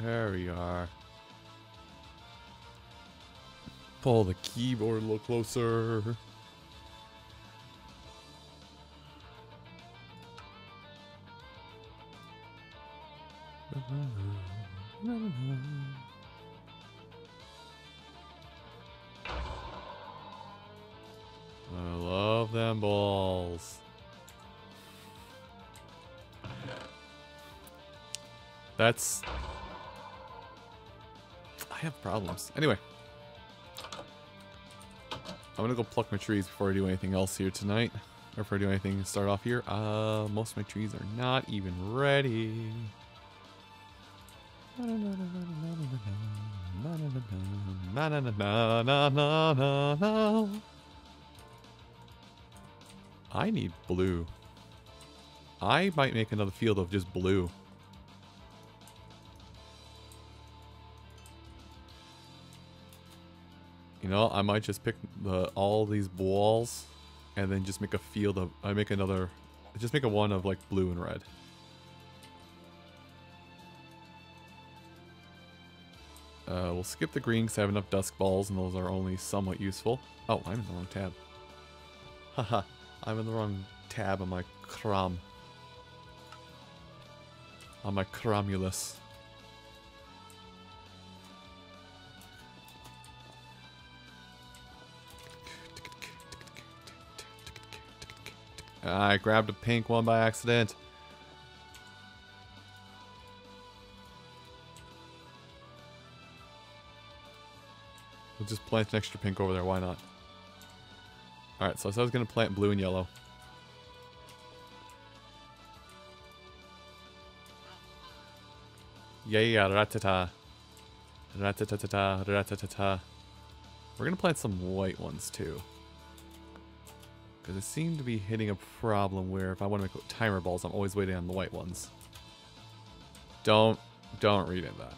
There we are. Pull the keyboard a little closer. I love them balls. That's... I have problems. Anyway. I'm gonna go pluck my trees before I do anything else here tonight. Or if I do anything start off here. Uh, most of my trees are not even ready. I need blue. I might make another field of just blue. You know, I might just pick the all these walls and then just make a field of I make another just make a one of like blue and red. Uh, we'll skip the green because I have enough dusk balls and those are only somewhat useful. Oh, I'm in the wrong tab. Haha, I'm in the wrong tab on my Crom. On my Cromulus. I grabbed a pink one by accident. We'll just plant an extra pink over there, why not? Alright, so I was going to plant blue and yellow. Yeah, yeah, ratata. Ratatata, ratatata. We're going to plant some white ones too. Because I seem to be hitting a problem where if I want to make timer balls, I'm always waiting on the white ones. Don't, don't read into that.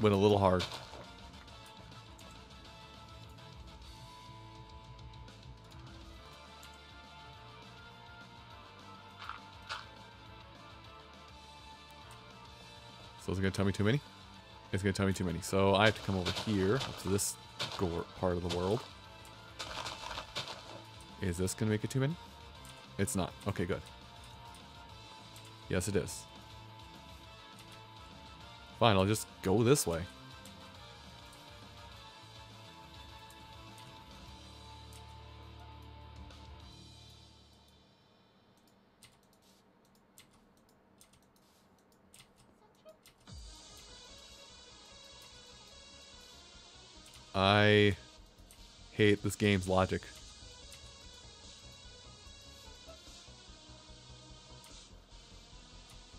Went a little hard. So is it going to tell me too many? It's going to tell me too many. So I have to come over here up to this part of the world. Is this going to make it too many? It's not. Okay, good. Yes, it is. Fine, I'll just go this way. I hate this game's logic.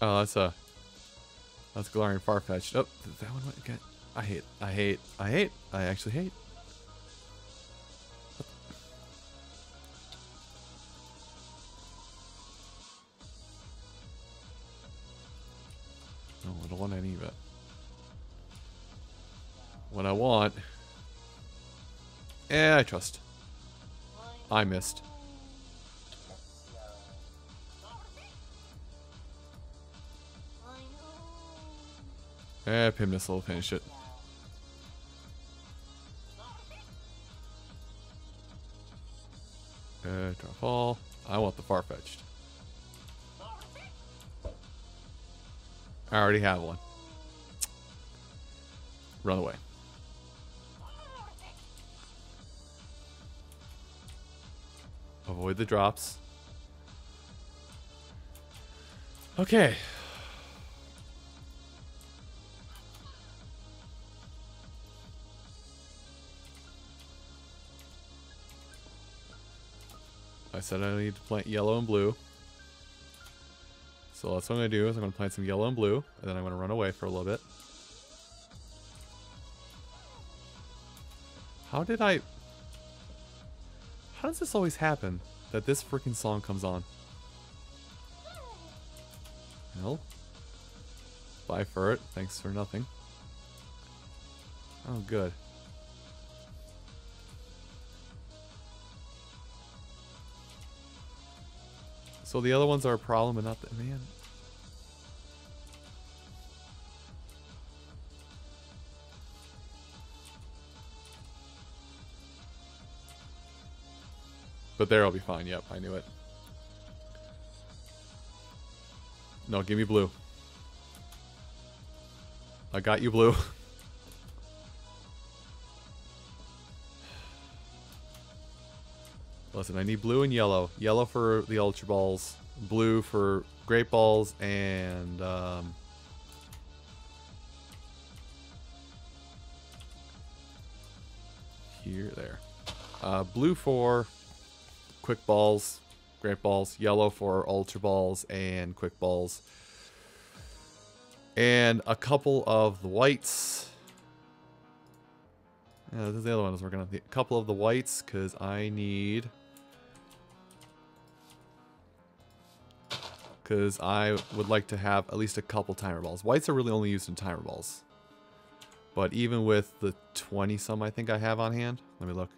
Oh, that's a that's Galarian Farfetch'd. Oh, that one went get. I hate. I hate. I hate. I actually hate. No, I don't want any of it. What I want Eh, I trust. I missed. Eh, Pim Missile finish it. Uh, drop fall. I want the Farfetch'd. I already have one. Run away. Avoid the drops. Okay. Said I need to plant yellow and blue. So that's what I'm going to do is I'm going to plant some yellow and blue, and then I'm going to run away for a little bit. How did I... How does this always happen? That this freaking song comes on? Well, bye for it. Thanks for nothing. Oh, good. So the other ones are a problem and not the man. But there I'll be fine. Yep, I knew it. No, give me blue. I got you blue. Listen, I need blue and yellow. Yellow for the Ultra Balls, blue for Great Balls, and um, here, there. Uh, blue for Quick Balls, Great Balls, yellow for Ultra Balls and Quick Balls, and a couple of the whites. Yeah, this is the other one I was working on. A couple of the whites, because I need because I would like to have at least a couple timer balls. Whites are really only used in timer balls. But even with the 20 some I think I have on hand, let me look.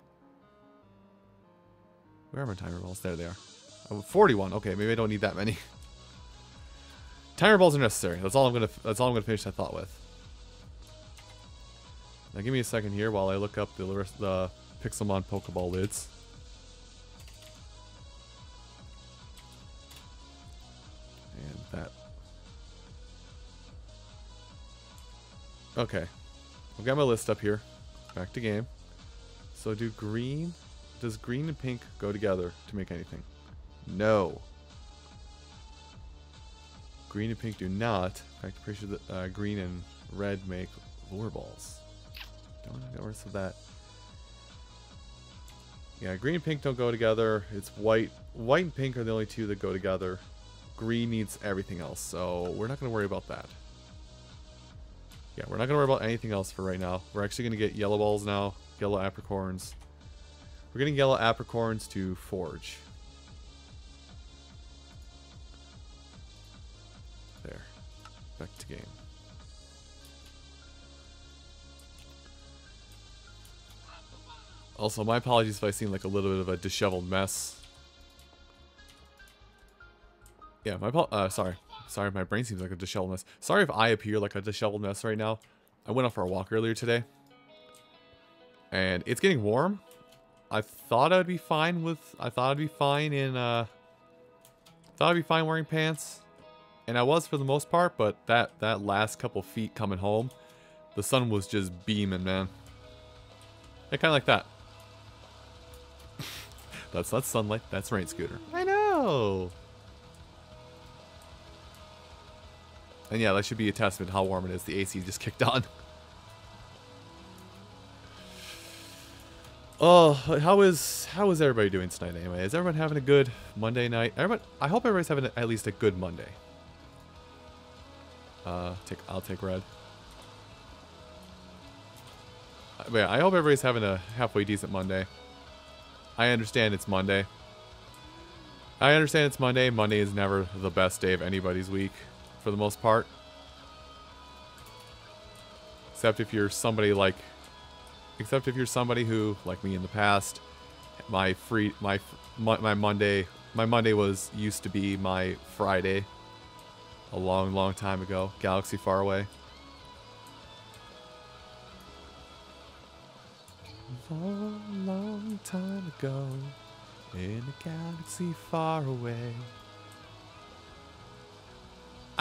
Where are my timer balls? There they are. Oh, 41. Okay, maybe I don't need that many. timer balls are necessary. That's all I'm gonna. That's all I'm gonna finish that thought with. Now give me a second here while I look up the the Pixelmon Pokeball lids. Okay. I've got my list up here. Back to game. So do green... Does green and pink go together to make anything? No. Green and pink do not. In fact, I'm pretty sure that uh, green and red make lure balls. Don't know worse of that. Yeah, green and pink don't go together. It's white. White and pink are the only two that go together. Green needs everything else, so we're not going to worry about that. Yeah, we're not going to worry about anything else for right now. We're actually going to get yellow balls now, yellow apricorns. We're getting yellow apricorns to forge. There. Back to game. Also, my apologies if I seem like a little bit of a disheveled mess. Yeah, my uh, sorry. Sorry, my brain seems like a disheveled mess. Sorry if I appear like a disheveled mess right now. I went out for a walk earlier today. And it's getting warm. I thought I'd be fine with... I thought I'd be fine in... Uh, thought I'd be fine wearing pants. And I was for the most part, but that, that last couple feet coming home, the sun was just beaming, man. Yeah, kind of like that. that's not sunlight, that's rain scooter. I know! And yeah, that should be a testament how warm it is. The AC just kicked on. Oh, how is how is everybody doing tonight anyway? Is everyone having a good Monday night? Everyone, I hope everybody's having at least a good Monday. Uh, take I'll take red. Uh, yeah, I hope everybody's having a halfway decent Monday. I understand it's Monday. I understand it's Monday. Monday is never the best day of anybody's week for the most part. Except if you're somebody like, except if you're somebody who, like me in the past, my free, my, my Monday, my Monday was, used to be my Friday. A long, long time ago. Galaxy far away. A long time ago, in a galaxy far away.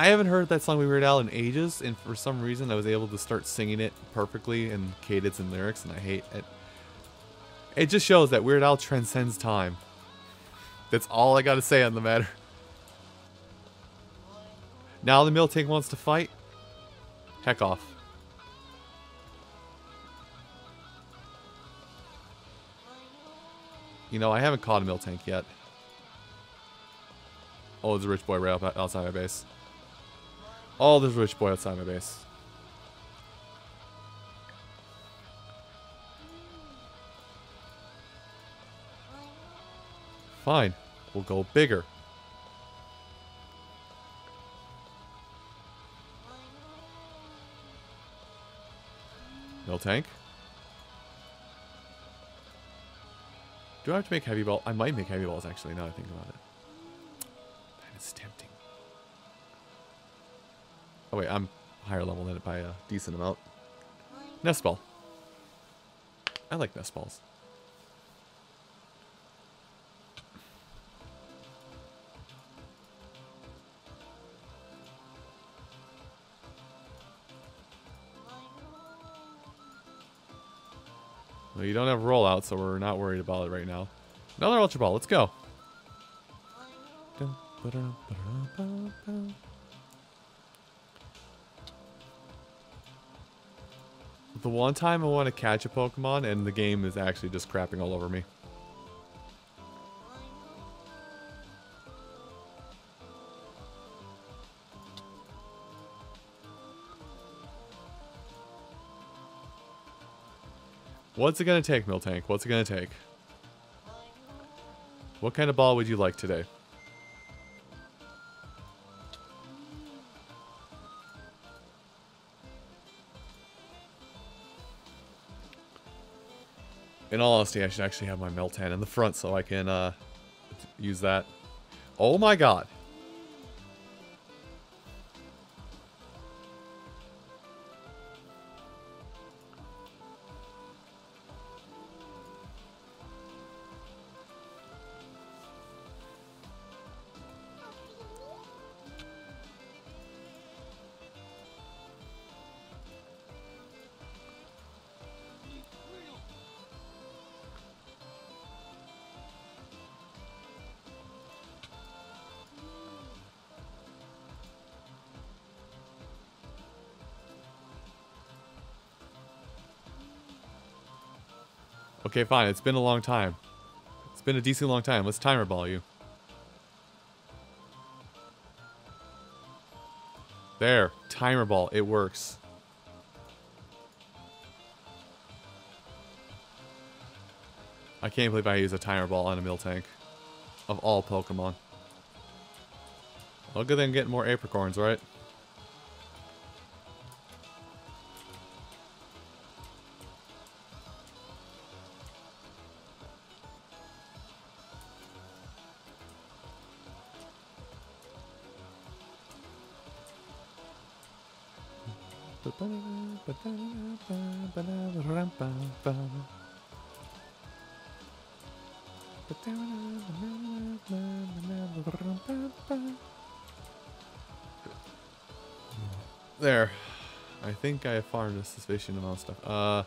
I haven't heard that song by Weird Al in ages, and for some reason I was able to start singing it perfectly in cadence and lyrics, and I hate it. It just shows that Weird Al transcends time. That's all I gotta say on the matter. Now the Miltank wants to fight? Heck off. You know, I haven't caught a Miltank yet. Oh, there's a rich boy right outside my base all the rich boy outside my base. Fine. We'll go bigger. No tank. Do I have to make heavy ball? I might make heavy balls, actually, now I think about it. That is tempting. Oh wait, I'm higher level than it by a decent amount. Nest ball. I like nest balls. Well, you don't have rollout, so we're not worried about it right now. Another Ultra Ball, let's go. The one time I want to catch a Pokemon and the game is actually just crapping all over me. What's it gonna take, Miltank? What's it gonna take? What kind of ball would you like today? In all honesty, I should actually have my Meltan in the front so I can uh, use that. Oh my god. Okay, fine. It's been a long time. It's been a decent long time. Let's timer ball you. There. Timer ball. It works. I can't believe I use a timer ball on a Miltank. Of all Pokemon. Look at them getting more apricorns, right? Think I farmed a sufficient amount of stuff. Uh,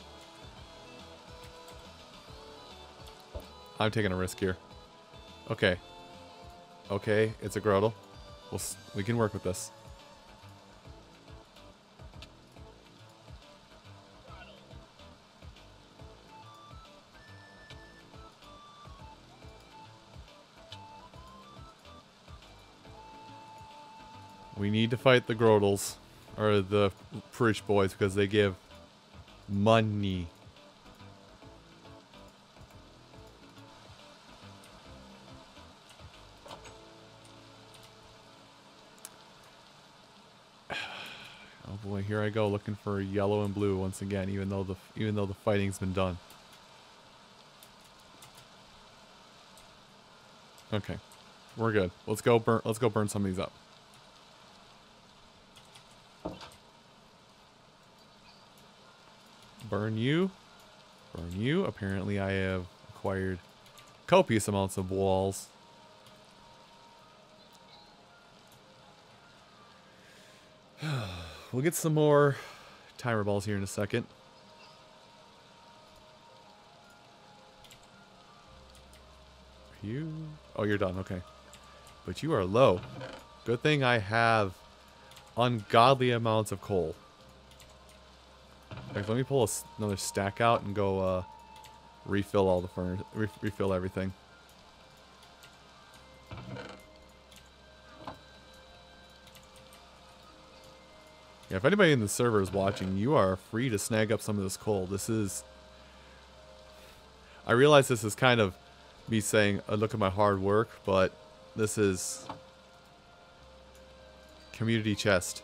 I'm taking a risk here. Okay. Okay, it's a Grotle. We'll, we can work with this. We need to fight the Grotles. Or the Pridge boys because they give money. Oh boy, here I go looking for yellow and blue once again, even though the even though the fighting's been done. Okay. We're good. Let's go burn let's go burn some of these up. Burn you. Burn you. Apparently I have acquired copious amounts of walls. we'll get some more timer balls here in a second. Are you? Oh, you're done. Okay. But you are low. Good thing I have ungodly amounts of coal. Let me pull another stack out and go uh, refill all the furnace, re refill everything. Yeah, if anybody in the server is watching, you are free to snag up some of this coal. This is... I realize this is kind of me saying, uh, look at my hard work, but this is community chest.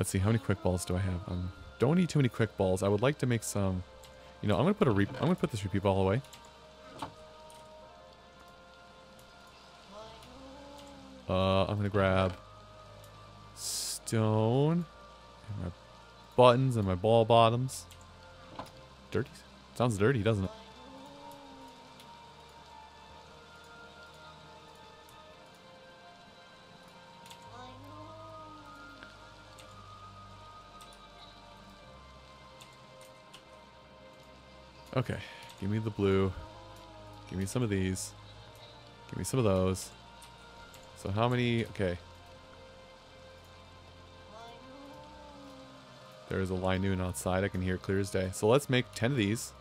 Let's see, how many quick balls do I have? Um, don't need too many quick balls. I would like to make some... You know, I'm gonna put a re I'm gonna put this repeat ball away. Uh, I'm gonna grab stone and my buttons and my ball bottoms. Dirty? Sounds dirty, doesn't it? Okay, give me the blue. Give me some of these. Give me some of those. So how many? Okay. There is a Linoone outside. I can hear clear as day. So let's make 10 of these.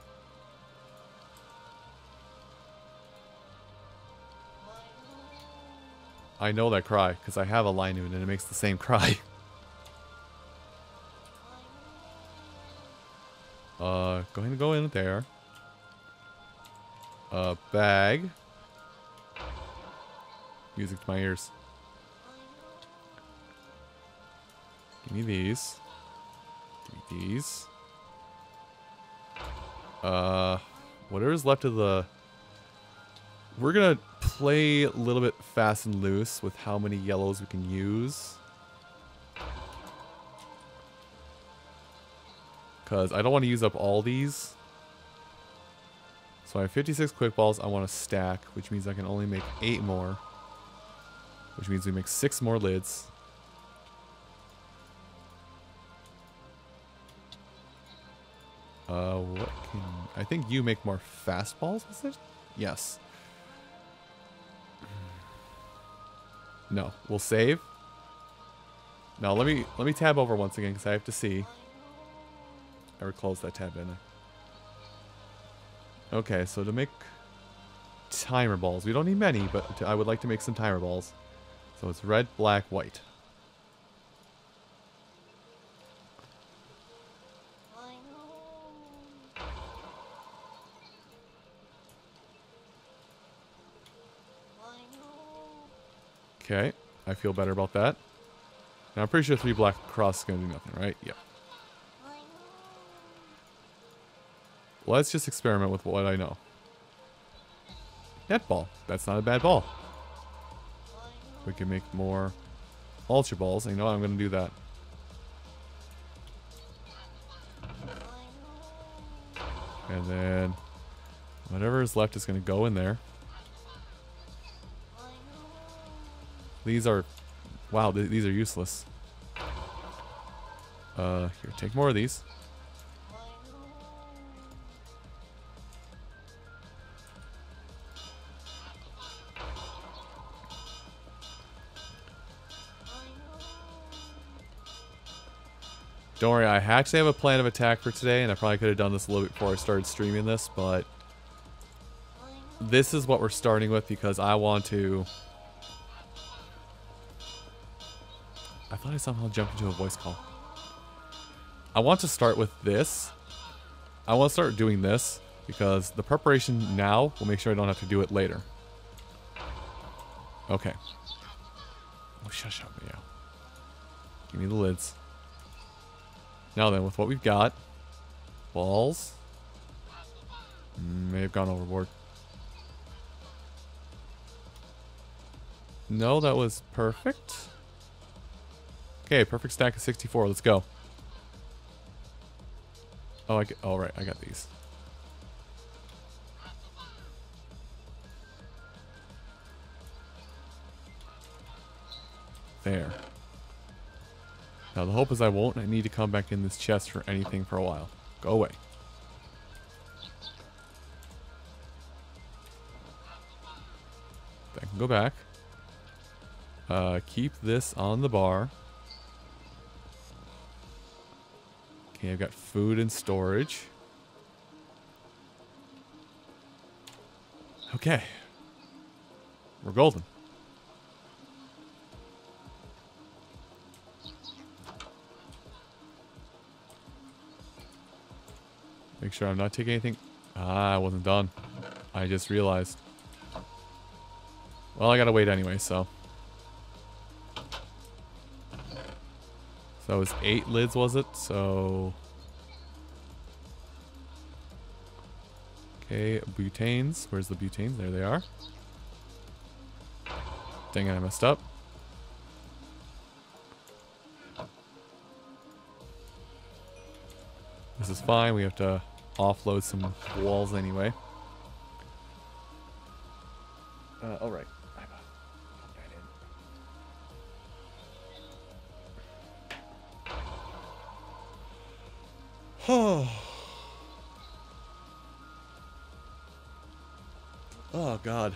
I know that cry because I have a Linoone and it makes the same cry. Uh, going to go in there. A bag. Music to my ears. Give me these. Give me these. Uh, whatever's left of the... We're gonna play a little bit fast and loose with how many yellows we can use. Because I don't want to use up all these. So I have 56 quick balls I want to stack, which means I can only make 8 more. Which means we make 6 more lids. Uh, what can... I think you make more fastballs, is it? Yes. No, we'll save. Now let me let me tab over once again because I have to see. Or close that tab, didn't I? Okay, so to make timer balls. We don't need many, but I would like to make some timer balls. So it's red, black, white. Okay, I feel better about that. Now I'm pretty sure three black cross is going to do nothing, right? Yep. Let's just experiment with what I know. Netball. That's not a bad ball. We can make more ultra balls. You know what? I'm going to do that. And then whatever is left is going to go in there. These are... Wow, th these are useless. Uh, here, take more of these. Don't worry, I actually have a plan of attack for today, and I probably could have done this a little bit before I started streaming this, but this is what we're starting with because I want to... I thought I somehow jumped into a voice call. I want to start with this. I want to start doing this because the preparation now will make sure I don't have to do it later. Okay. Oh, shush up, yeah. Give me the lids. Now then, with what we've got, balls mm, may have gone overboard. No, that was perfect. Okay, perfect stack of 64. Let's go. Oh, I get, all oh, right, I got these. There. Now the hope is I won't I need to come back in this chest for anything for a while. Go away. I can go back. Uh, keep this on the bar. Okay, I've got food and storage. Okay. We're golden. Make sure I'm not taking anything. Ah, I wasn't done. I just realized. Well, I gotta wait anyway, so. So it was eight lids, was it? So. Okay, butanes. Where's the butanes? There they are. Dang it, I messed up. This is fine. We have to offload some walls anyway. Uh, all right. Oh. oh God.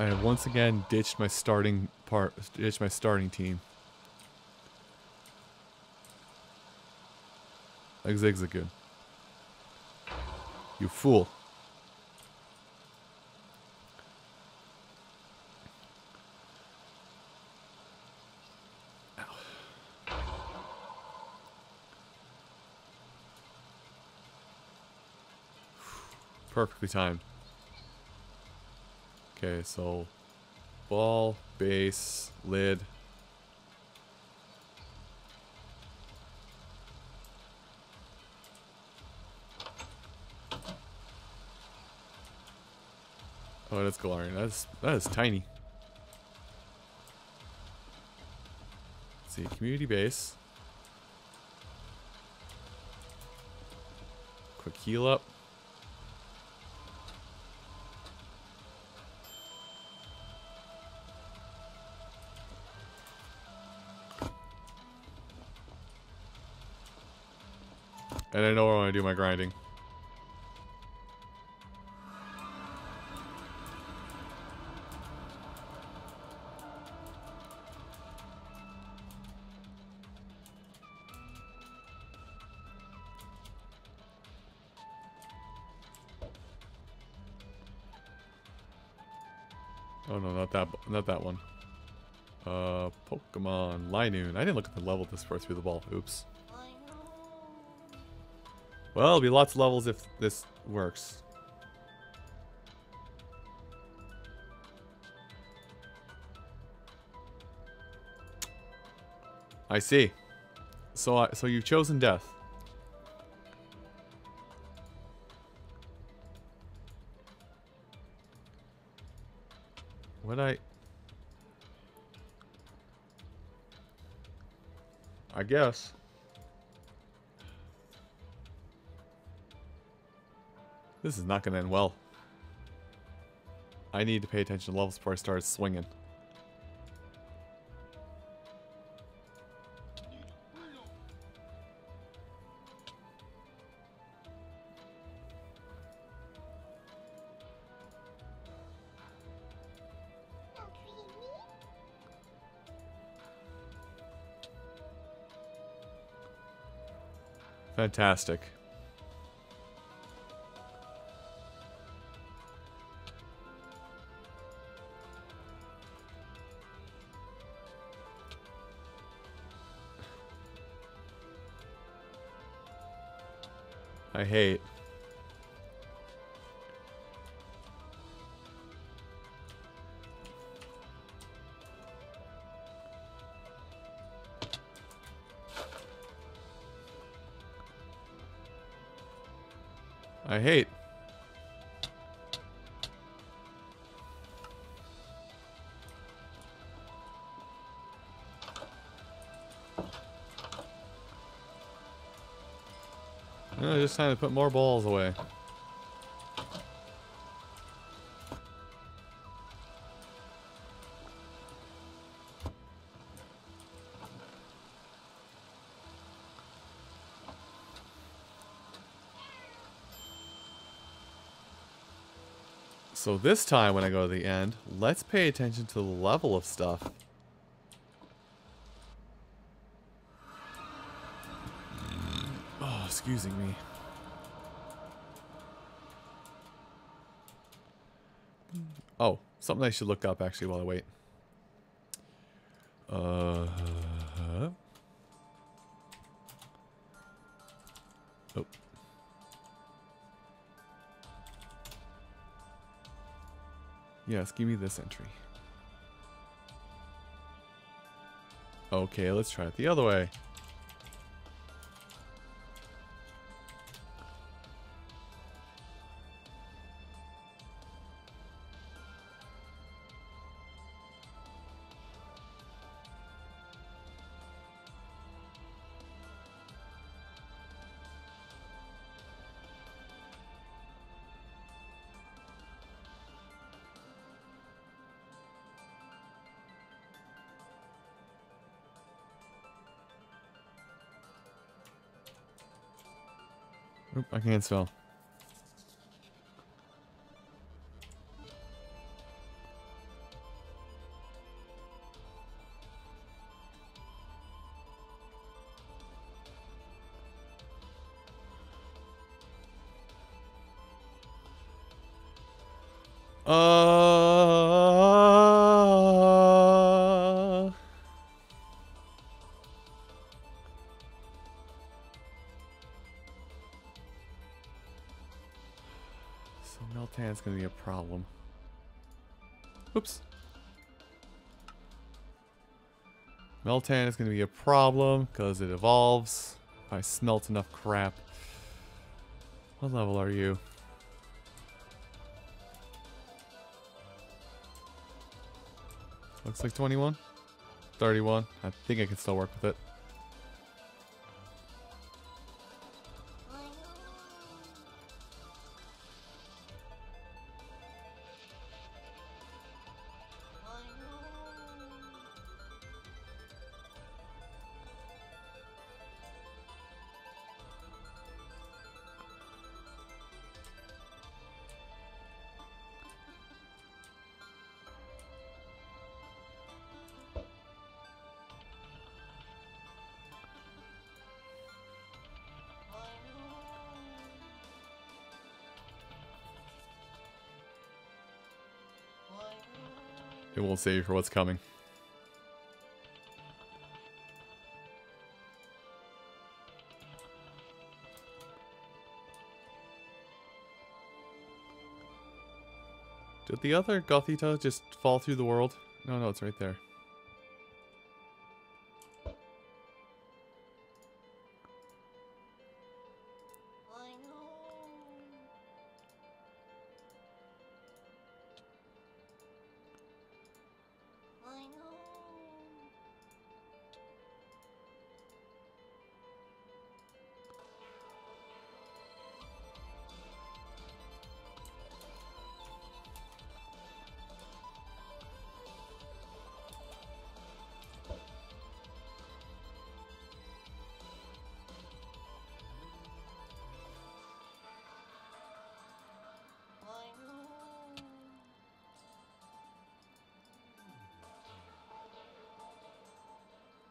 I have once again ditched my starting part, ditched my starting team. Zigzagoon. You fool. Perfectly timed. Okay, so ball, base, lid. Oh, that's Galarian. That's that is tiny. Let's see, community base. Quick heal up. Do my grinding. Oh no, not that, not that one. Uh, Pokemon Linoone. I didn't look at the level this far through the ball. Oops. Well, there'll be lots of levels if this works. I see. So, I, so you've chosen death. What I... I guess. This is not going to end well. I need to pay attention to levels before I start swinging. Fantastic. I hate. Time to put more balls away. So this time when I go to the end, let's pay attention to the level of stuff. Oh, excusing me. Oh, something I should look up actually while I wait. Uh. Oh. Yes, give me this entry. Okay, let's try it the other way. I can't spell. Problem. Oops. Meltan is gonna be a problem because it evolves. If I smelt enough crap. What level are you? Looks like 21. 31. I think I can still work with it. Won't save for what's coming. Did the other Gothita just fall through the world? No, no, it's right there.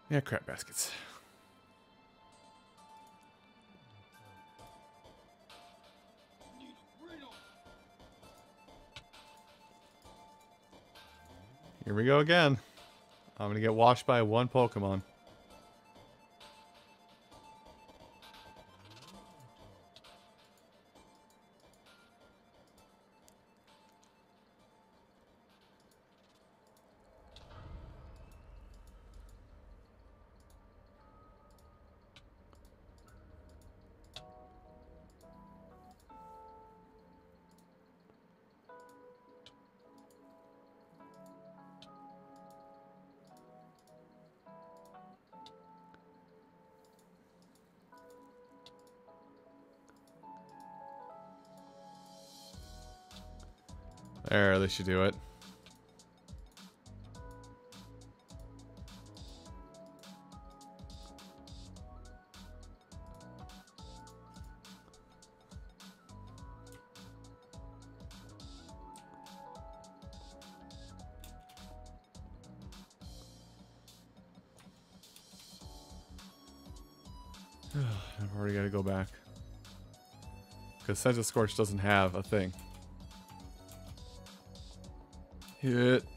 Yeah, crap baskets. Here we go again. I'm gonna get washed by one Pokemon. They should do it. I've already got to go back. Because Sentinel Scorch doesn't have a thing. Hit.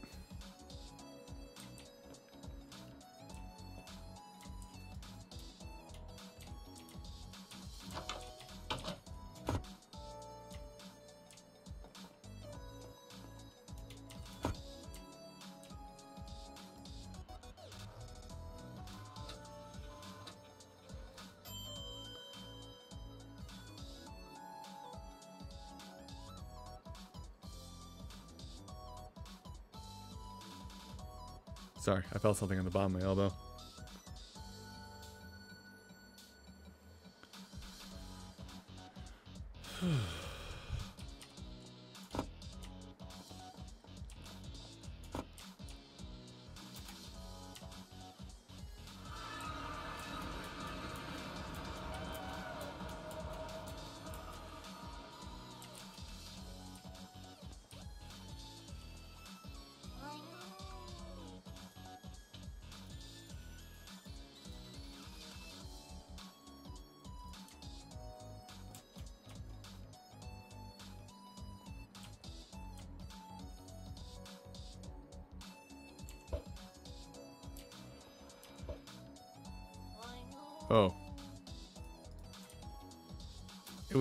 Felt something on the bottom of my elbow.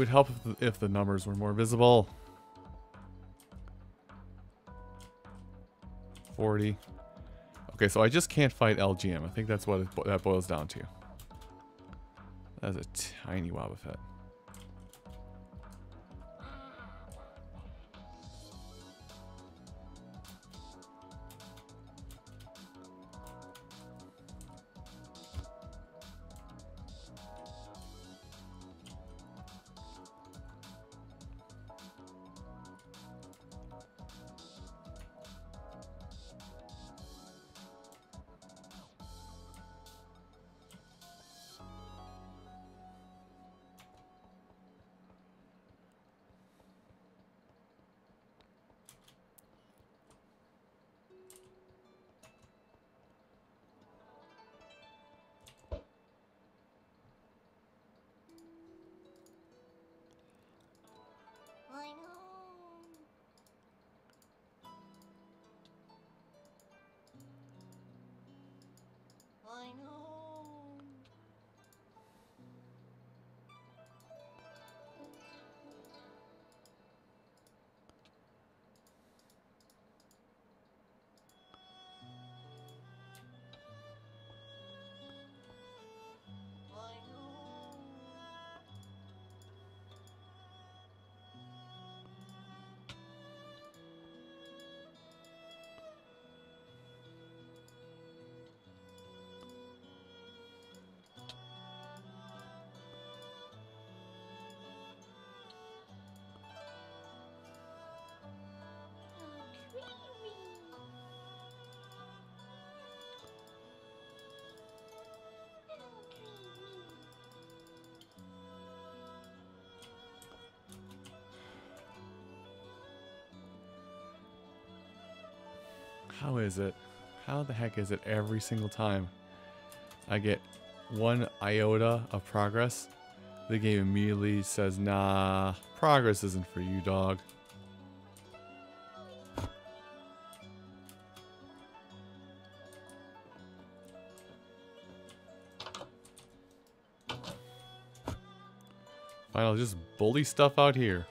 Would help if the, if the numbers were more visible. 40. Okay, so I just can't fight LGM. I think that's what it, that boils down to. That's a tiny Wobbuffet. Is it? How the heck is it every single time I get one iota of progress, the game immediately says, nah, progress isn't for you, dog. Fine, I'll just bully stuff out here.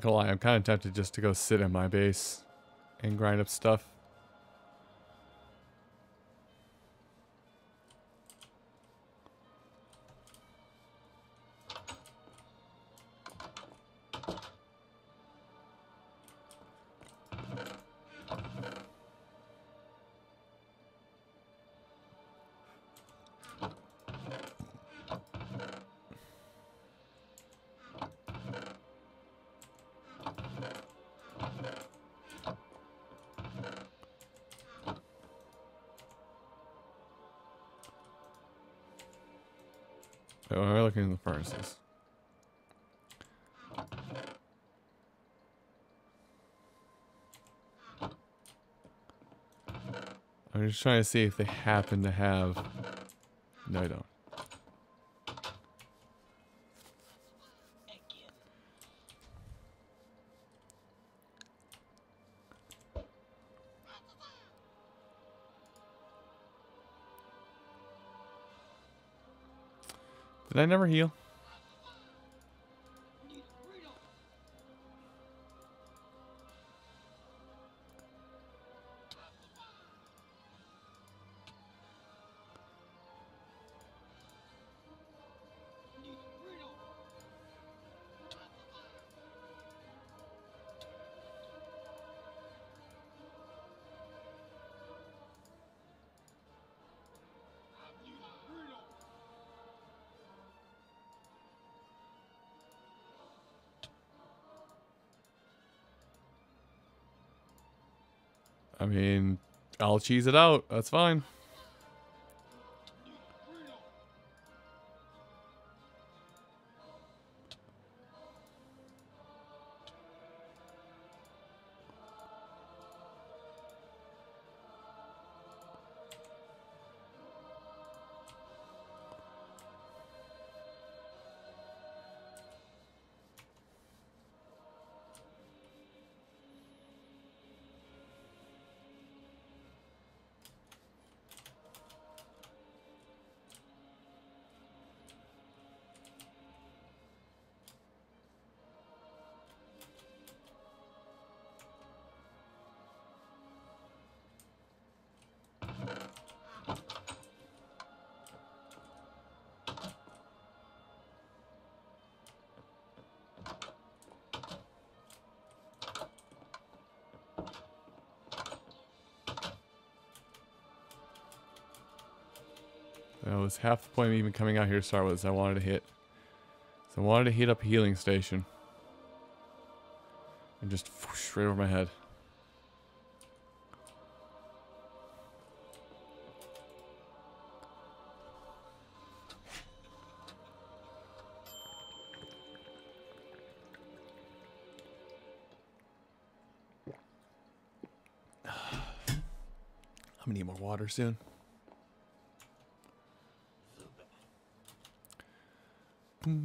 Not gonna lie, I'm kind of tempted just to go sit in my base and grind up stuff. Oh, we're looking in the furnaces. I'm just trying to see if they happen to have... No, I don't. Did I never heal? I'll cheese it out. That's fine. Was half the point of even coming out here to start with. Is I wanted to hit. So I wanted to hit up a healing station. And just whoosh, right over my head. I'm gonna need more water soon.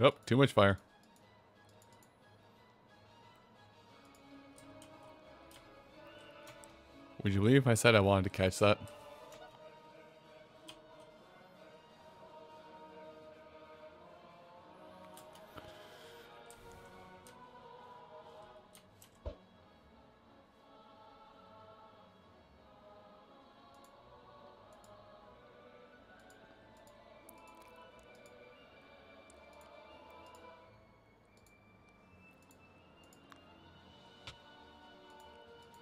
Oh, too much fire. Would you believe I said I wanted to catch that?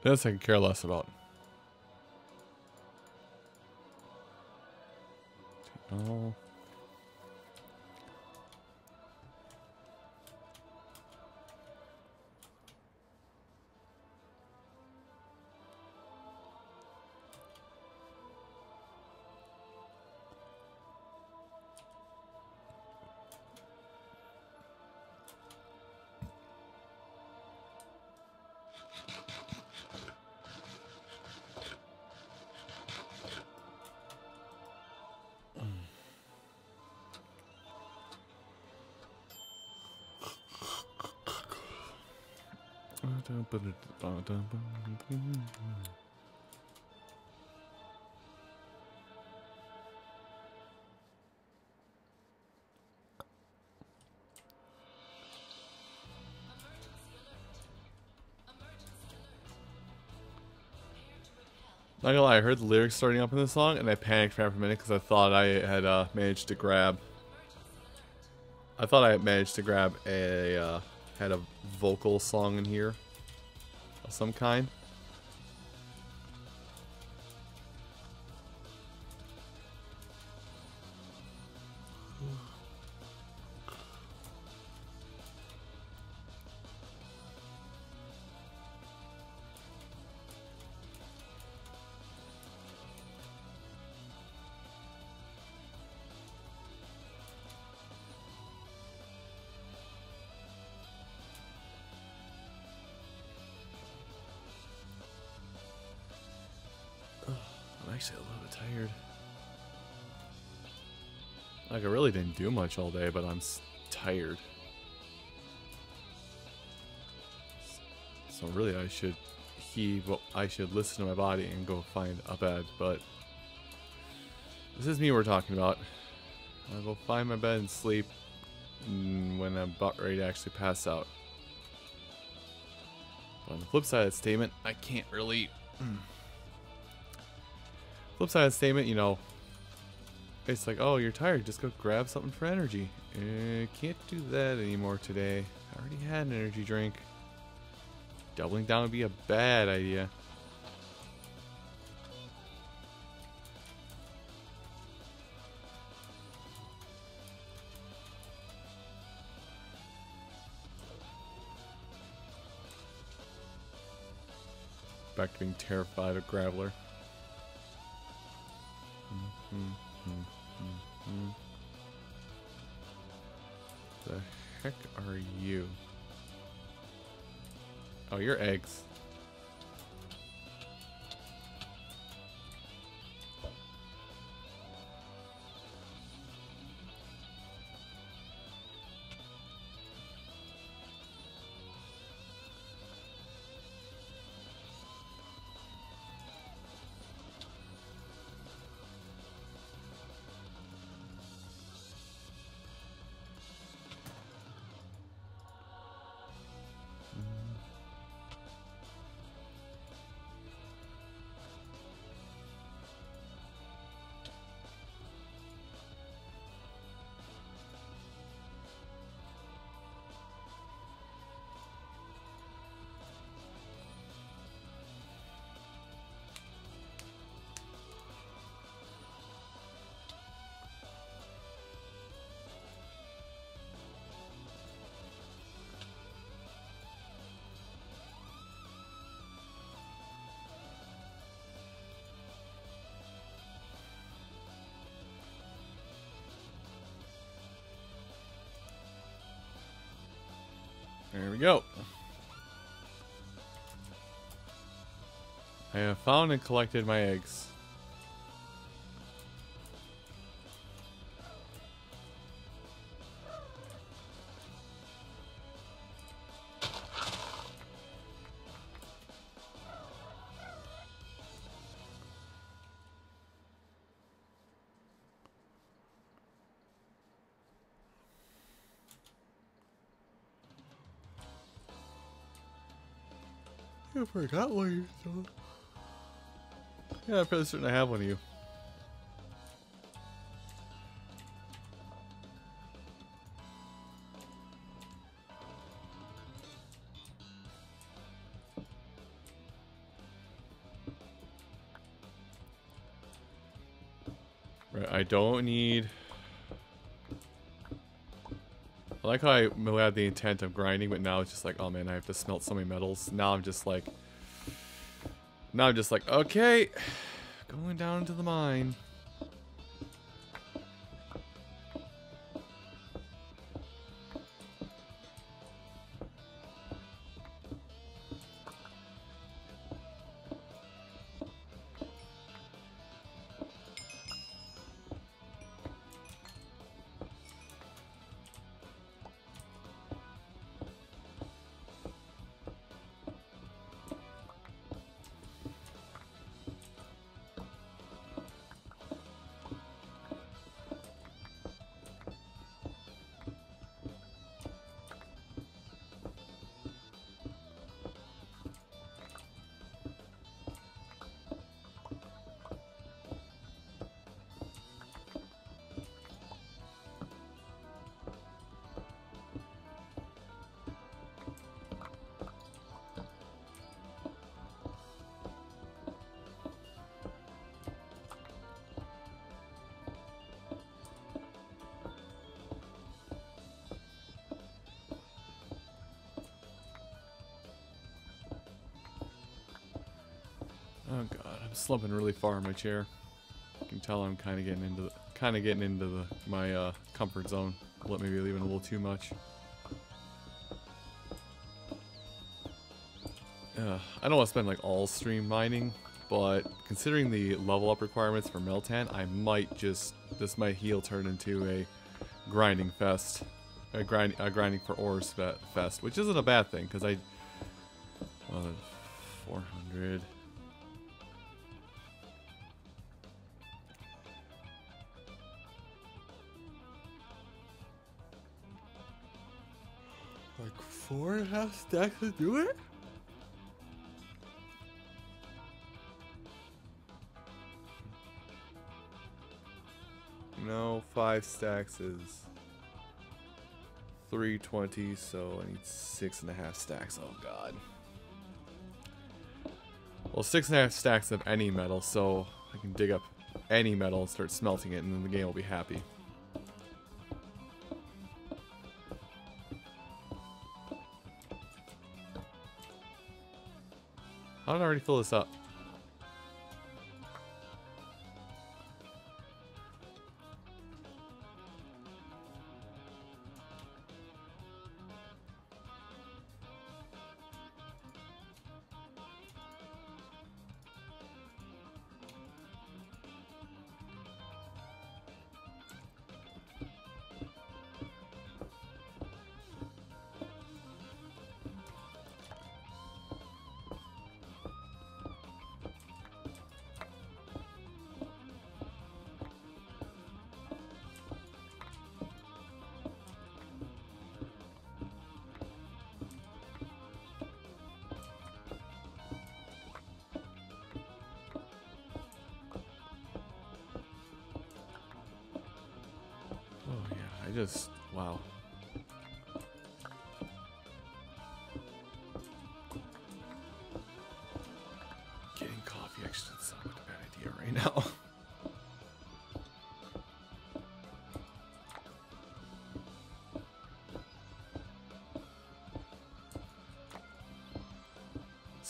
This I can care less about. Not gonna lie, I heard the lyrics starting up in this song and I panicked for a minute because I thought I had uh, managed to grab. I thought I had managed to grab a uh, had a vocal song in here of some kind. Really didn't do much all day, but I'm tired. So really, I should heave, well, I should listen to my body and go find a bed, but this is me we're talking about. I'll go find my bed and sleep when I'm about ready to actually pass out. But on the flip side of that statement, I can't really... Hmm. Flip side of the statement, you know, it's like, oh, you're tired, just go grab something for energy. Uh, can't do that anymore today. I already had an energy drink. Doubling down would be a bad idea. Back to being terrified of Graveler. The heck are you? Oh, you're eggs. There we go. I have found and collected my eggs. I got one of. Yeah, I'm pretty certain I have one of you. Right, I don't need... I like how I had the intent of grinding, but now it's just like, oh man, I have to smelt so many metals. Now I'm just like, now I'm just like, okay, going down to the mine. Slumping really far in my chair. You can tell I'm kind of getting into the, kind of getting into the, my uh, comfort zone. Let me be leaving a little too much. Uh, I don't want to spend like all stream mining, but considering the level up requirements for Meltan, I might just this might heal turn into a grinding fest, a grind, a grinding for ores fest, which isn't a bad thing because I. Uh, 400. To do it? No, five stacks is 320, so I need six and a half stacks. Oh god. Well, six and a half stacks of any metal, so I can dig up any metal and start smelting it, and then the game will be happy. How did I already fill this up?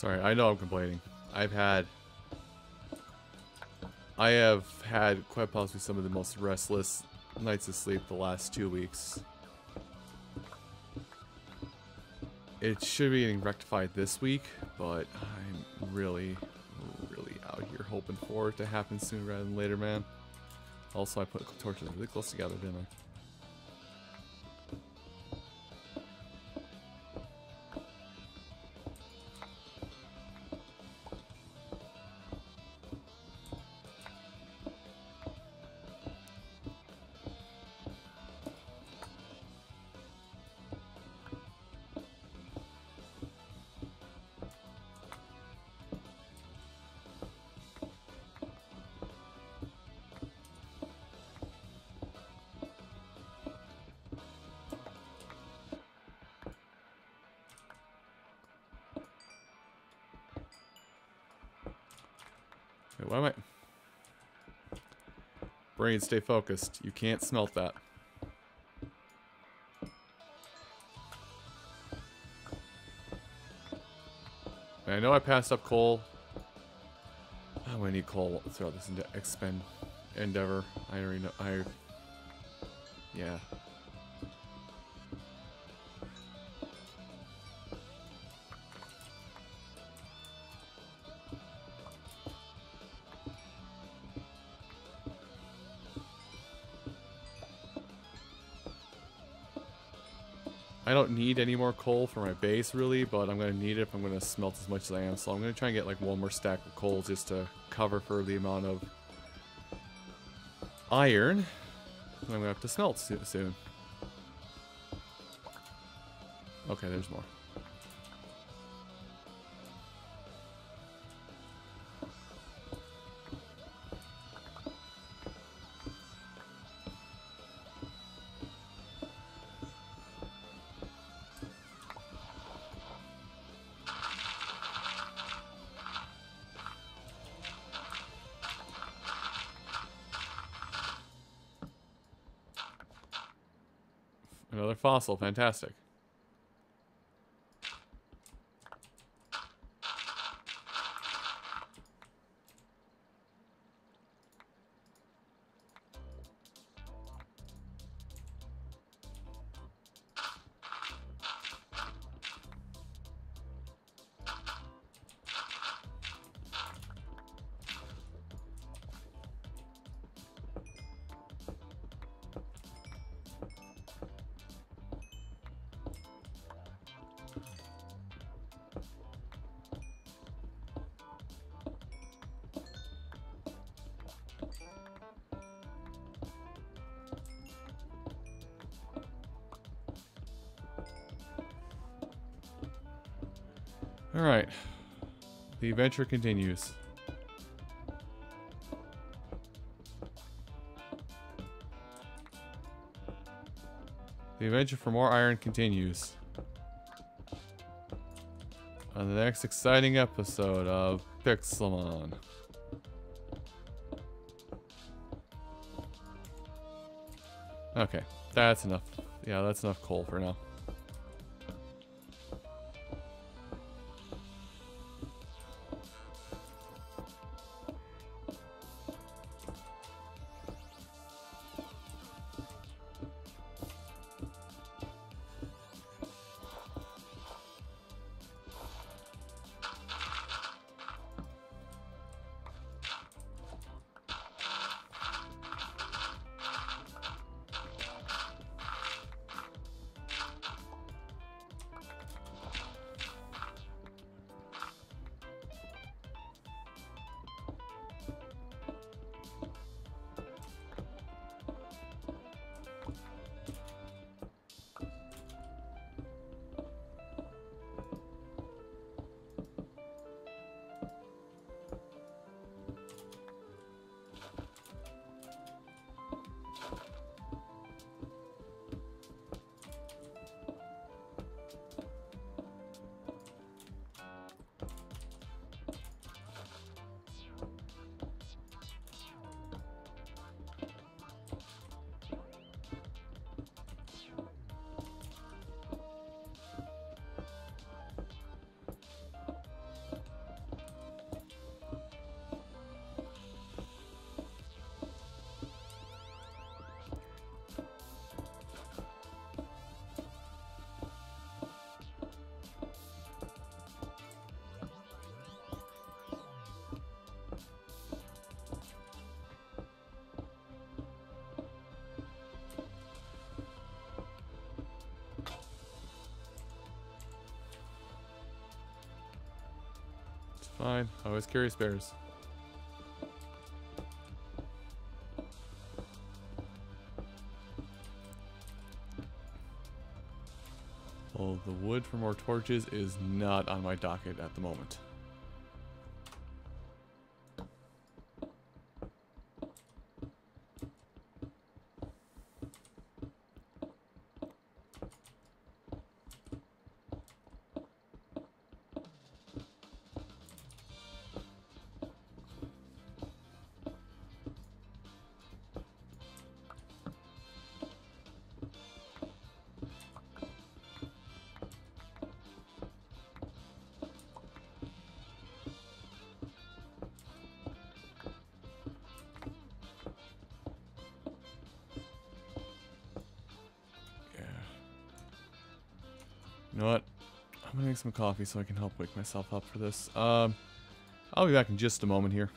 Sorry, I know I'm complaining. I've had... I have had quite possibly some of the most restless nights of sleep the last two weeks. It should be getting rectified this week, but I'm really, really out here hoping for it to happen sooner rather than later, man. Also, I put torches really close together, didn't I? What am I? Brain, stay focused. You can't smelt that. I know I passed up coal. Ah, oh, I need coal throughout this into expend endeavor. I already know. I. Yeah. Need any more coal for my base, really, but I'm going to need it if I'm going to smelt as much as I am. So I'm going to try and get like one more stack of coal just to cover for the amount of iron I'm going to have to smelt soon. Okay, there's more. Fossil, fantastic. The adventure continues. The adventure for more iron continues. On the next exciting episode of Pixelmon. Okay, that's enough. Yeah, that's enough coal for now. Always carry spares. Well, the wood for more torches is not on my docket at the moment. Some coffee so I can help wake myself up for this. Um, I'll be back in just a moment here.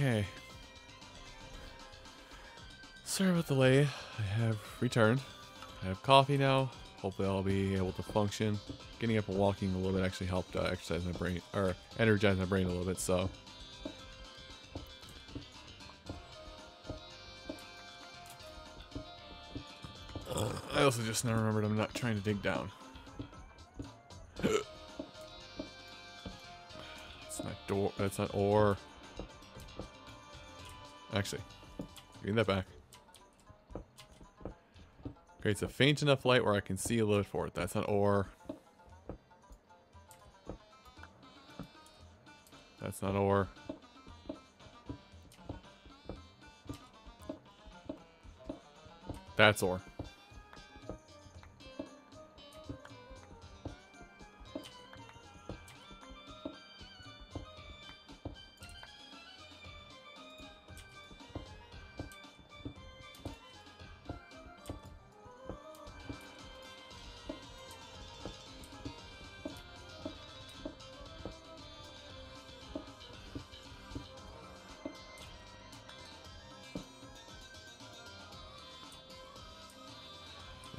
Okay. Sorry about the delay. I have returned. I have coffee now. Hopefully I'll be able to function. Getting up and walking a little bit actually helped uh, exercise my brain, or energize my brain a little bit, so. I also just now remembered I'm not trying to dig down. That's not door, that's not ore. Actually, give that back. Creates a faint enough light where I can see a little for it. That's not ore. That's not ore. That's ore.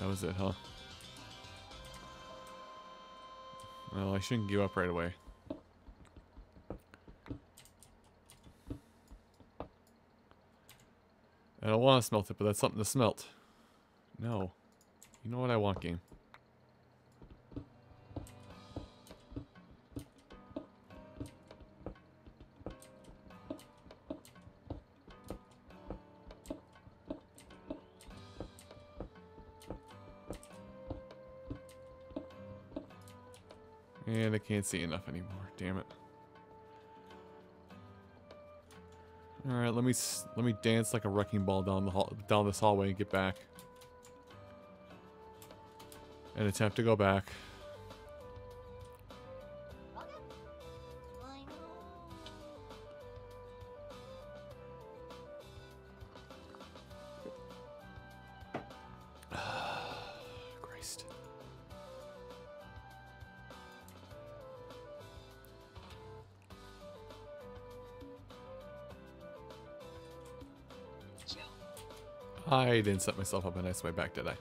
Was it, huh? Well, I shouldn't give up right away. I don't want to smelt it, but that's something to smelt. No. You know what I want, game. Can't see enough anymore. Damn it. All right, let me let me dance like a wrecking ball down the hall, down this hallway and get back. And attempt to go back. I didn't set myself up a nice way back, did I?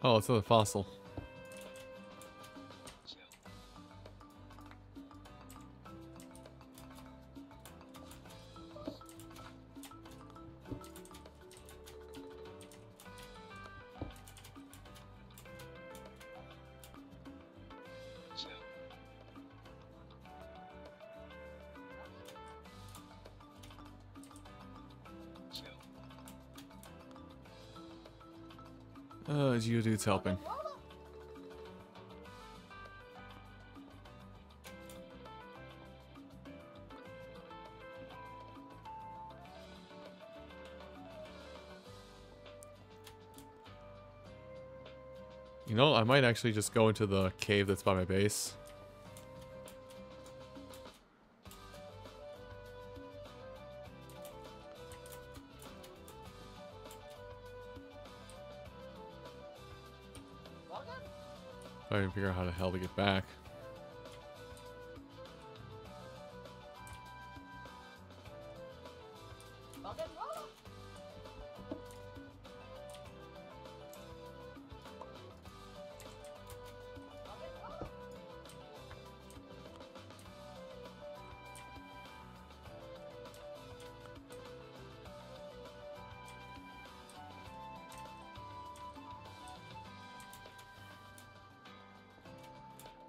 Oh, it's another fossil. Geodude's helping. You know, I might actually just go into the cave that's by my base.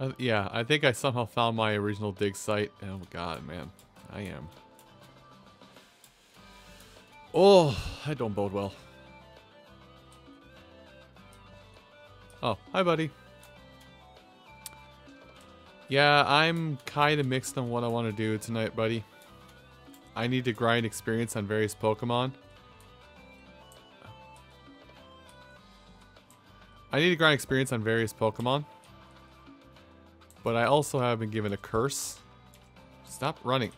Uh, yeah, I think I somehow found my original dig site. Oh god, man. I am. Oh, that don't bode well. Oh, hi buddy. Yeah, I'm kind of mixed on what I want to do tonight, buddy. I need to grind experience on various Pokemon. I need to grind experience on various Pokemon. But I also have been given a curse. Stop running.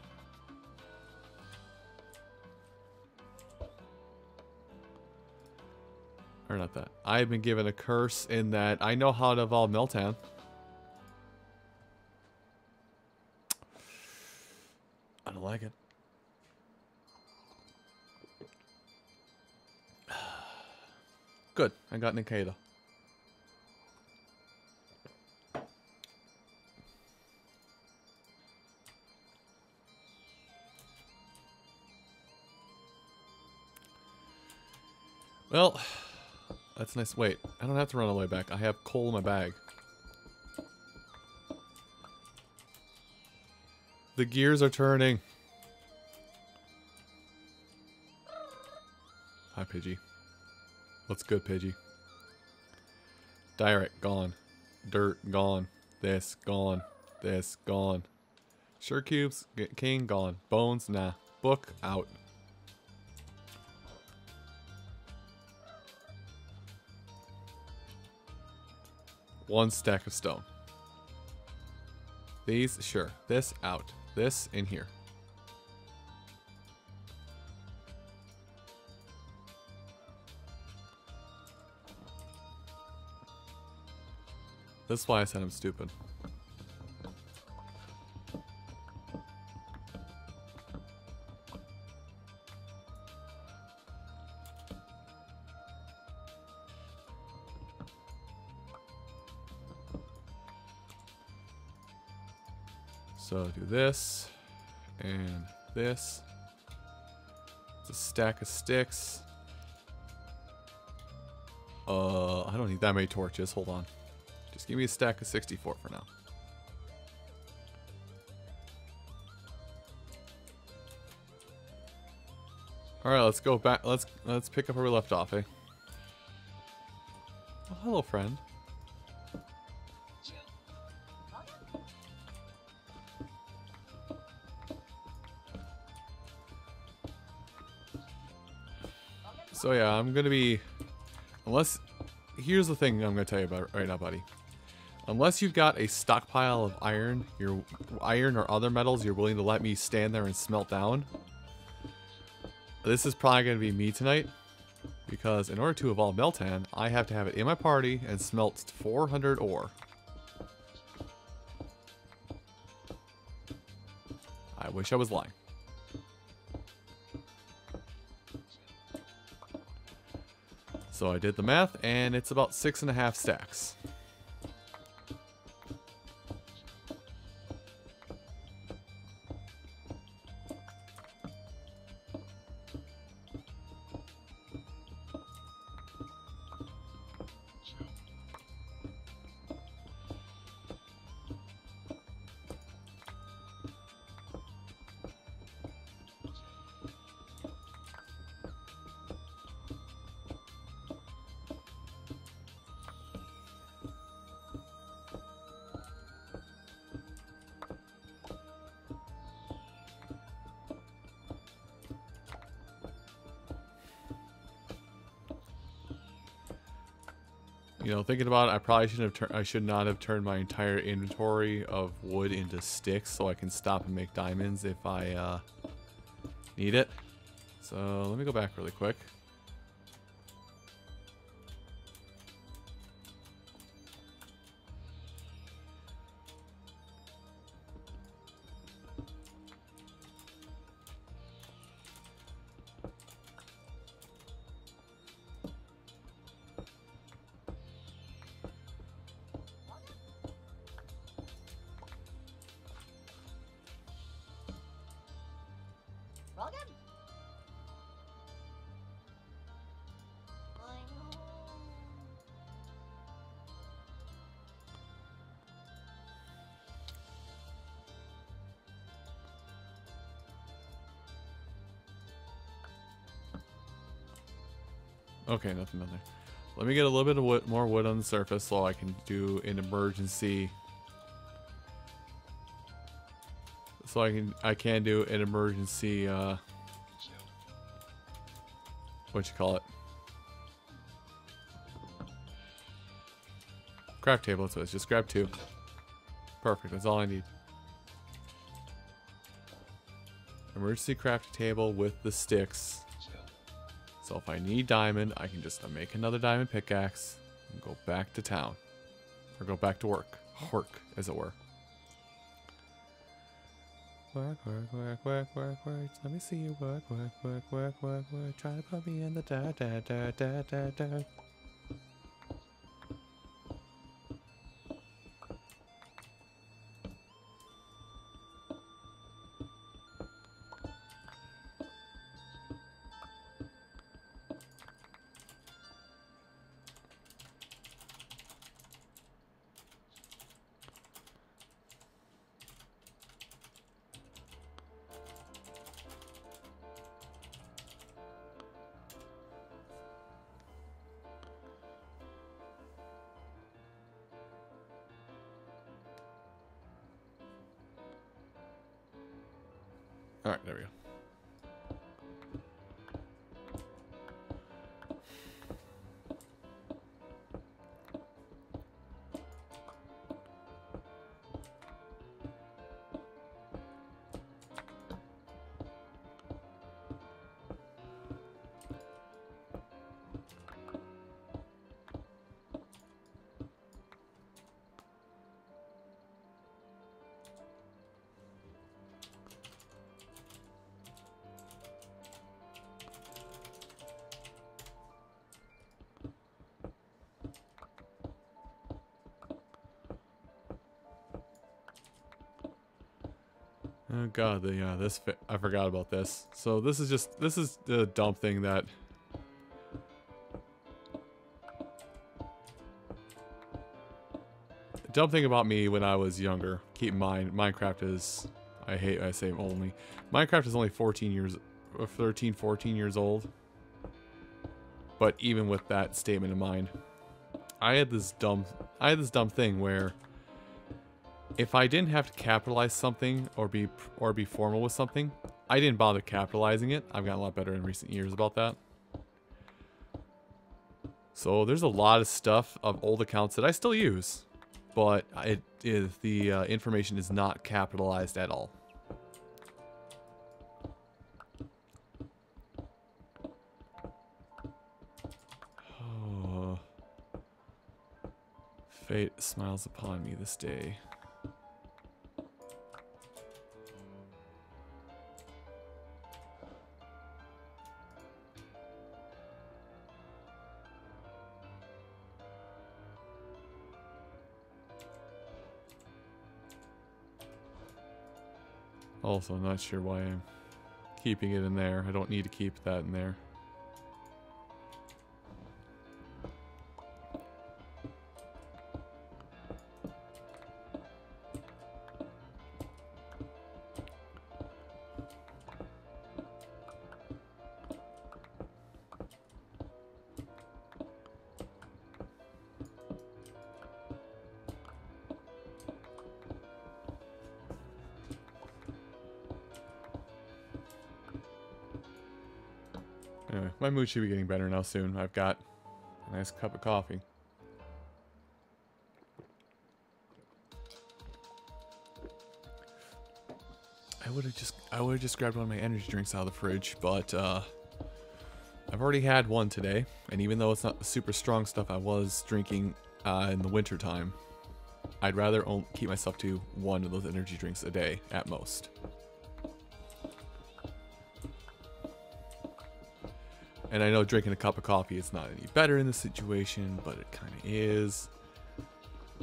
Or not that. I've been given a curse in that I know how to evolve Meltan. I don't like it. Good. I got Nikita. Well, that's nice. Wait, I don't have to run all the way back. I have coal in my bag. The gears are turning. Hi, Pidgey. What's good, Pidgey? Direct, gone. Dirt, gone. This, gone. This, gone. Sure cubes, king, gone. Bones, nah. Book, out. One stack of stone. These, sure. This, out. This, in here. That's why I said I'm stupid. This and this. It's a stack of sticks. Uh, I don't need that many torches. Hold on. Just give me a stack of 64 for now. All right, let's go back. Let's let's pick up where we left off, eh? Oh, hello, friend. So yeah, I'm gonna be, unless, here's the thing I'm gonna tell you about right now, buddy. Unless you've got a stockpile of iron, your iron or other metals you're willing to let me stand there and smelt down, this is probably gonna be me tonight. Because in order to evolve Meltan, I have to have it in my party and smelt 400 ore. I wish I was lying. So I did the math, and it's about six and a half stacks. You know, thinking about it, I probably shouldn't have. I should not have turned my entire inventory of wood into sticks, so I can stop and make diamonds if I uh, need it. So let me go back really quick. Okay, nothing down there. Let me get a little bit of wood, more wood on the surface so I can do an emergency. So I can I can do an emergency. Uh, what you call it? Craft table, what it's just grab two. Perfect, that's all I need. Emergency crafting table with the sticks. So if I need diamond, I can just make another diamond pickaxe and go back to town. Or go back to work. Work, as it were. Work, work, work, work, work, work. Let me see you work, work, work, work, work, work. Try to put me in the da da da da da da. God, yeah, this I forgot about this. So this is just this is the dumb thing that dumb thing about me when I was younger. Keep in mind, Minecraft is I hate I say only. Minecraft is only 14 years or 13, 14 years old. But even with that statement in mind, I had this dumb I had this dumb thing where if I didn't have to capitalize something or be or be formal with something, I didn't bother capitalizing it. I've gotten a lot better in recent years about that. So there's a lot of stuff of old accounts that I still use, but it is the uh, information is not capitalized at all. Fate smiles upon me this day. Also, not sure why I'm keeping it in there. I don't need to keep that in there. Mood should be getting better now soon. I've got a nice cup of coffee. I would have just I would have just grabbed one of my energy drinks out of the fridge, but uh, I've already had one today, and even though it's not the super strong stuff I was drinking uh, in the winter time, I'd rather keep myself to one of those energy drinks a day at most. And I know drinking a cup of coffee is not any better in this situation, but it kind of is.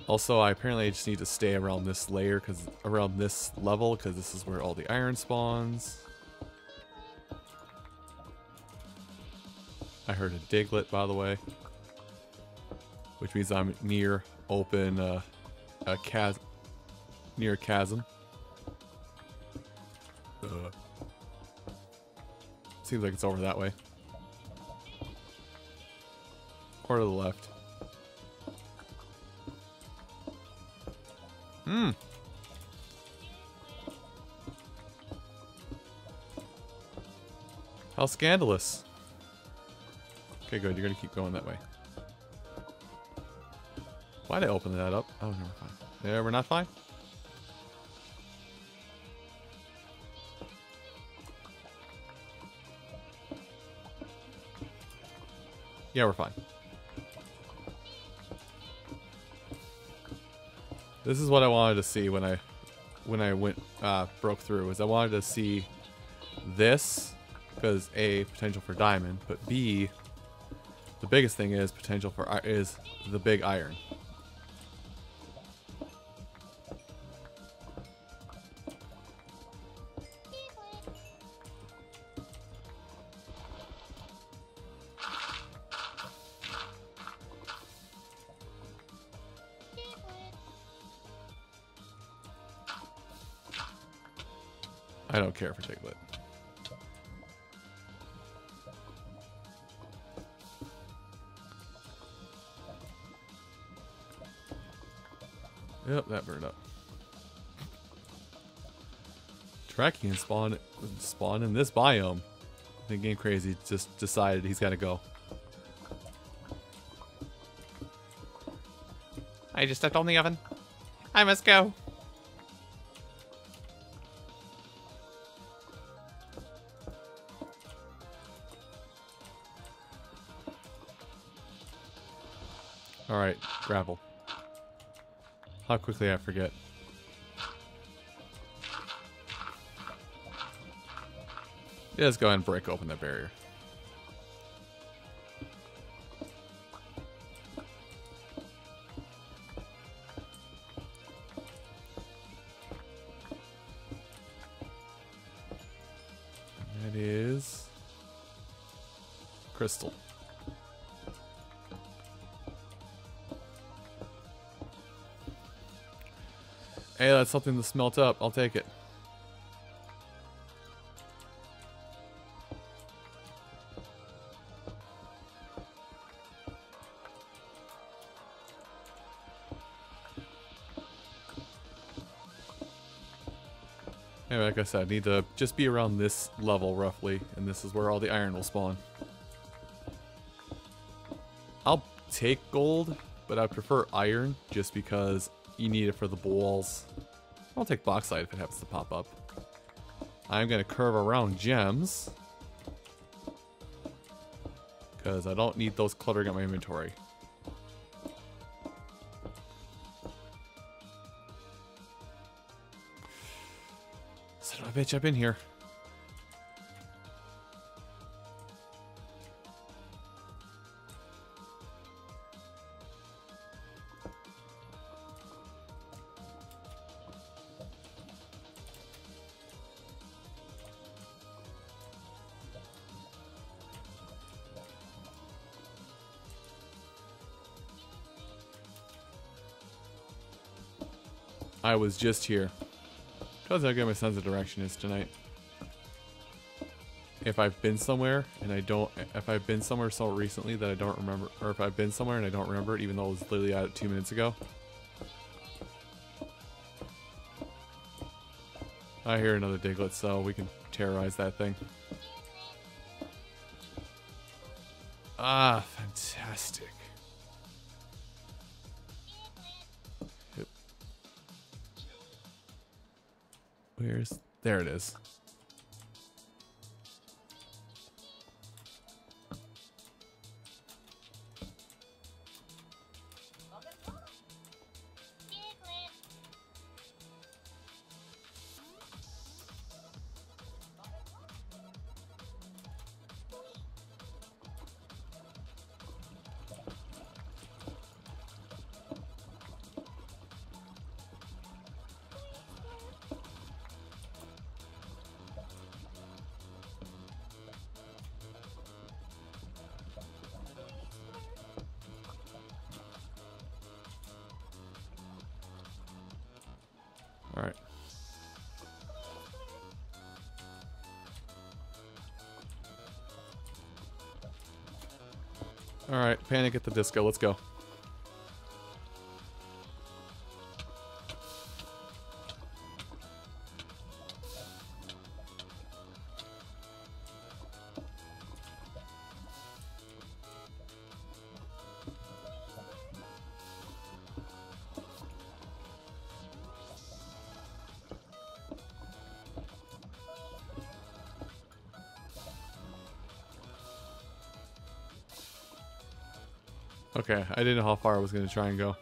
Also, I apparently just need to stay around this layer, because around this level, because this is where all the iron spawns. I heard a Diglett, by the way. Which means I'm near open, uh, a chasm. Near a chasm. Uh, seems like it's over that way. Or to the left. Hmm. How scandalous. Okay, good. You're going to keep going that way. Why'd I open that up? Oh, no, we're fine. There, we're not fine? Yeah, we're fine. This is what I wanted to see when I when I went uh, broke through is I wanted to see this because a potential for diamond, but b the biggest thing is potential for is the big iron. I don't care for Tiglet. Yep, that burned up. Tracking and spawn spawn in this biome. I think Game Crazy just decided he's gotta go. I just stepped on the oven. I must go. How quickly I forget. Yeah, let's go ahead and break open that barrier. Something to smelt up. I'll take it. Anyway, like I said, I need to just be around this level roughly, and this is where all the iron will spawn. I'll take gold, but I prefer iron just because you need it for the balls. I'll take bauxite if it happens to pop up. I'm going to curve around gems. Because I don't need those cluttering up my inventory. Son of a bitch, I've been here. I was just here. Tells how good my sense of direction is tonight. If I've been somewhere and I don't, if I've been somewhere so recently that I don't remember, or if I've been somewhere and I don't remember it, even though it was literally out two minutes ago. I hear another Diglett, so we can terrorize that thing. Panic at the disco. Let's go. Okay, I didn't know how far I was going to try and go.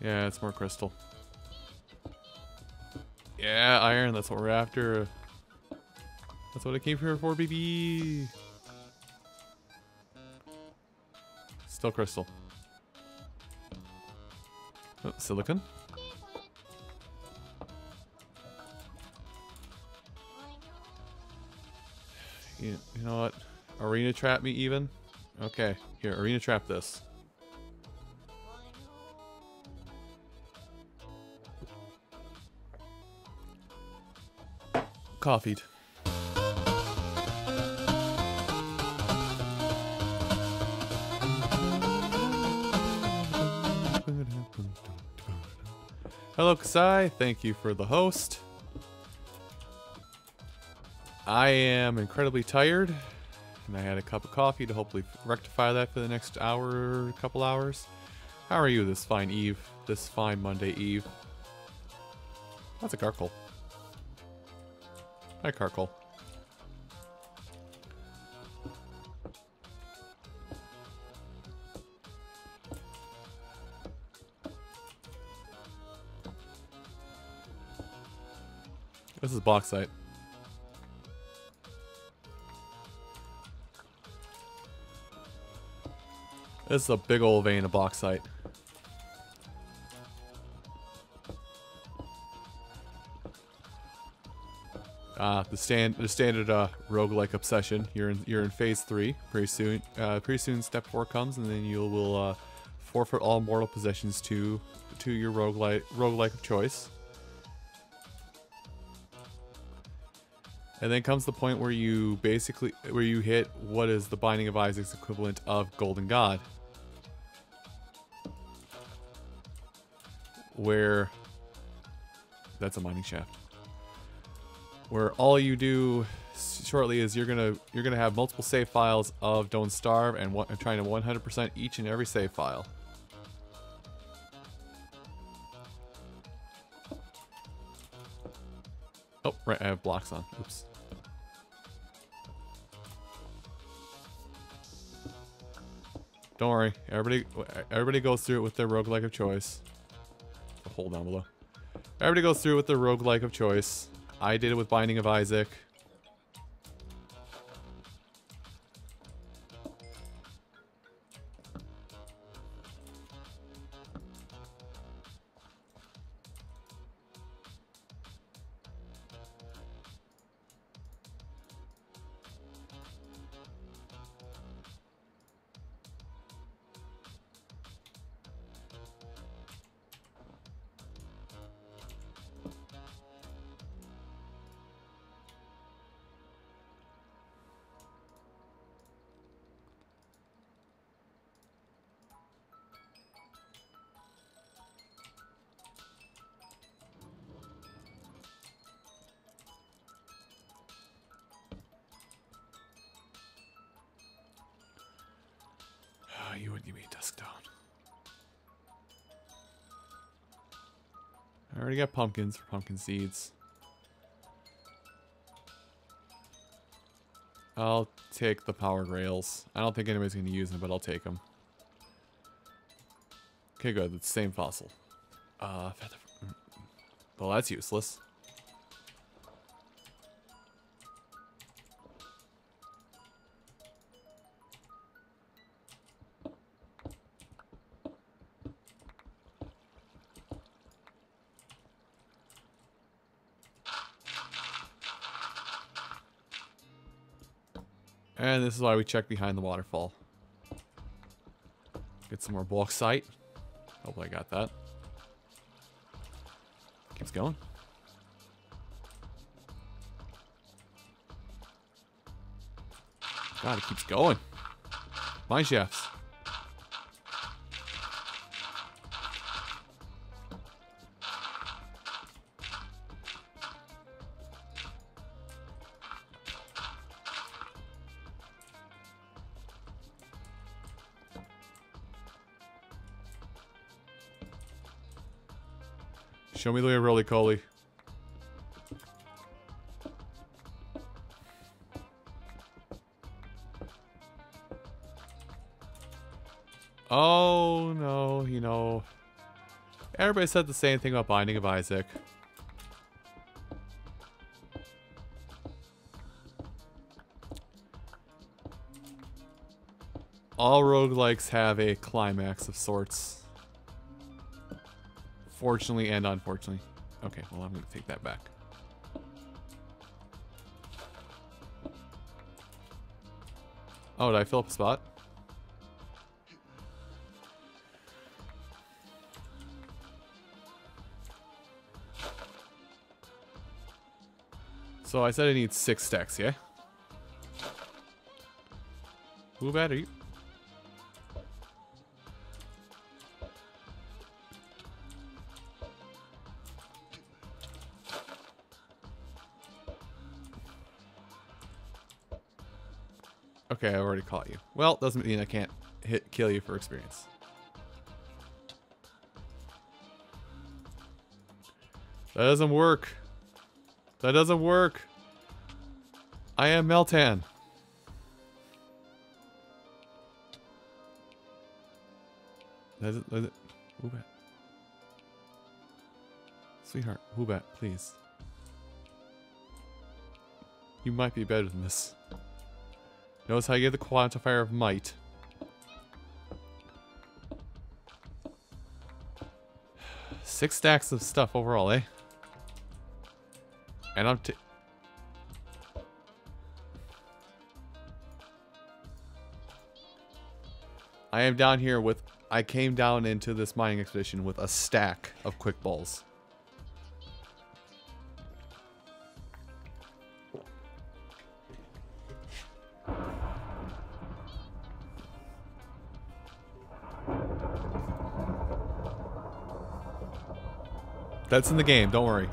Yeah, it's more crystal. Yeah, iron, that's what we're after. That's what I came here for, baby. Still crystal. Oh, silicon. Arena trap me even? Okay, here, arena trap this. Coffeed. Hello, Kasai. Thank you for the host. I am incredibly tired, and I had a cup of coffee to hopefully rectify that for the next hour, couple hours. How are you this fine eve, this fine Monday eve? That's a Carkol. Hi, Carkol. This is bauxite. This is a big old vein of bauxite. Uh, the stand the standard uh, roguelike obsession. You're in you're in phase three. Pretty soon uh, pretty soon step four comes and then you will uh, forfeit all mortal possessions to to your roguelike roguelike of choice. And then comes the point where you basically where you hit what is the Binding of Isaac's equivalent of Golden God. Where that's a mining shaft. Where all you do shortly is you're gonna you're gonna have multiple save files of Don't Starve and one, trying to 100% each and every save file. Oh, right, I have blocks on. Oops. Don't worry. Everybody everybody goes through it with their roguelike of choice. The down below. Everybody goes through it with their roguelike of choice. I did it with Binding of Isaac. Got pumpkins for pumpkin seeds. I'll take the power rails. I don't think anybody's going to use them, but I'll take them. Okay, good. It's the same fossil. Uh, Well, that's useless. This is why we check behind the waterfall. Get some more bauxite. Hope I got that. Keeps going. God, it keeps going. Mine shafts. Show me the way, Rolycoly. Oh no, you know. Everybody said the same thing about Binding of Isaac. All roguelikes have a climax of sorts. Fortunately and unfortunately. Okay, well I'm going to take that back. Oh, did I fill up a spot? So I said I need six stacks, yeah? Woobat are you? Caught you. Well, doesn't mean I can't hit kill you for experience. That doesn't work. That doesn't work. I am Meltan. Is, Woobat. Sweetheart, Woobat, please. You might be better than this. Notice how you get the quantifier of might. Six stacks of stuff overall, eh? And I'm t I am down here with I came down into this mining expedition with a stack of quick balls. That's in the game, don't worry.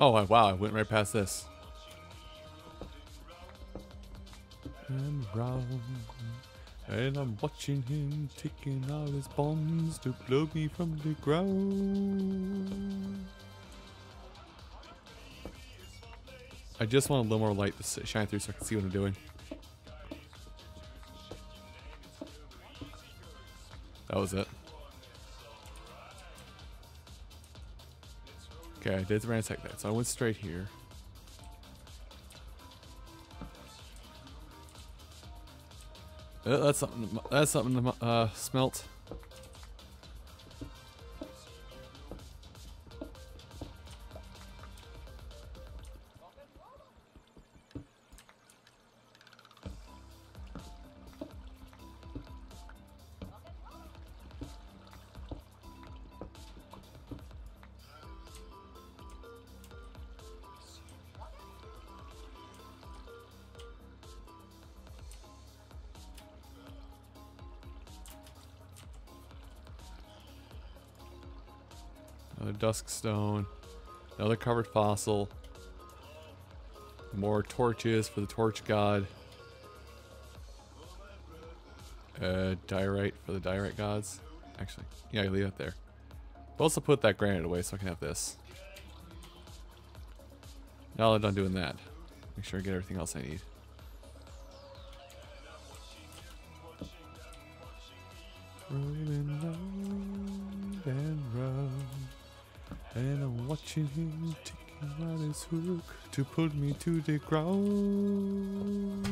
Oh, wow, I went right past this. And round, and I'm watching him taking out his bombs to blow me from the ground. I just want a little more light to shine through so I can see what I'm doing. That was it. Okay, I did ransack that, so I went straight here. That's something. That's something to uh, smelt. Dusk stone. Another covered fossil. More torches for the torch god. Uh, diorite for the diorite gods. Actually, yeah, I leave it there. But also put that granite away so I can have this. Now I'm done doing that, make sure I get everything else I need. Rolling Out his hook to me to the ground.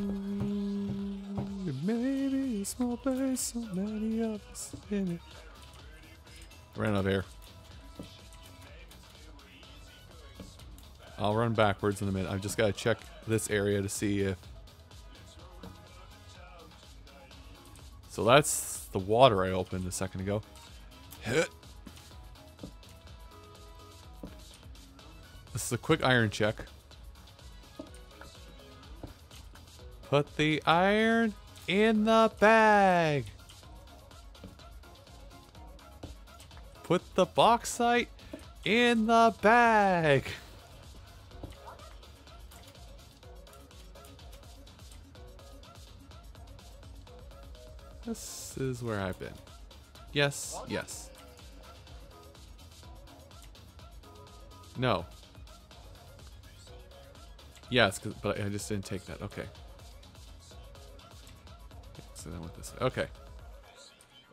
A small place, so many of us in it. Ran out of air. I'll run backwards in a minute. I've just got to check this area to see if... So that's the water I opened a second ago. Hit. Is a quick iron check. Put the iron in the bag. Put the bauxite in the bag. This is where I've been. Yes, yes. No. Yes, but I just didn't take that. Okay. So then with this. Okay.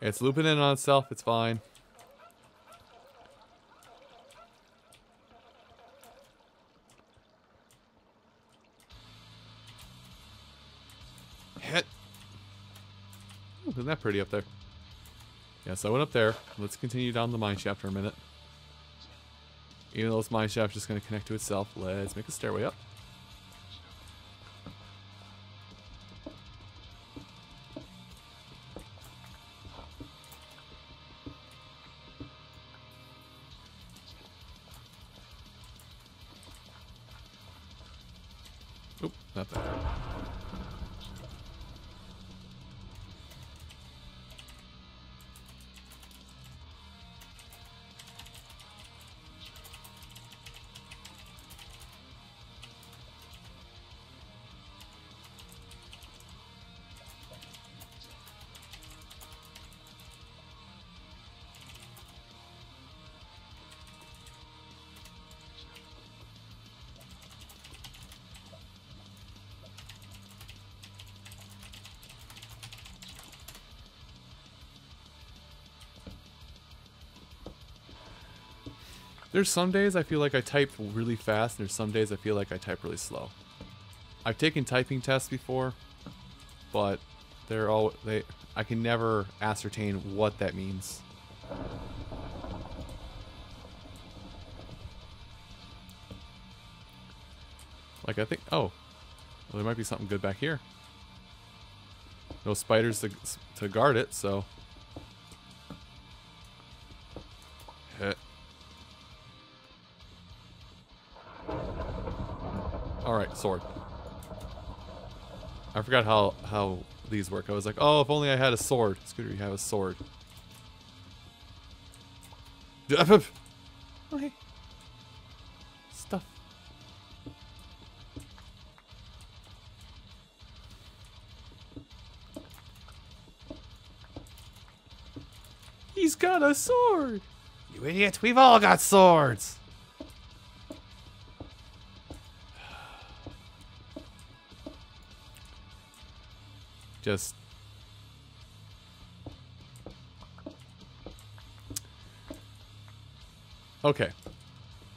It's looping in on itself. It's fine. Hit. Ooh, isn't that pretty up there? Yeah, so I went up there. Let's continue down the mine shaft for a minute. Even though this mine shaft is just going to connect to itself, let's make a stairway up. There's some days I feel like I type really fast, and there's some days I feel like I type really slow. I've taken typing tests before, but they're all they. I can never ascertain what that means. Like I think, oh, well, there might be something good back here. No spiders to to guard it, so. Sword. I forgot how, how these work. I was like, oh, if only I had a sword. Scooter, you have a sword. Okay. Stuff. He's got a sword! You idiot, we've all got swords! Just Okay.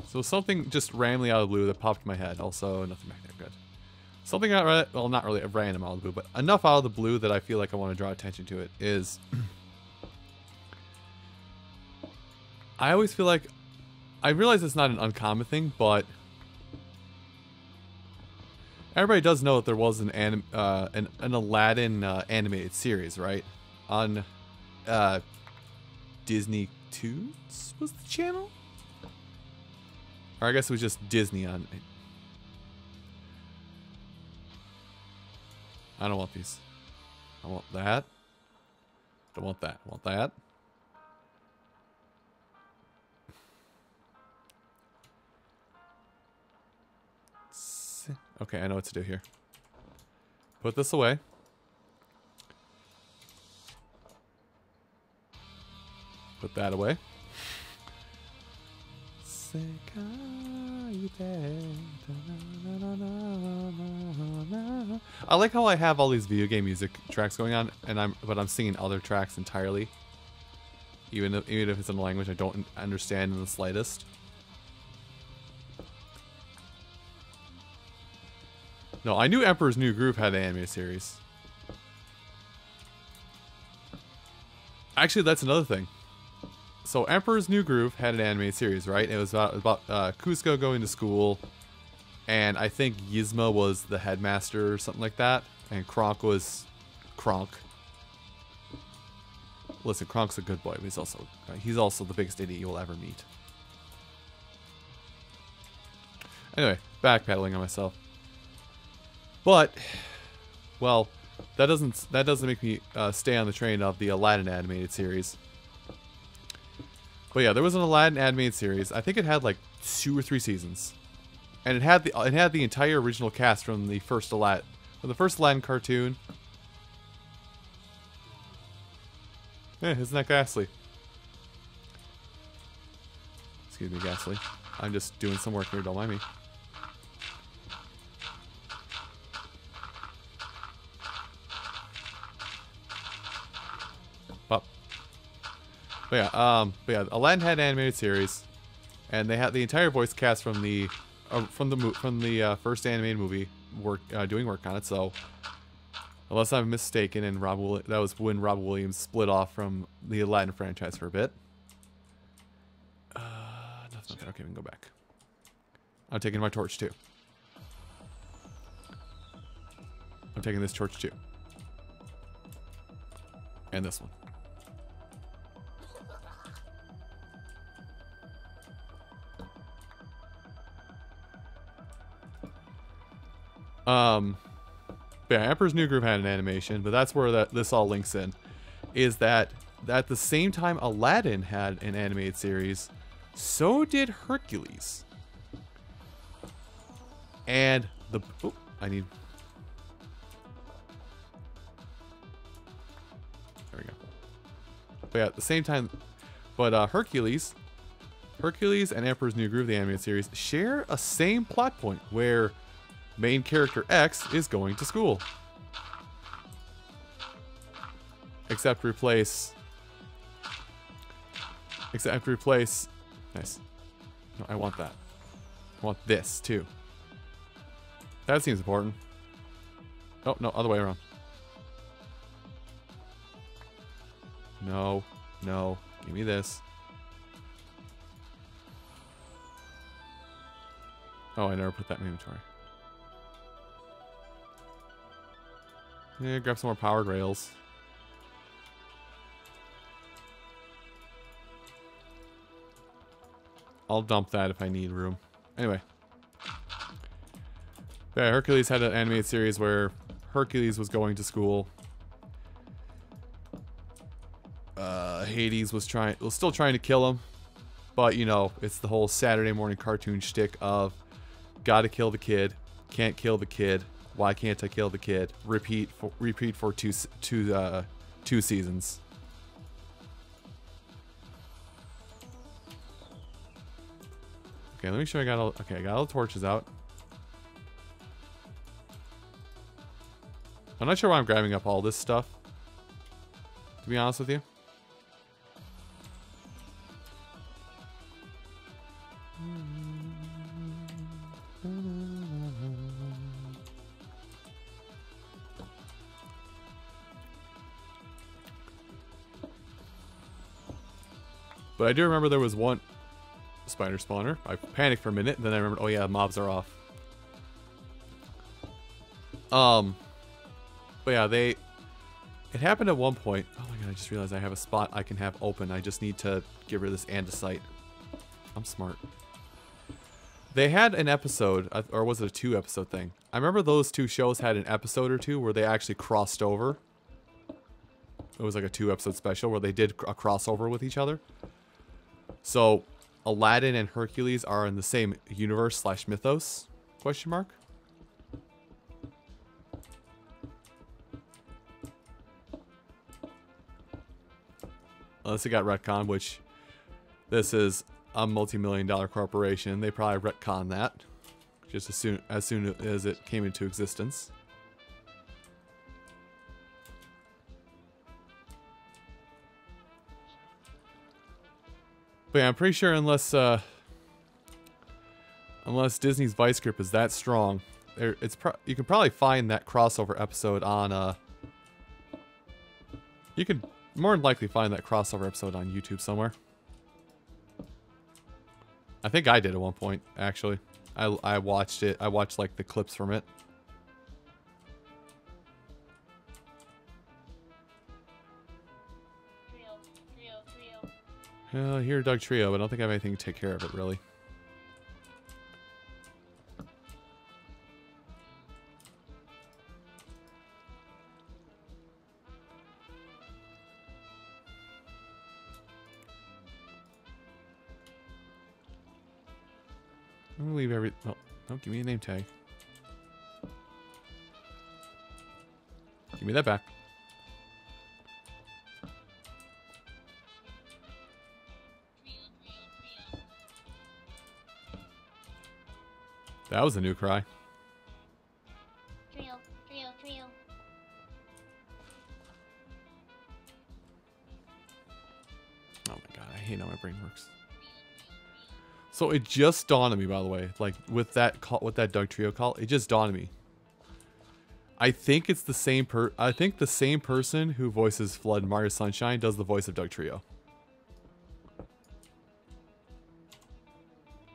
So something just randomly out of the blue that popped in my head. Also, nothing back there. Good. Something out right, well, not really a random out of the blue, but enough out of the blue that I feel like I want to draw attention to it is. I always feel like I realize it's not an uncommon thing, but everybody does know that there was an anim, uh, an, an Aladdin uh, animated series, right? On uh, Disney Toons was the channel, or I guess it was just Disney on. I don't want these. I want that. Don't want that. I want that. Okay, I know what to do here. Put this away. Put that away. I like how I have all these video game music tracks going on, and I'm but I'm singing other tracks entirely. even if, even if it's in a language I don't understand in the slightest. No, I knew Emperor's New Groove had an anime series. Actually, that's another thing. So Emperor's New Groove had an anime series, right? It was about, about uh, Kuzco going to school, and I think Yzma was the headmaster or something like that, and Kronk was Kronk. Listen, Kronk's a good boy, but he's also uh, he's also the biggest idiot you'll ever meet. Anyway, backpedaling on myself. But, well, that doesn't that doesn't make me uh, stay on the train of the Aladdin animated series. But yeah, there was an Aladdin animated series. I think it had like two or three seasons, and it had the it had the entire original cast from the first Aladdin from the first Aladdin cartoon. Eh, isn't that ghastly? Excuse me, ghastly. I'm just doing some work here. Don't mind me. But yeah, um, but yeah, Aladdin had an animated series, and they had the entire voice cast from the uh, from the from the uh, first animated movie work uh, doing work on it. So, unless I'm mistaken, and Rob Will that was when Rob Williams split off from the Aladdin franchise for a bit. Uh. Okay, okay, we can go back. I'm taking my torch too. I'm taking this torch too. And this one. Um, yeah, Emperor's New Groove had an animation, but that's where that this all links in. Is that at the same time Aladdin had an animated series, so did Hercules. And the oh, I need There we go. But yeah, at the same time, but uh, Hercules, Hercules and Emperor's New Groove, the animated series, share a same plot point where main character X is going to school. Except replace... Except replace... Nice. No, I want that. I want this, too. That seems important. Oh, no, other way around. No, no, give me this. Oh, I never put that in inventory. Yeah, grab some more powered rails. I'll dump that if I need room. Anyway. Yeah, Hercules had an animated series where Hercules was going to school. Uh, Hades was trying, was still trying to kill him, but you know, it's the whole Saturday morning cartoon shtick of, gotta kill the kid, can't kill the kid, why can't I kill the kid? Repeat for repeat for two two uh two seasons. Okay, let me make sure I got all okay, I got all the torches out. I'm not sure why I'm grabbing up all this stuff. To be honest with you. But I do remember there was one spider spawner. I panicked for a minute, and then I remembered, oh yeah, mobs are off. Um, but yeah, they, it happened at one point. Oh my god, I just realized I have a spot I can have open. I just need to get rid of this andesite. I'm smart. They had an episode, uh, or was it a two episode thing? I remember those two shows had an episode or two where they actually crossed over. It was like a two episode special where they did a crossover with each other. So Aladdin and Hercules are in the same universe slash mythos? Question mark. Unless it got retcon, which this is a multi-million dollar corporation. They probably retcon that just as soon as soon as it came into existence. But yeah, I'm pretty sure unless uh, unless Disney's Vice Grip is that strong, there it's you can probably find that crossover episode on uh. You can more than likely find that crossover episode on YouTube somewhere. I think I did at one point, actually. I, I watched it. I watched like the clips from it. Trio. Uh, here, Dugtrio, but I don't think I have anything to take care of it, really. I'm gonna leave every. Oh, no, give me a name tag. Give me that back. That was a new cry. Trio, trio, trio. Oh my god, I hate how my brain works. So it just dawned on me, by the way, like with that call, with that Dugtrio call, it just dawned on me. I think it's the same per. I think the same person who voices FLUDD in Mario Sunshine does the voice of Dugtrio.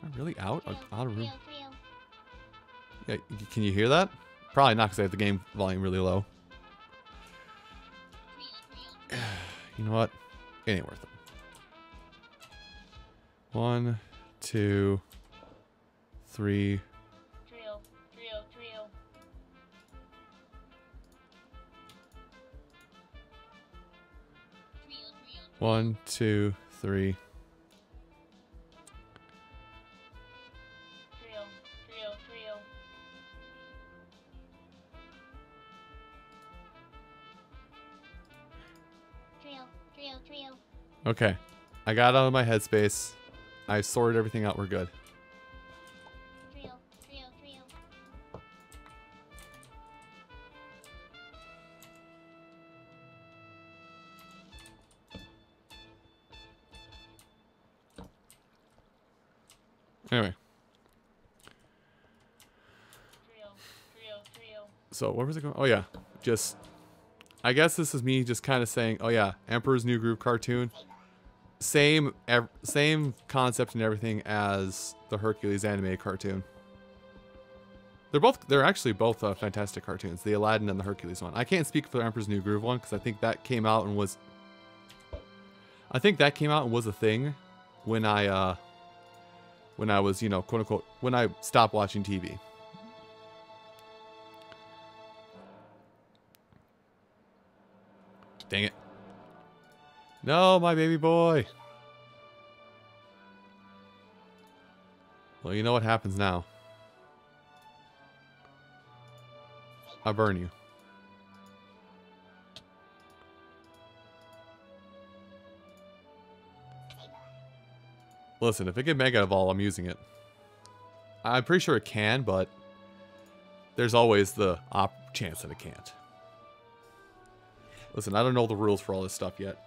Am I really out out of room? Uh, can you hear that? Probably not because I have the game volume really low. You know what? It ain't worth it. One, two, three. Trio, trio, trio. Trio, trio, One, two, three. Okay. I got out of my headspace. I sorted everything out. We're good. Anyway, so where was it going? Oh yeah, just. I guess this is me just kind of saying, oh yeah, Emperor's New Groove cartoon. Same, same concept and everything as the Hercules animated cartoon. They're both, they're actually both uh, fantastic cartoons. The Aladdin and the Hercules one. I can't speak for the Emperor's New Groove one because I think that came out and was. I think that came out and was a thing when I, uh, when I was, you know, quote unquote, when I stopped watching TV. Dang it. No, my baby boy. Well, you know what happens now. I burn you. Listen, if it can Mega Evolve, I'm using it. I'm pretty sure it can, but there's always the chance that it can't. Listen, I don't know the rules for all this stuff yet.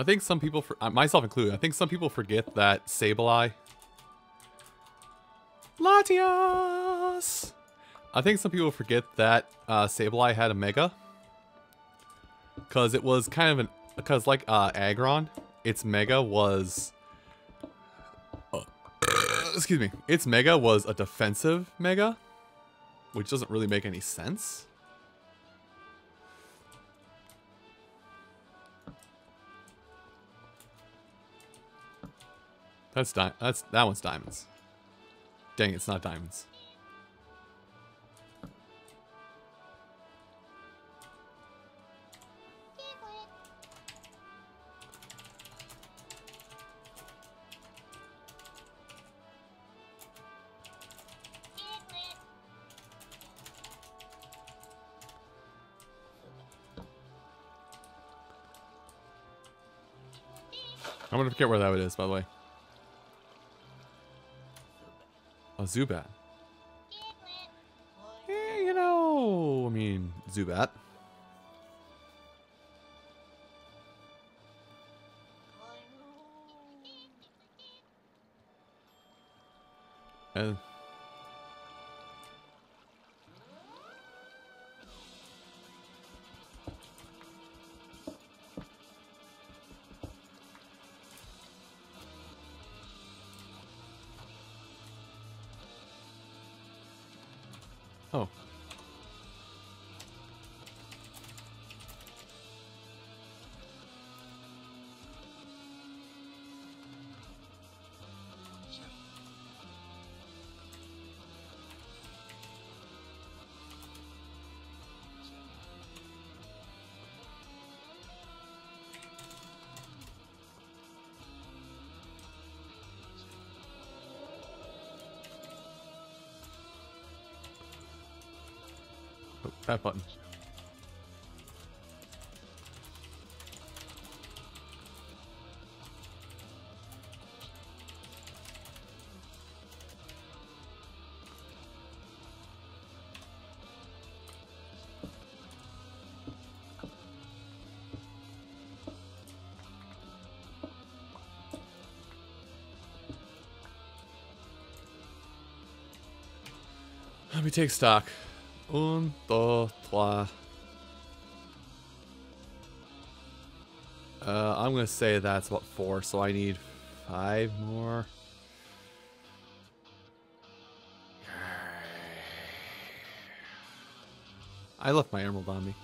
I think some people, for, uh, myself included, I think some people forget that Sableye. Latios! I think some people forget that uh, Sableye had a Mega. Because it was kind of an. Because, like uh, Aggron, its Mega was. uh, excuse me. Its Mega was a defensive Mega. Which doesn't really make any sense. That's di that's that one's diamonds. Dang, it's not diamonds. I'm gonna forget where that is, by the way. A Zubat. Eh, you know, I mean, Zubat. And that button. Let me take stock. Un, dos, trois. Uh, I'm gonna say that's about four, so I need five more. I left my emerald on me.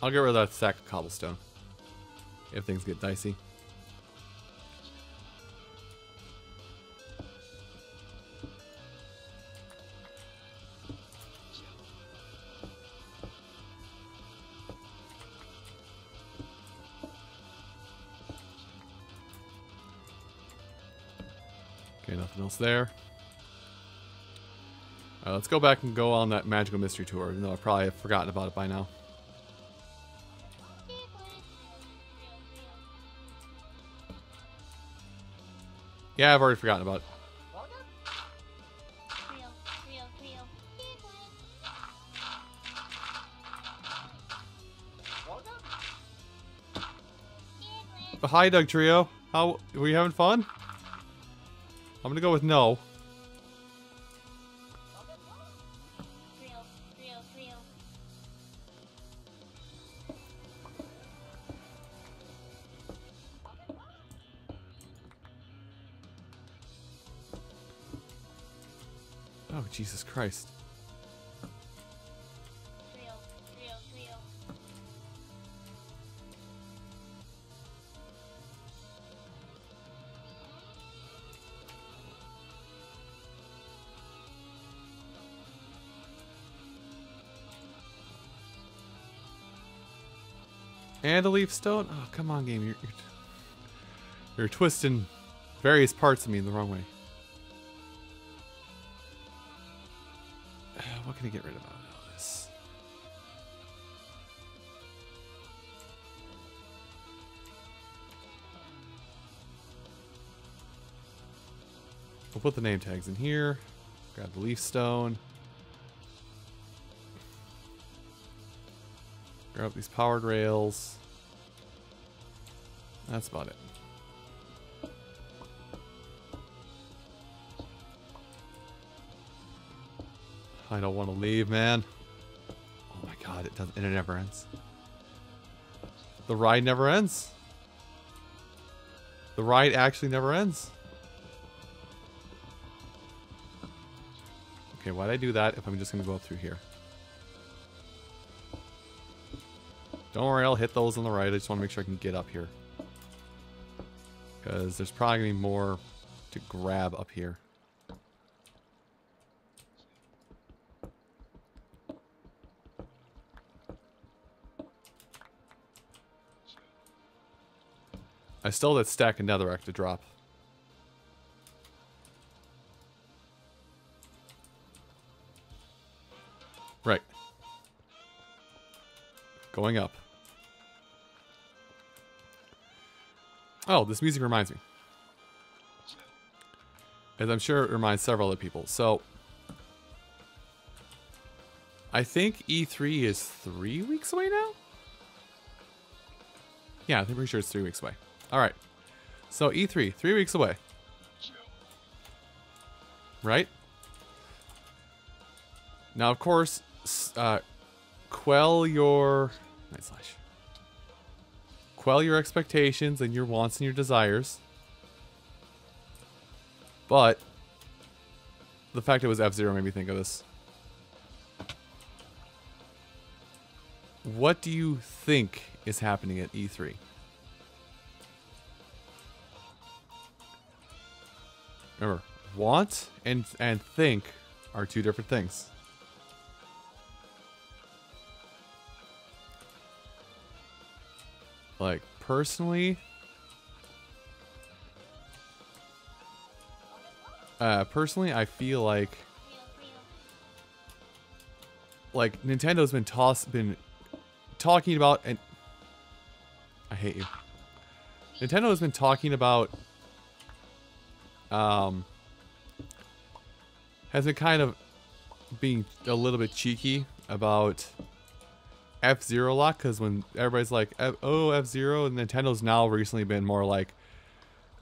I'll get rid of that sack of cobblestone. If things get dicey. There. Let's go back and go on that magical mystery tour, even though I probably have forgotten about it by now. Yeah, I've already forgotten about it. Hi, Dugtrio. How were you having fun? I'm gonna go with no. Oh, Jesus Christ. A leaf stone? Oh, come on, game. You're, you're, you're twisting various parts of me in the wrong way. What can I get rid of out of this? We'll put the name tags in here. Grab the leaf stone. Grab these powered rails. That's about it. I don't want to leave, man. Oh my god, it doesn't it never ends. The ride never ends. The ride actually never ends. Okay, why'd I do that if I'm just gonna go up through here? Don't worry, I'll hit those on the right. I just want to make sure I can get up here. Because there's probably going to be more to grab up here. I still have that stack of netherrack to drop. Right. Going up. Oh, this music reminds me. As I'm sure it reminds several other people. So, I think E3 is three weeks away now? Yeah, I'm pretty sure it's three weeks away. All right. So, E3, three weeks away. Right? Now, of course, uh, quell your... Night slash. Quell your expectations and your wants and your desires. But the fact it was F-Zero made me think of this. What do you think is happening at E E3? Remember, want and and think are two different things. Like personally, uh, personally, I feel like like Nintendo's been toss been talking about and I hate you. Nintendo has been talking about um has been kind of being a little bit cheeky about F Zero a lot because when everybody's like, "Oh, F Zero, and Nintendo's now recently been more like,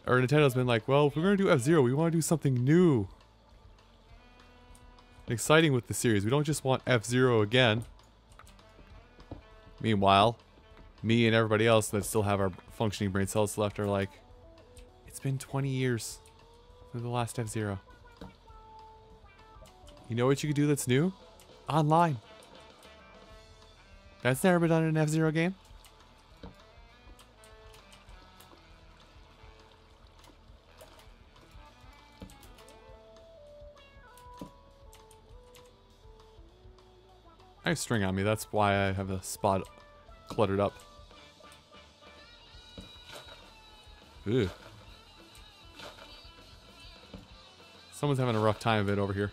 or Nintendo's been like, "Well, if we're gonna do F Zero, we want to do something new, exciting with the series. We don't just want F Zero again." Meanwhile, me and everybody else that still have our functioning brain cells left are like, "It's been 20 years since the last F Zero. You know what you could do that's new? Online." That's never been done in an F-Zero game. I have string on me, that's why I have a spot cluttered up. Ew. Someone's having a rough time of it over here.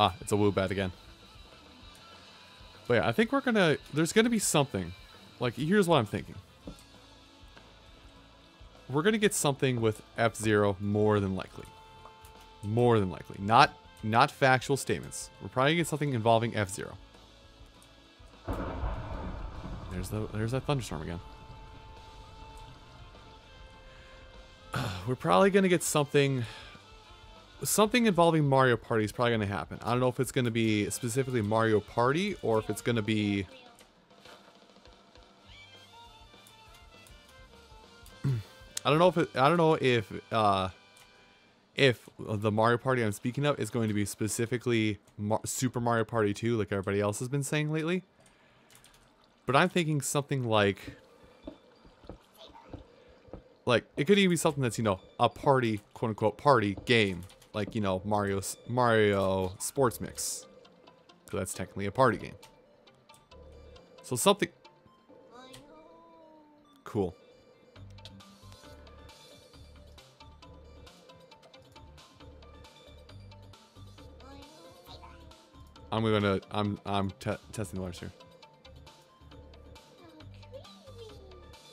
Ah, it's a Woobat again. But yeah, I think we're gonna. There's gonna be something. Like, here's what I'm thinking. We're gonna get something with F Zero more than likely. More than likely, not not factual statements. We're probably gonna get something involving F Zero. There's the there's that thunderstorm again. We're probably gonna get something something involving Mario Party is probably going to happen. I don't know if it's going to be specifically Mario Party or if it's going to be. I don't know if it, I don't know if uh, if the Mario Party I'm speaking of is going to be specifically Mar- Super Mario Party 2, like everybody else has been saying lately. But I'm thinking something like like it could even be something that's you know a party quote unquote party game like you know Mario Mario Sports Mix. So that's technically a party game. So something cool. I'm gonna I'm I'm te testing the waters here.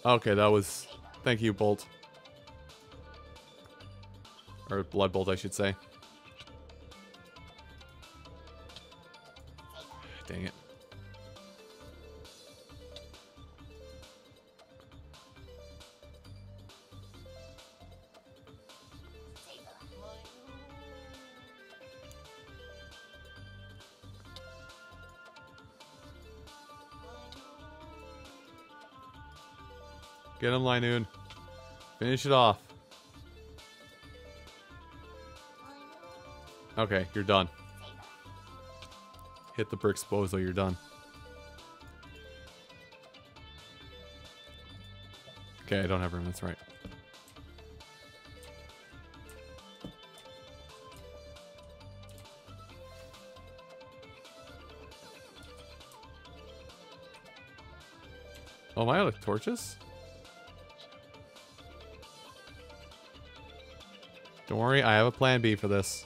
Okay, that was thank you, Bolt. Or Blood Bolt, I should say. Dang it. Get him, Linoone. Finish it off. Okay, you're done. Hit the brick Spozo, you're done. Okay, I don't have room, that's right. Oh, am I out of torches? Don't worry, I have a plan B for this.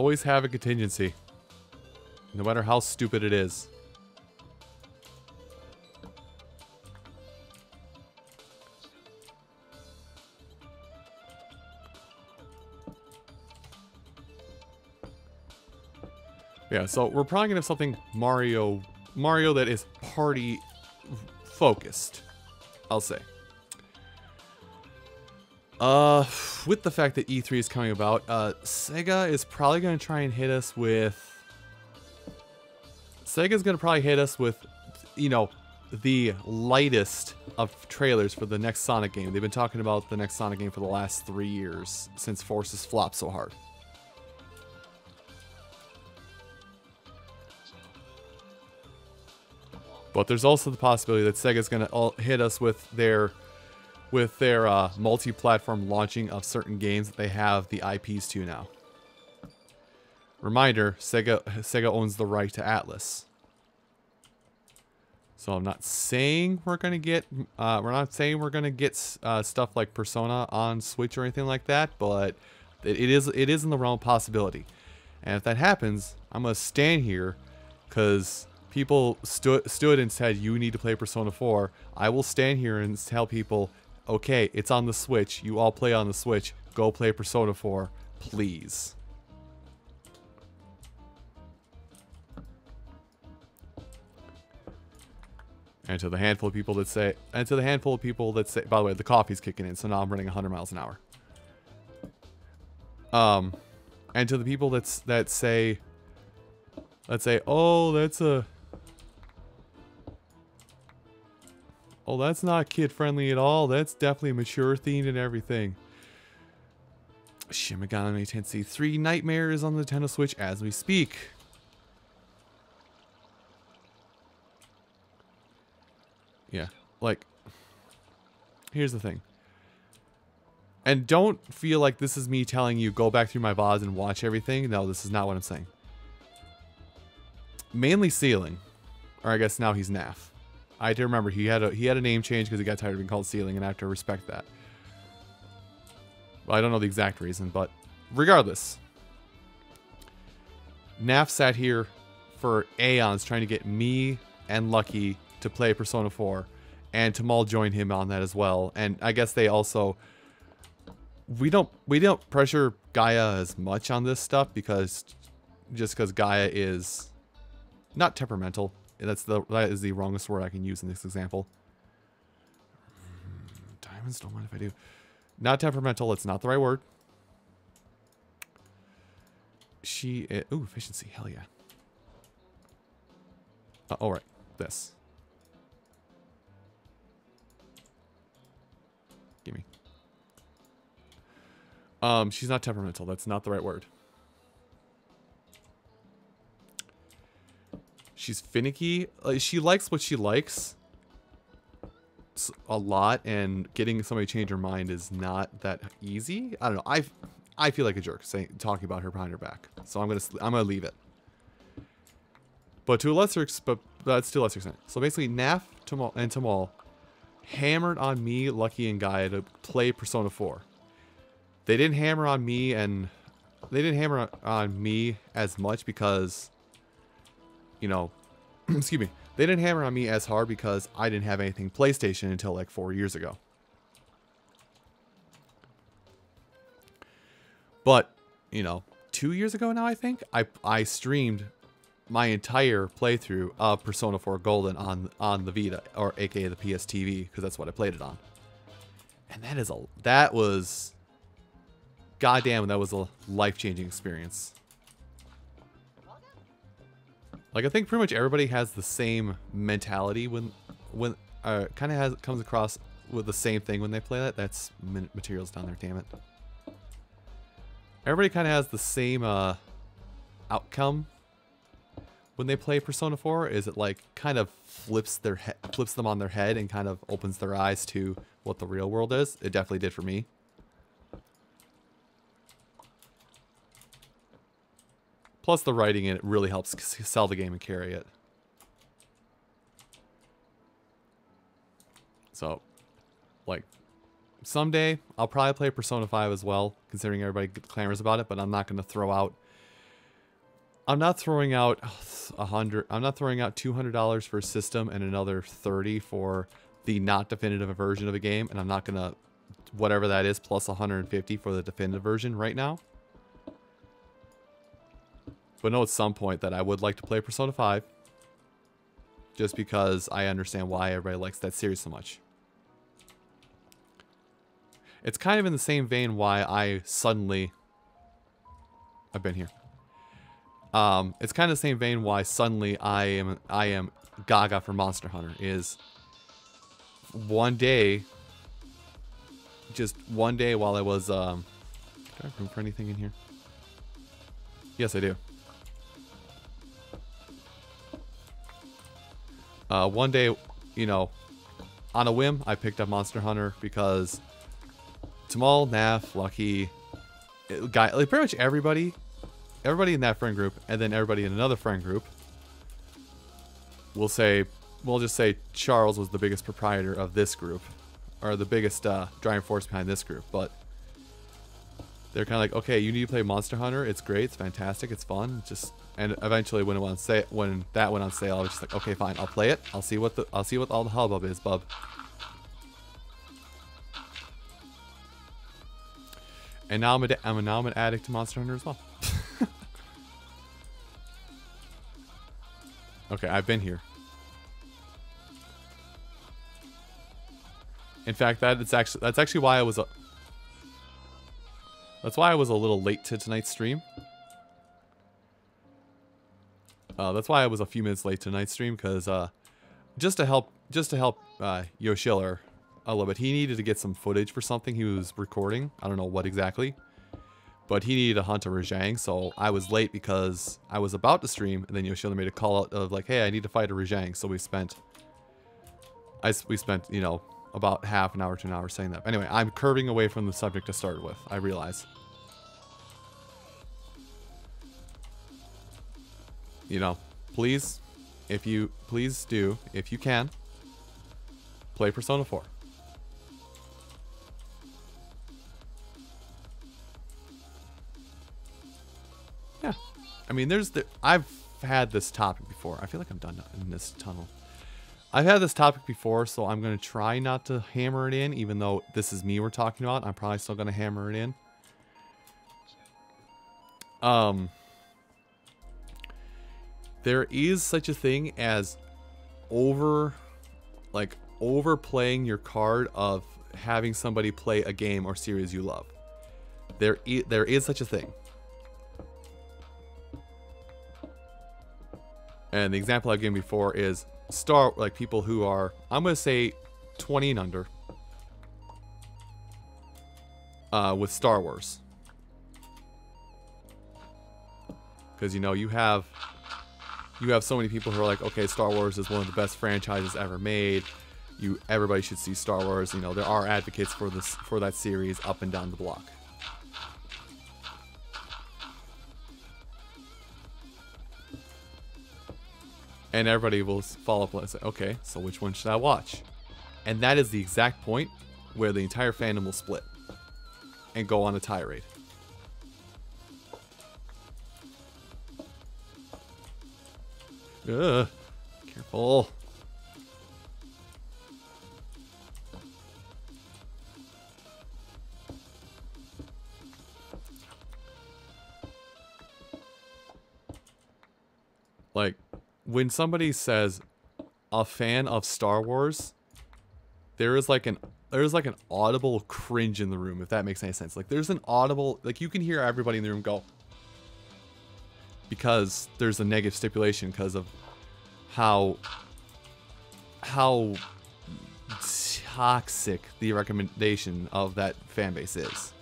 Always have a contingency. No matter how stupid it is. Yeah, so we're probably gonna have something Mario Mario that is party focused. I'll say. Uh, with the fact that E3 is coming about, uh, Sega is probably going to try and hit us with. Sega's going to probably hit us with, you know, the lightest of trailers for the next Sonic game. They've been talking about the next Sonic game for the last three years since Forces flopped so hard. But there's also the possibility that Sega's going to hit us with their with their uh, multi-platform launching of certain games that they have the IPs to now. Reminder, Sega Sega owns the right to Atlus. So I'm not saying we're gonna get, uh, we're not saying we're gonna get uh, stuff like Persona on Switch or anything like that, but it, it is it is in the realm of possibility. And if that happens, I'm gonna stand here, cause people stood stood and said you need to play Persona 4. I will stand here and tell people okay, it's on the Switch. You all play on the Switch. Go play Persona 4, please. And to the handful of people that say, and to the handful of people that say, by the way, the coffee's kicking in, so now I'm running 100 miles an hour. Um, and to the people that's that say, let's say, oh, that's a, Oh, that's not kid friendly at all. That's definitely a mature themed and everything. Shin Megami Tensei 3 Nightmare is on the Nintendo Switch as we speak. Yeah, like, here's the thing. And don't feel like this is me telling you go back through my VODs and watch everything. No, this is not what I'm saying. Mainly ceiling. Or I guess now he's NAF. I do remember he had a he had a name change because he got tired of being called Ceiling, and I have to respect that. Well, I don't know the exact reason, but regardless, Naf sat here for aeons trying to get me and Lucky to play Persona 4, and Tamal joined him on that as well. And I guess they also we don't we don't pressure Gaia as much on this stuff because just because Gaia is not temperamental that's the that is the wrongest word I can use in this example. Diamonds, don't mind if I do. Not temperamental, it's not the right word. She, uh, ooh, efficiency, hell yeah. Uh, all right, this. Gimme. Um, she's not temperamental, that's not the right word. She's finicky. Like, she likes what she likes a lot, and getting somebody to change her mind is not that easy. I don't know. I I feel like a jerk saying talking about her behind her back, so I'm gonna I'm gonna leave it. But to a lesser but that's to a lesser extent. So basically, Naf Tamal, and Tamal hammered on me, Lucky, and Gaia to play Persona 4. They didn't hammer on me and they didn't hammer on me as much because you know, excuse me, they didn't hammer on me as hard because I didn't have anything PlayStation until like four years ago. But, you know, two years ago now, I think, I, I streamed my entire playthrough of Persona 4 Golden on on the Vita, or aka the PS TV, because that's what I played it on. And that is a that was goddamn that was a life-changing experience. Like I think pretty much everybody has the same mentality when when uh, kind of has comes across with the same thing when they play that. That's materials down there, damn it. Everybody kind of has the same uh, outcome when they play Persona 4. Is it like kind of flips their flips them on their head and kind of opens their eyes to what the real world is? It definitely did for me. Plus the writing in it really helps sell the game and carry it. So, like, someday I'll probably play Persona 5 as well, considering everybody clamors about it, but I'm not going to throw out I'm not throwing out a hundred. I'm not throwing out two hundred dollars for a system and another thirty for the not definitive version of a game, and I'm not gonna whatever that is plus 150 for the definitive version right now. But know at some point that I would like to play Persona 5, just because I understand why everybody likes that series so much. It's kind of in the same vein why I suddenly... I've been here. Um, it's kind of the same vein why suddenly I am I am gaga for Monster Hunter is one day just one day while I was um do I have room for anything in here? Yes I do. Uh, one day, you know, on a whim, I picked up Monster Hunter because Tamal, Naf, Lucky, it, guy, like pretty much everybody, everybody in that friend group, and then everybody in another friend group, will say, we'll just say Charles was the biggest proprietor of this group, or the biggest uh, driving force behind this group, but they're kind of like, okay, you need to play Monster Hunter. It's great. It's fantastic. It's fun. Just and eventually, when it went on sale, when that went on sale, I was just like, okay, fine, I'll play it. I'll see what the I'll see what all the hubbub is, bub. And now I'm a, I'm a, now I'm an addict to Monster Hunter as well. okay, I've been here. In fact, that it's actually that's actually why I was a that's why I was a little late to tonight's stream. Uh, that's why I was a few minutes late to tonight's stream because uh, just to help just to help uh, Yoshiller a little bit, he needed to get some footage for something he was recording. I don't know what exactly, but he needed to hunt a Rajang, so I was late because I was about to stream, and then Yo Yoshiller made a call out of like, "Hey, I need to fight a Rajang," so we spent I we spent you know about half an hour to an hour saying that. Anyway, I'm curving away from the subject to start with. I realize. You know, please, if you please do, if you can, play Persona 4. Yeah. I mean, there's the I've had this topic before. I feel like I'm done in this tunnel. I've had this topic before, so I'm going to try not to hammer it in, even though this is me we're talking about. I'm probably still going to hammer it in. Um, there is such a thing as over, like, overplaying your card of having somebody play a game or series you love. There, there is such a thing. And the example I've given before is Star, like people who are, I'm going to say 20 and under uh, with Star Wars. Because, you know, you have, you have so many people who are like, okay, Star Wars is one of the best franchises ever made. You, everybody should see Star Wars. You know, there are advocates for this, for that series up and down the block. And everybody will follow up and say, okay, so which one should I watch? And that is the exact point where the entire fandom will split and go on a tirade. Ugh, careful. Like, when somebody says a fan of Star Wars, there is like an there's like an audible cringe in the room, if that makes any sense. Like there's an audible like you can hear everybody in the room go because there's a negative stipulation because of how how toxic the recommendation of that fan base is.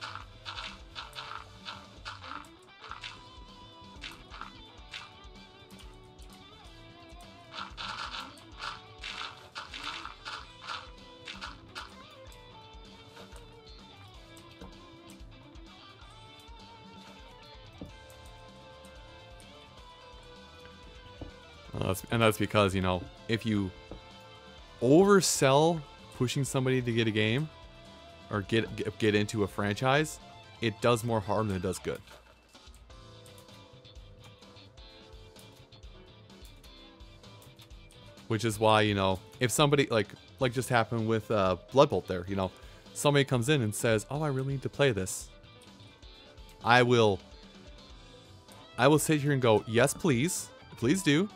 That's, and that's because, you know, if you oversell pushing somebody to get a game or get get into a franchise, it does more harm than it does good. Which is why, you know, if somebody like like just happened with uh, Blood Bolt there, you know, somebody comes in and says, "Oh, I really need to play this." I will I will sit here and go, "Yes, please. Please do."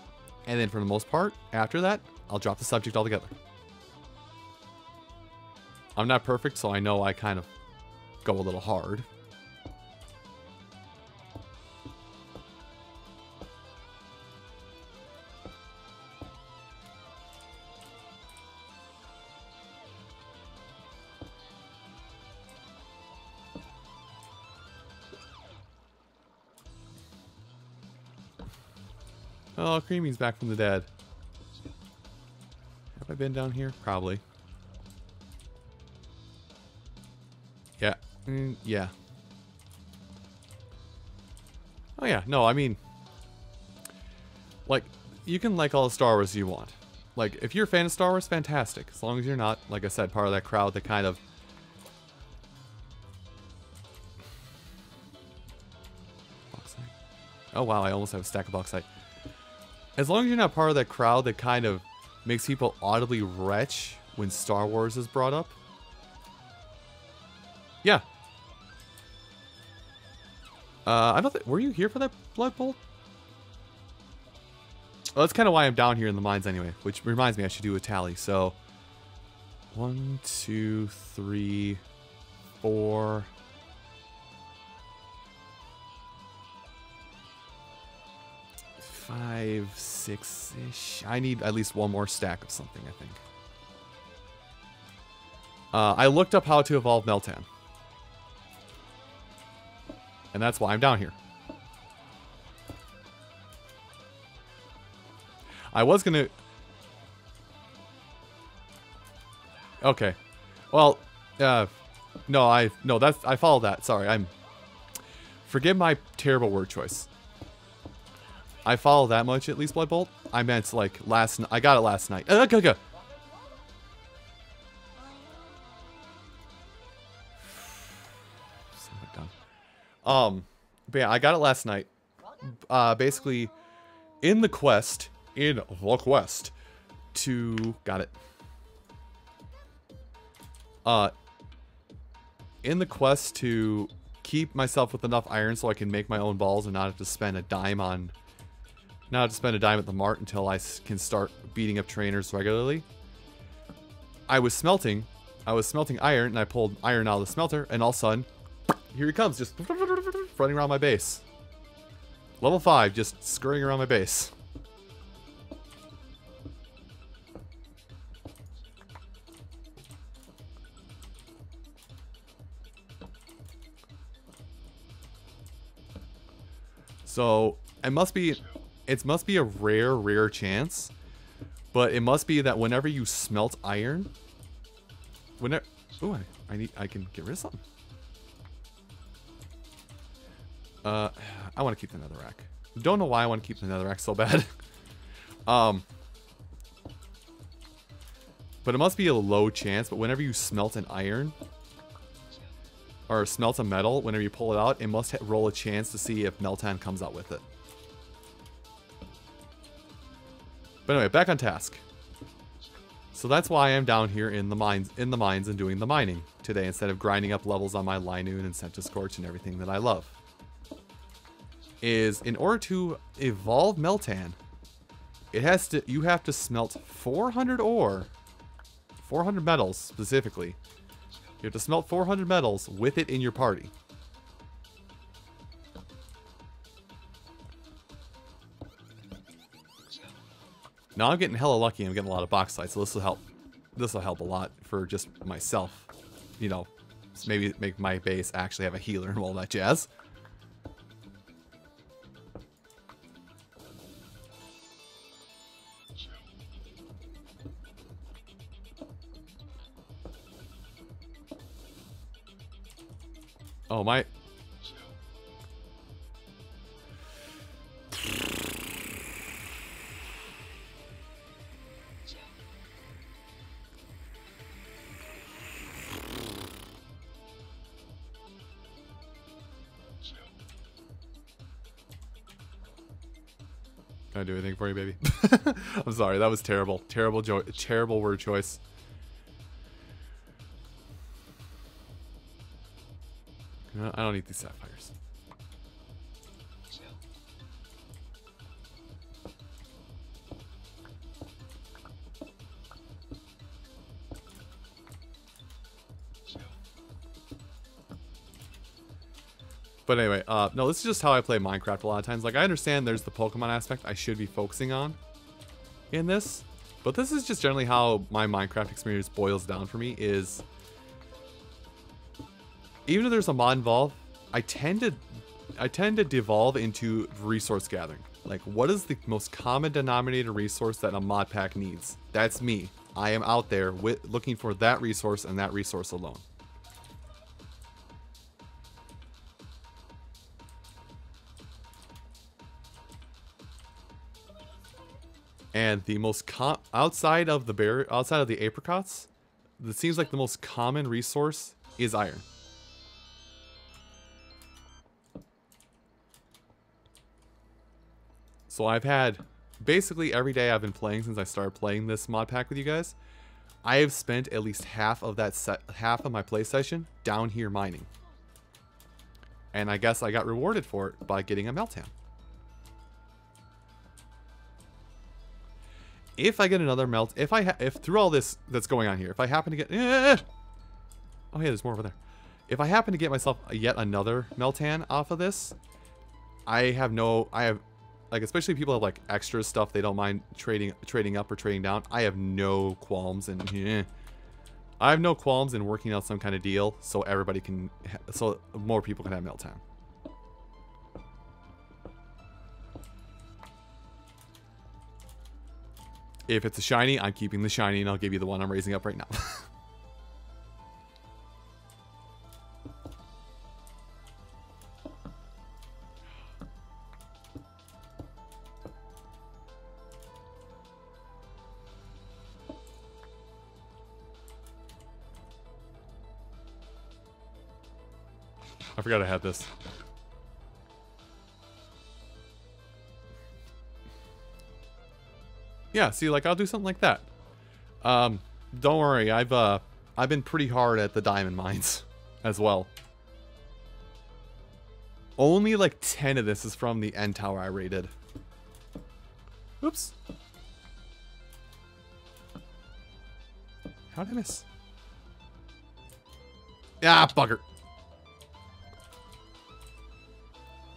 And then for the most part, after that, I'll drop the subject altogether. I'm not perfect, so I know I kind of go a little hard. Creamy's back from the dead. Have I been down here? Probably. Yeah. Mm, yeah. Oh yeah, no, I mean... Like, you can like all the Star Wars you want. Like, if you're a fan of Star Wars, fantastic. As long as you're not, like I said, part of that crowd that kind of... Oh wow, I almost have a stack of bauxite. As long as you're not part of that crowd that kind of makes people audibly retch when Star Wars is brought up. Yeah. Uh, I don't think... Were you here for that Blood Bolt? Well, that's kind of why I'm down here in the mines anyway. Which reminds me I should do a tally. So... One, two, three, four... Five, six-ish. I need at least one more stack of something, I think. Uh, I looked up how to evolve Meltan. And that's why I'm down here. I was gonna... Okay. Well, uh, no, I, no, that's, I follow that. Sorry, I'm, forgive my terrible word choice. I follow that much at least, Blood Bolt. I meant, like, last, I got it last night. Uh, okay, okay. Um, but yeah, I got it last night. Uh, basically, in the quest, in the quest, to got it. Uh, in the quest to keep myself with enough iron so I can make my own balls and not have to spend a dime on, not have to spend a dime at the mart until I can start beating up trainers regularly. I was smelting, I was smelting iron, and I pulled iron out of the smelter, and all of a sudden, here he comes, just running around my base. Level 5, just scurrying around my base. So, it must be, it must be a rare, rare chance, but it must be that whenever you smelt iron, whenever, oh, I, I need, I can get rid of something. Uh, I want to keep the netherrack. Don't know why I want to keep the netherrack so bad. um, but it must be a low chance. But whenever you smelt an iron or smelt a metal, whenever you pull it out, it must roll a chance to see if Meltan comes out with it. But anyway, back on task. So that's why I'm down here in the mines in the mines and doing the mining today instead of grinding up levels on my Linoone and Centiskorch and everything that I love is in order to evolve Meltan, it has to you have to smelt 400 ore, 400 metals specifically. You have to smelt 400 metals with it in your party. Now I'm getting hella lucky. I'm getting a lot of bauxite, so this will help. This will help a lot for just myself. You know, maybe make my base actually have a healer and all that jazz. Oh, my... Can I do anything for you, baby? I'm sorry, that was terrible. Terrible, jo terrible word choice. I don't need these sapphires. But anyway, uh, no, this is just how I play Minecraft a lot of times. Like, I understand there's the Pokemon aspect I should be focusing on in this. But this is just generally how my Minecraft experience boils down for me is... Even if there's a mod involved, I tend to... I tend to devolve into resource gathering. Like, what is the most common denominator resource that a mod pack needs? That's me. I am out there with, looking for that resource and that resource alone. And the most com- outside of the bear outside of the apricots, it seems like the most common resource is iron. So I've had basically every day I've been playing since I started playing this mod pack with you guys. I have spent at least half of that set, half of my play session down here mining. And I guess I got rewarded for it by getting a Meltan. If I get another melt, if I if through all this that's going on here, if I happen to get, eh, oh yeah, there's more over there. If I happen to get myself yet another Meltan off of this, I have no, I have, like especially people have like extra stuff they don't mind trading trading up or trading down. I have no qualms and eh. I have no qualms in working out some kind of deal so everybody can, so more people can have Meltan. If it's a shiny, I'm keeping the shiny and I'll give you the one I'm raising up right now. I forgot I had this. Yeah, see, like, I'll do something like that. Um, don't worry, I've, uh, I've been pretty hard at the diamond mines as well. Only like 10 of this is from the end tower I raided. Oops. How did I miss? Ah, bugger.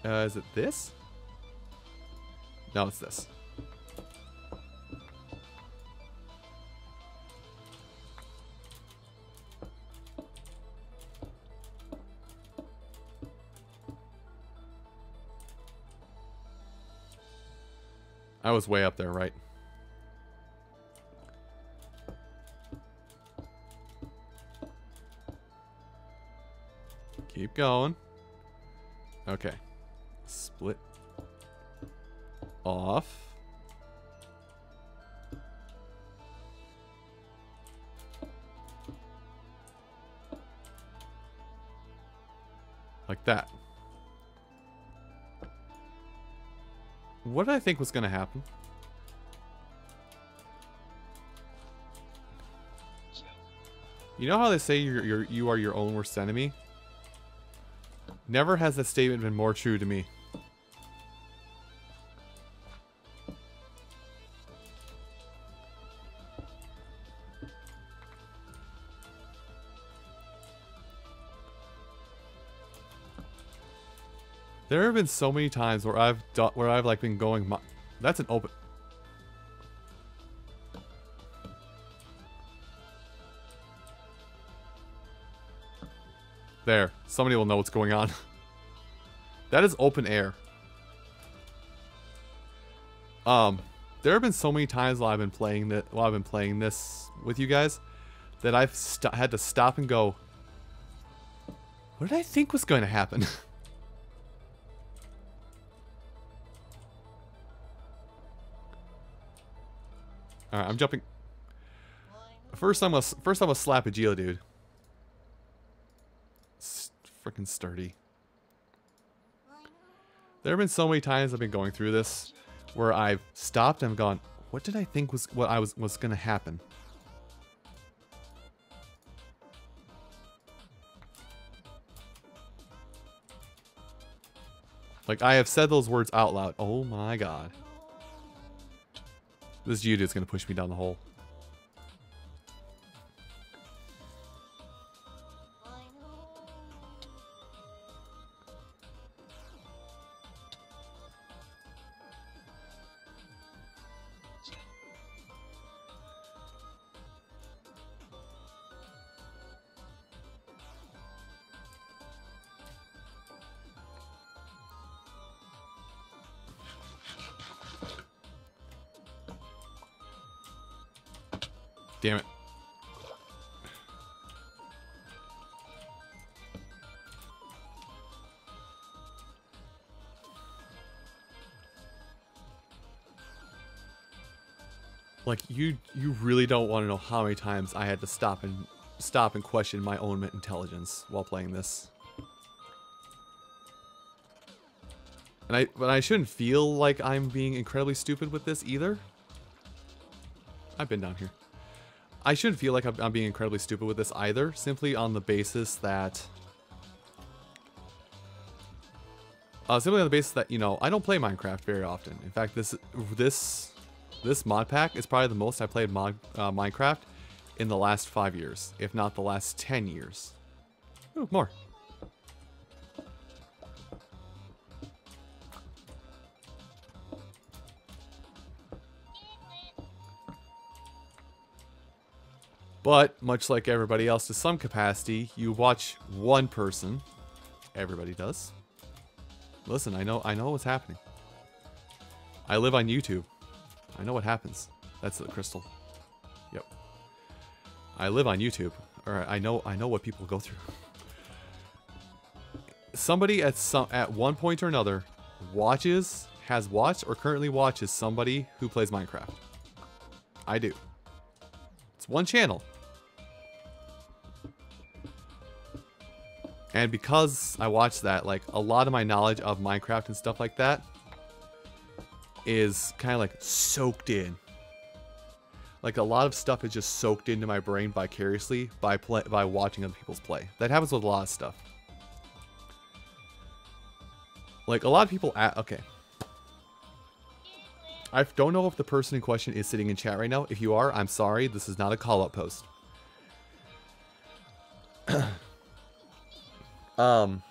Uh, is it this? No, it's this. I was way up there, right? Keep going. Okay. Split off. Like that. What did I think was going to happen? You know how they say you're, you're, you are your own worst enemy? Never has that statement been more true to me. There have been so many times where I've done, where I've like been going. That's an open. There, somebody will know what's going on. that is open air. Um, there have been so many times while I've been playing that while I've been playing this with you guys that I've had to stop and go. What did I think was going to happen? Alright, I'm jumping. First I'm a first I'm a slap a Geodude. Freaking sturdy. There have been so many times I've been going through this where I've stopped and gone, what did I think was what I was was gonna happen? Like I have said those words out loud. Oh my god. This Jude is gonna push me down the hole. How many times I had to stop and stop and question my own intelligence while playing this. And I but I shouldn't feel like I'm being incredibly stupid with this either. I've been down here. I shouldn't feel like I'm, being incredibly stupid with this either, simply on the basis that... Uh, simply on the basis that, you know, I don't play Minecraft very often. In fact, this this this mod pack is probably the most I played mod, uh, Minecraft in the last five years, if not the last 10 years. Ooh, more. But, much like everybody else to some capacity, you watch one person. Everybody does. Listen, I know I know what's happening. I live on YouTube. I know what happens. That's the crystal. Yep. I live on YouTube. Or I know I know what people go through. Somebody at some at one point or another watches, has watched, or currently watches somebody who plays Minecraft. I do. It's one channel. And because I watched that, like a lot of my knowledge of Minecraft and stuff like that is kind of like soaked in. Like a lot of stuff is just soaked into my brain vicariously by play by watching other people's play. That happens with a lot of stuff. Like a lot of people at okay. I don't know if the person in question is sitting in chat right now. If you are, I'm sorry. This is not a call-out post. um,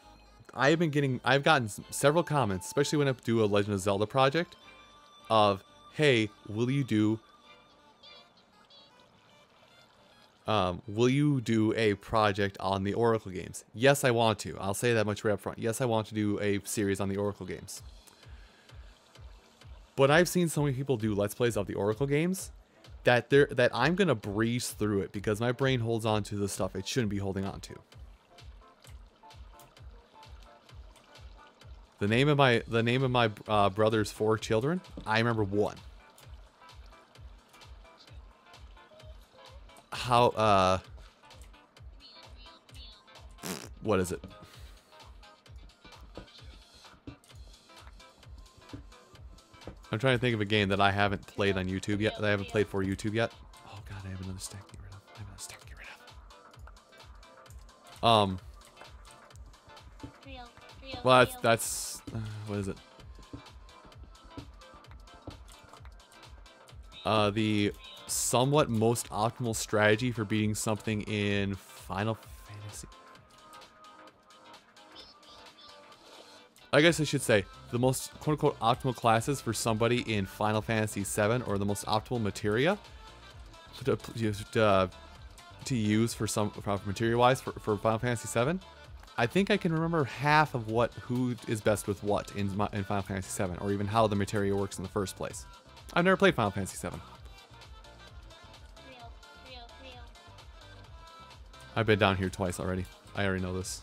I have been getting, I've gotten several comments, especially when I do a Legend of Zelda project, of, hey, will you do, um, will you do a project on the Oracle games? Yes, I want to. I'll say that much right up front. Yes, I want to do a series on the Oracle games. But I've seen so many people do Let's Plays of the Oracle games that that I'm gonna breeze through it because my brain holds on to the stuff it shouldn't be holding on to. The name of my the name of my uh, brother's four children, I remember one. How uh what is it? I'm trying to think of a game that I haven't played on YouTube yet. That I haven't played for YouTube yet. Oh god, I have another stack to get rid of. I have another stack to get rid of. Um, well, that's that's uh, what is it? Uh, the somewhat most optimal strategy for beating something in Final Fantasy. I guess I should say the most quote unquote optimal classes for somebody in Final Fantasy VII or the most optimal materia to, to, uh, to use for some for materia wise for, for Final Fantasy VII. I think I can remember half of what who is best with what in, my- in Final Fantasy VII, or even how the materia works in the first place. I've never played Final Fantasy VII. Real, real, real. I've been down here twice already. I already know this.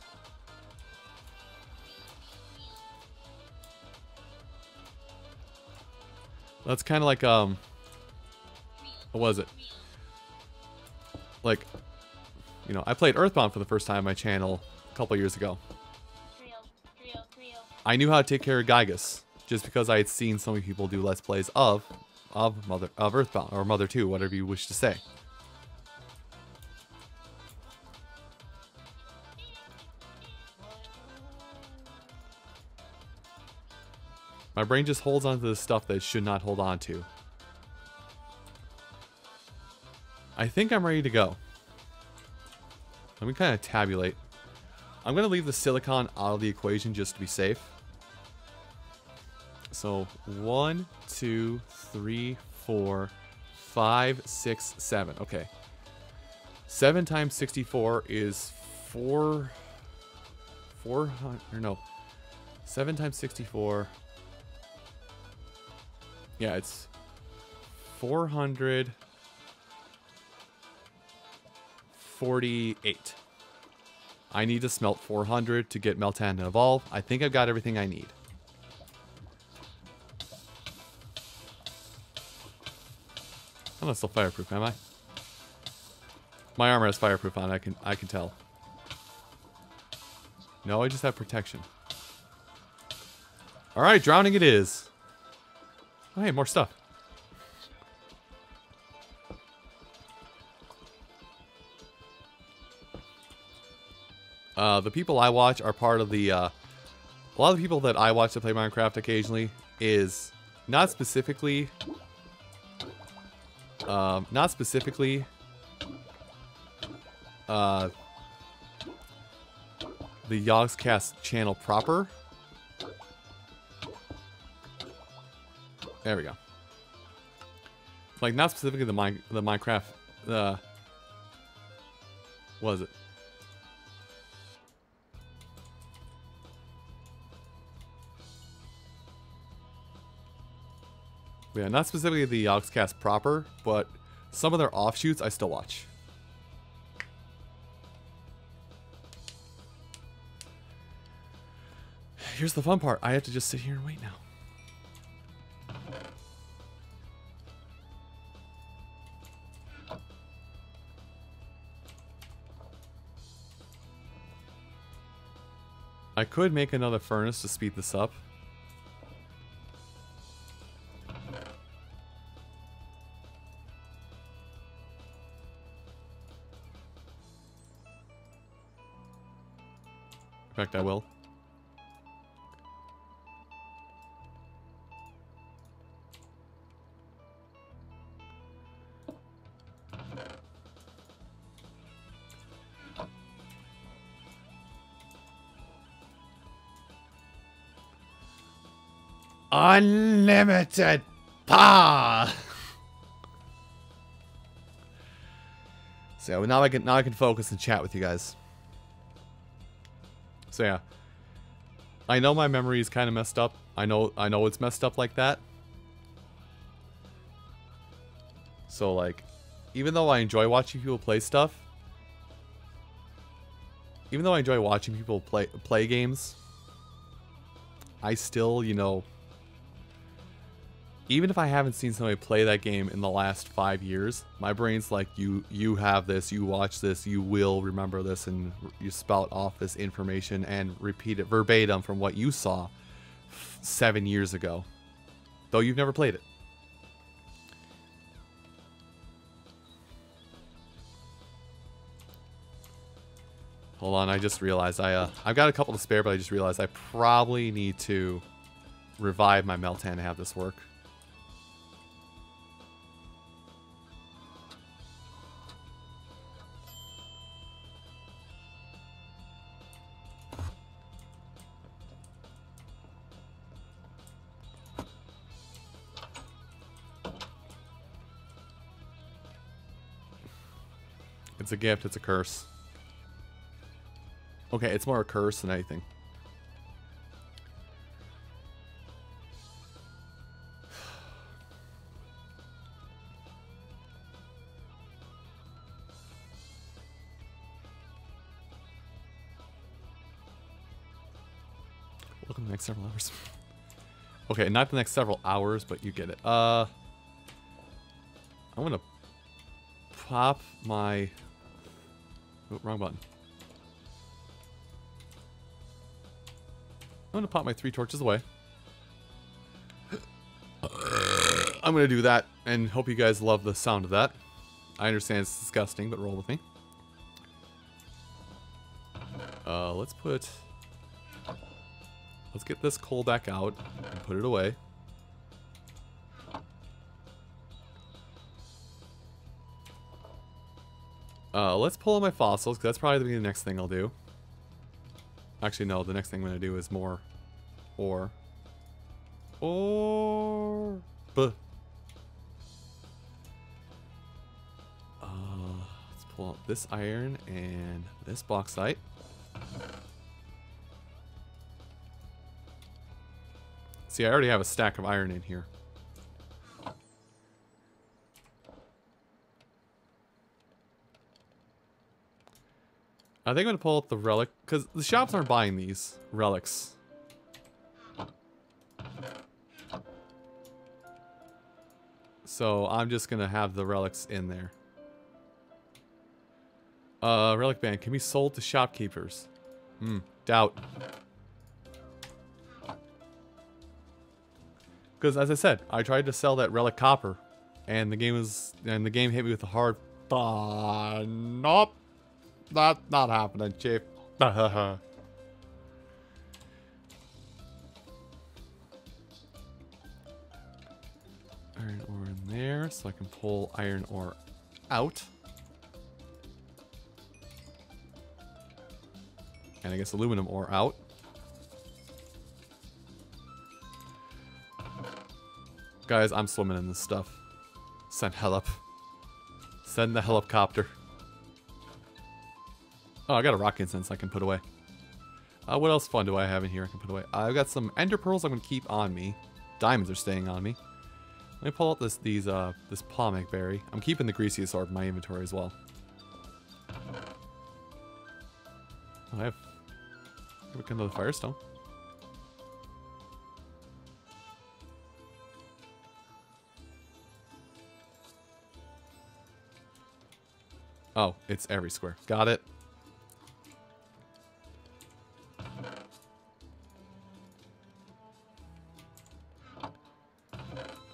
That's kind of like um, what was it? Like, you know, I played Earthbound for the first time on my channel a couple years ago. I knew how to take care of Giygas just because I had seen so many people do let's plays of of Mother of Earthbound or Mother 2, whatever you wish to say. My brain just holds onto the stuff that it should not hold on to. I think I'm ready to go. Let me kind of tabulate. I'm going to leave the silicon out of the equation just to be safe. So, one, two, three, four, five, six, seven. Okay. 7 times 64 is 4... 400... Or no. 7 times 64... Yeah, it's 448. I need to smelt 400 to get Meltan to evolve. I think I've got everything I need. I'm not still fireproof, am I? My armor has fireproof on. I can I can tell. No, I just have protection. All right, drowning it is. Oh, hey, more stuff. Uh, the people I watch are part of the, uh, a lot of the people that I watch to play Minecraft occasionally is not specifically, um, not specifically, uh, the Yogscast channel proper, There we go. Like, not specifically the, mine, the Minecraft, uh, was it? Yeah, not specifically the Yogscast proper, but some of their offshoots I still watch. Here's the fun part. I have to just sit here and wait now. I could make another furnace to speed this up. Fact, I will. Unlimited power. so now I can now I can focus and chat with you guys. So yeah. I know my memory is kind of messed up. I know I know it's messed up like that. So like even though I enjoy watching people play stuff, even though I enjoy watching people play play games, I still, you know, even if I haven't seen somebody play that game in the last five years, my brain's like, you you have this, you watch this, you will remember this, and you spout off this information and repeat it verbatim from what you saw seven years ago, though you've never played it. Hold on, I just realized I uh, I've got a couple to spare, but I just realized I probably need to revive my Meltan to have this work. It's a gift, it's a curse. Okay, it's more a curse than anything. Welcome to the next several hours. okay, not the next several hours, but you get it. Uh, I'm gonna pop my Oh, wrong button. I'm going to pop my three torches away. I'm going to do that and hope you guys love the sound of that. I understand it's disgusting, but roll with me. Uh, let's put... Let's get this coal back out and put it away. Uh, let's pull out my fossils, because that's probably be the next thing I'll do. Actually, no, the next thing I'm going to do is more ore. Or... Buh. Uh, let's pull out this iron and this bauxite. See, I already have a stack of iron in here. I think I'm to pull out the relic, because the shops aren't buying these relics. So I'm just to have the relics in there. Uh, relic band can be sold to shopkeepers. Hmm, doubt. Because as I said, I tried to sell that relic copper, and the game was, and the game hit me with a hard, nope, that's not happening, chief. Iron ore in there, so I can pull iron ore out. And I guess aluminum ore out. Guys, I'm swimming in this stuff. Send help. Up Send the helicopter. Oh, I got a rock incense I can put away. Uh, what else fun do I have in here I can put away? I've got some ender pearls I'm going to keep on me. Diamonds are staying on me. Let me pull out this these uh this Pomeg berry. I'm keeping the griseous orb in my inventory as well. Oh, I have Look into the firestone. Oh, it's every square. Got it.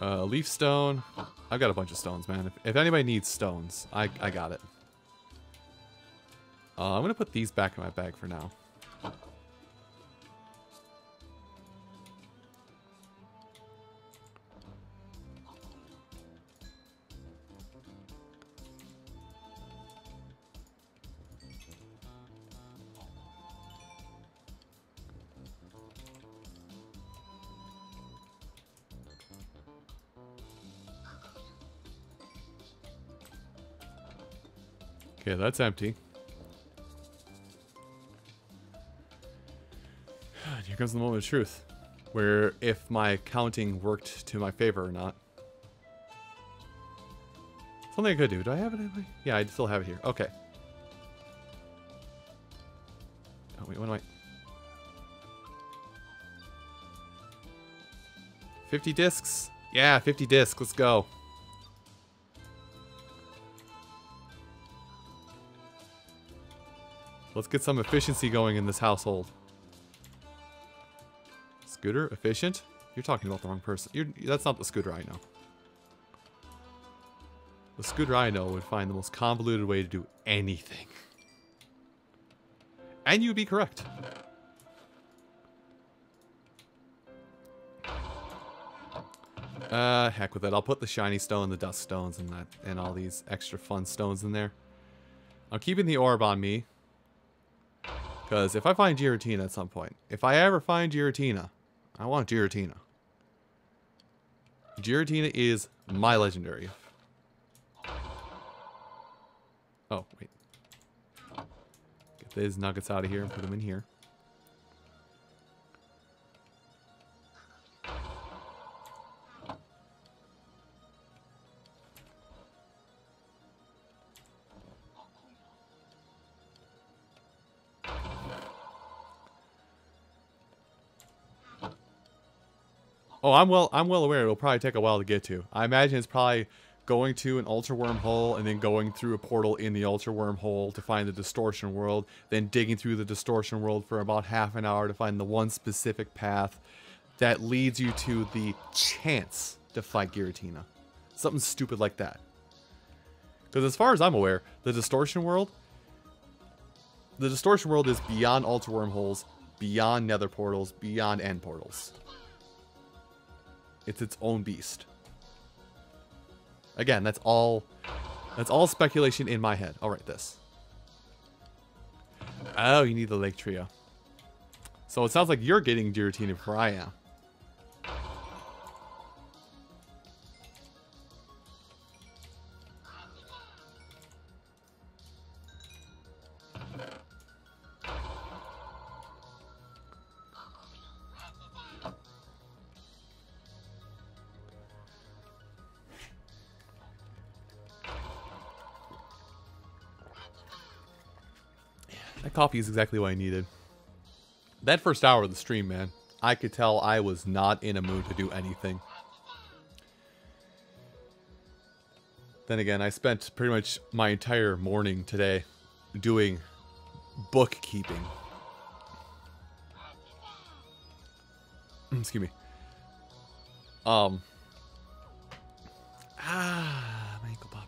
Uh, leaf stone. I've got a bunch of stones, man. If, if anybody needs stones, I, I got it. Uh, I'm going to put these back in my bag for now. That's empty. Here comes the moment of truth. Where if my counting worked to my favor or not. Something I could do. Do I have it anyway? Yeah, I still have it here. Okay. Oh, wait, what am I... 50 discs? Yeah, 50 discs. Let's go. Let's get some efficiency going in this household. Scooter? Efficient? You're talking about the wrong person. You're, that's not the scooter I know. The scooter I know would find the most convoluted way to do anything. And you'd be correct. Uh, heck with it. I'll put the shiny stone, the dusk stones, and that, and all these extra fun stones in there. I'm keeping the orb on me. Because if I find Giratina at some point, if I ever find Giratina, I want Giratina. Giratina is my legendary. Oh, wait. Get these nuggets out of here and put them in here. Oh, I'm well. I'm well aware. It'll probably take a while to get to. I imagine it's probably going to an ultra wormhole and then going through a portal in the ultra wormhole to find the distortion world. Then digging through the distortion world for about half an hour to find the one specific path that leads you to the chance to fight Giratina. Something stupid like that. Because as far as I'm aware, the distortion world, the distortion world is beyond ultra wormholes, beyond nether portals, beyond end portals. It's its own beast. Again, that's all that's all speculation in my head. I'll write this. Oh, you need the lake trio. So it sounds like you're getting Giratina before I am. Coffee is exactly what I needed. That first hour of the stream, man, I could tell I was not in a mood to do anything. Then again, I spent pretty much my entire morning today doing bookkeeping. Excuse me. Um. Ah, my ankle pop.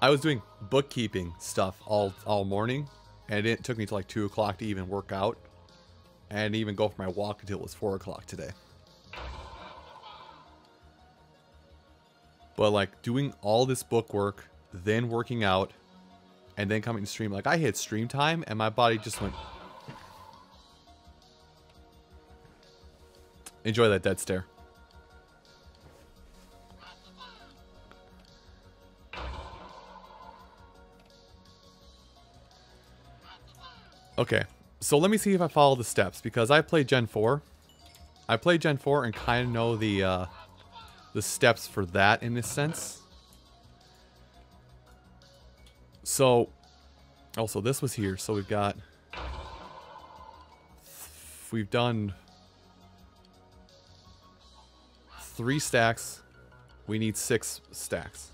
I was doing bookkeeping stuff all all morning, and it took me to like two o'clock to even work out, and even go for my walk until it was four o'clock today. But like doing all this book work, then working out, and then coming to stream, like I hit stream time, and my body just went. Enjoy that dead stare. Okay, so let me see if I follow the steps because I played Gen 4. I played Gen 4 and kind of know the uh, the steps for that in this sense. So, also this was here, so we've got we've done three stacks. We need six stacks.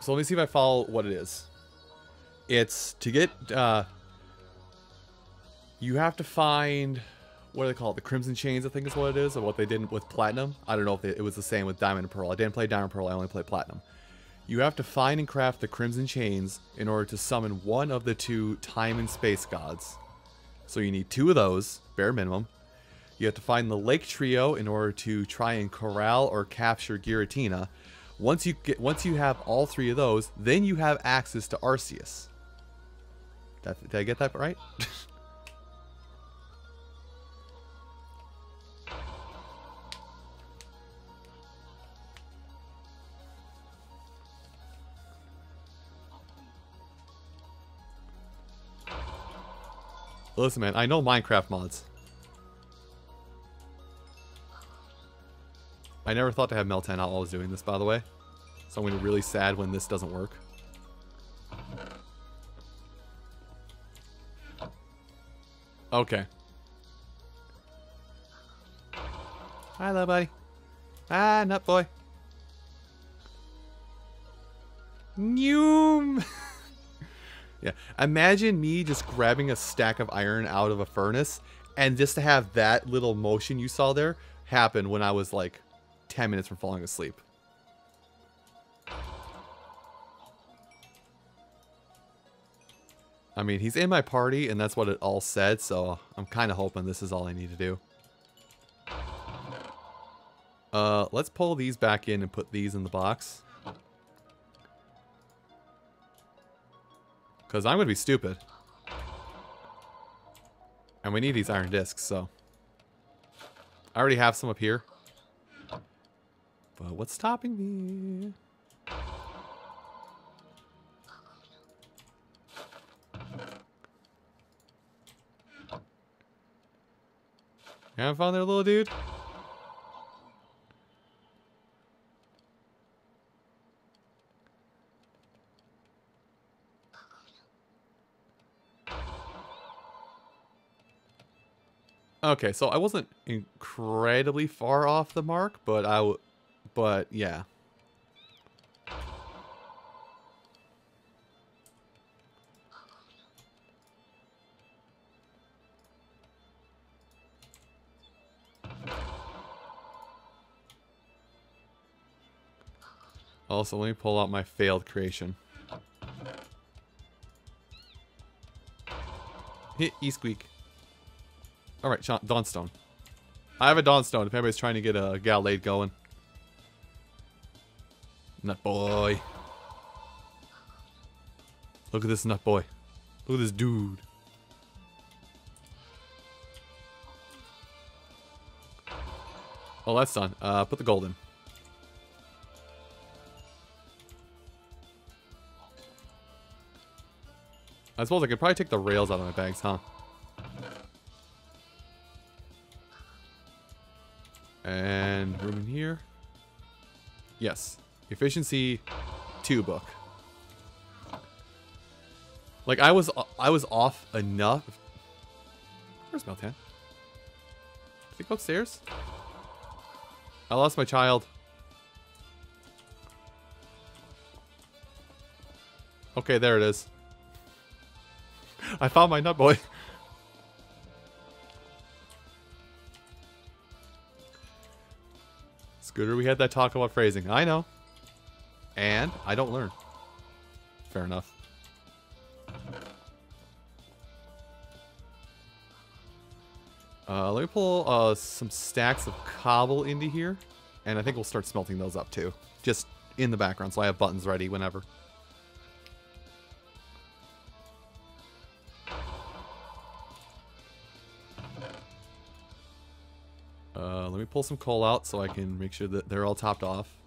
So let me see if I follow what it is. It's to get, uh, you have to find, what do they call it? The Crimson Chains, I think is what it is, or what they did with Platinum. I don't know if it was the same with Diamond and Pearl. I didn't play Diamond and Pearl, I only played Platinum. You have to find and craft the Crimson Chains in order to summon one of the two Time and Space Gods. So you need two of those, bare minimum. You have to find the Lake Trio in order to try and corral or capture Giratina. Once you get, once you have all three of those, then you have access to Arceus. That, did I get that right? Listen, man, I know Minecraft mods. I never thought to have Meltan out while I was doing this, by the way. So I'm going to be really sad when this doesn't work. Okay. Hi, little buddy. Ah, nut boy. Noom. yeah. Imagine me just grabbing a stack of iron out of a furnace and just to have that little motion you saw there happen when I was like 10 minutes from falling asleep. I mean, he's in my party, and that's what it all said, so I'm kind of hoping this is all I need to do. Uh, let's pull these back in and put these in the box. Because I'm going to be stupid. And we need these iron discs, so... I already have some up here. But what's stopping me? Having fun there, little dude? Okay, so I wasn't incredibly far off the mark, but I, but yeah. Also, let me pull out my failed creation. Hit E-Squeak. Alright, Sean, Dawnstone. I have a Dawnstone if anybody's trying to get a Gallade going. Nut boy. Look at this nut boy. Look at this dude. Oh, that's done. Uh, put the gold in. I suppose I could probably take the rails out of my bags, huh? And room in here. Yes. Efficiency 2 book. Like I was I was off enough. Where's Meltan? Did he go upstairs? I lost my child. Okay, there it is. I found my nut boy. Scooter, we had that talk about phrasing. I know. And I don't learn. Fair enough. Uh, let me pull uh, some stacks of cobble into here. And I think we'll start smelting those up too. Just in the background so I have buttons ready whenever. Pull some coal out so I can make sure that they're all topped off.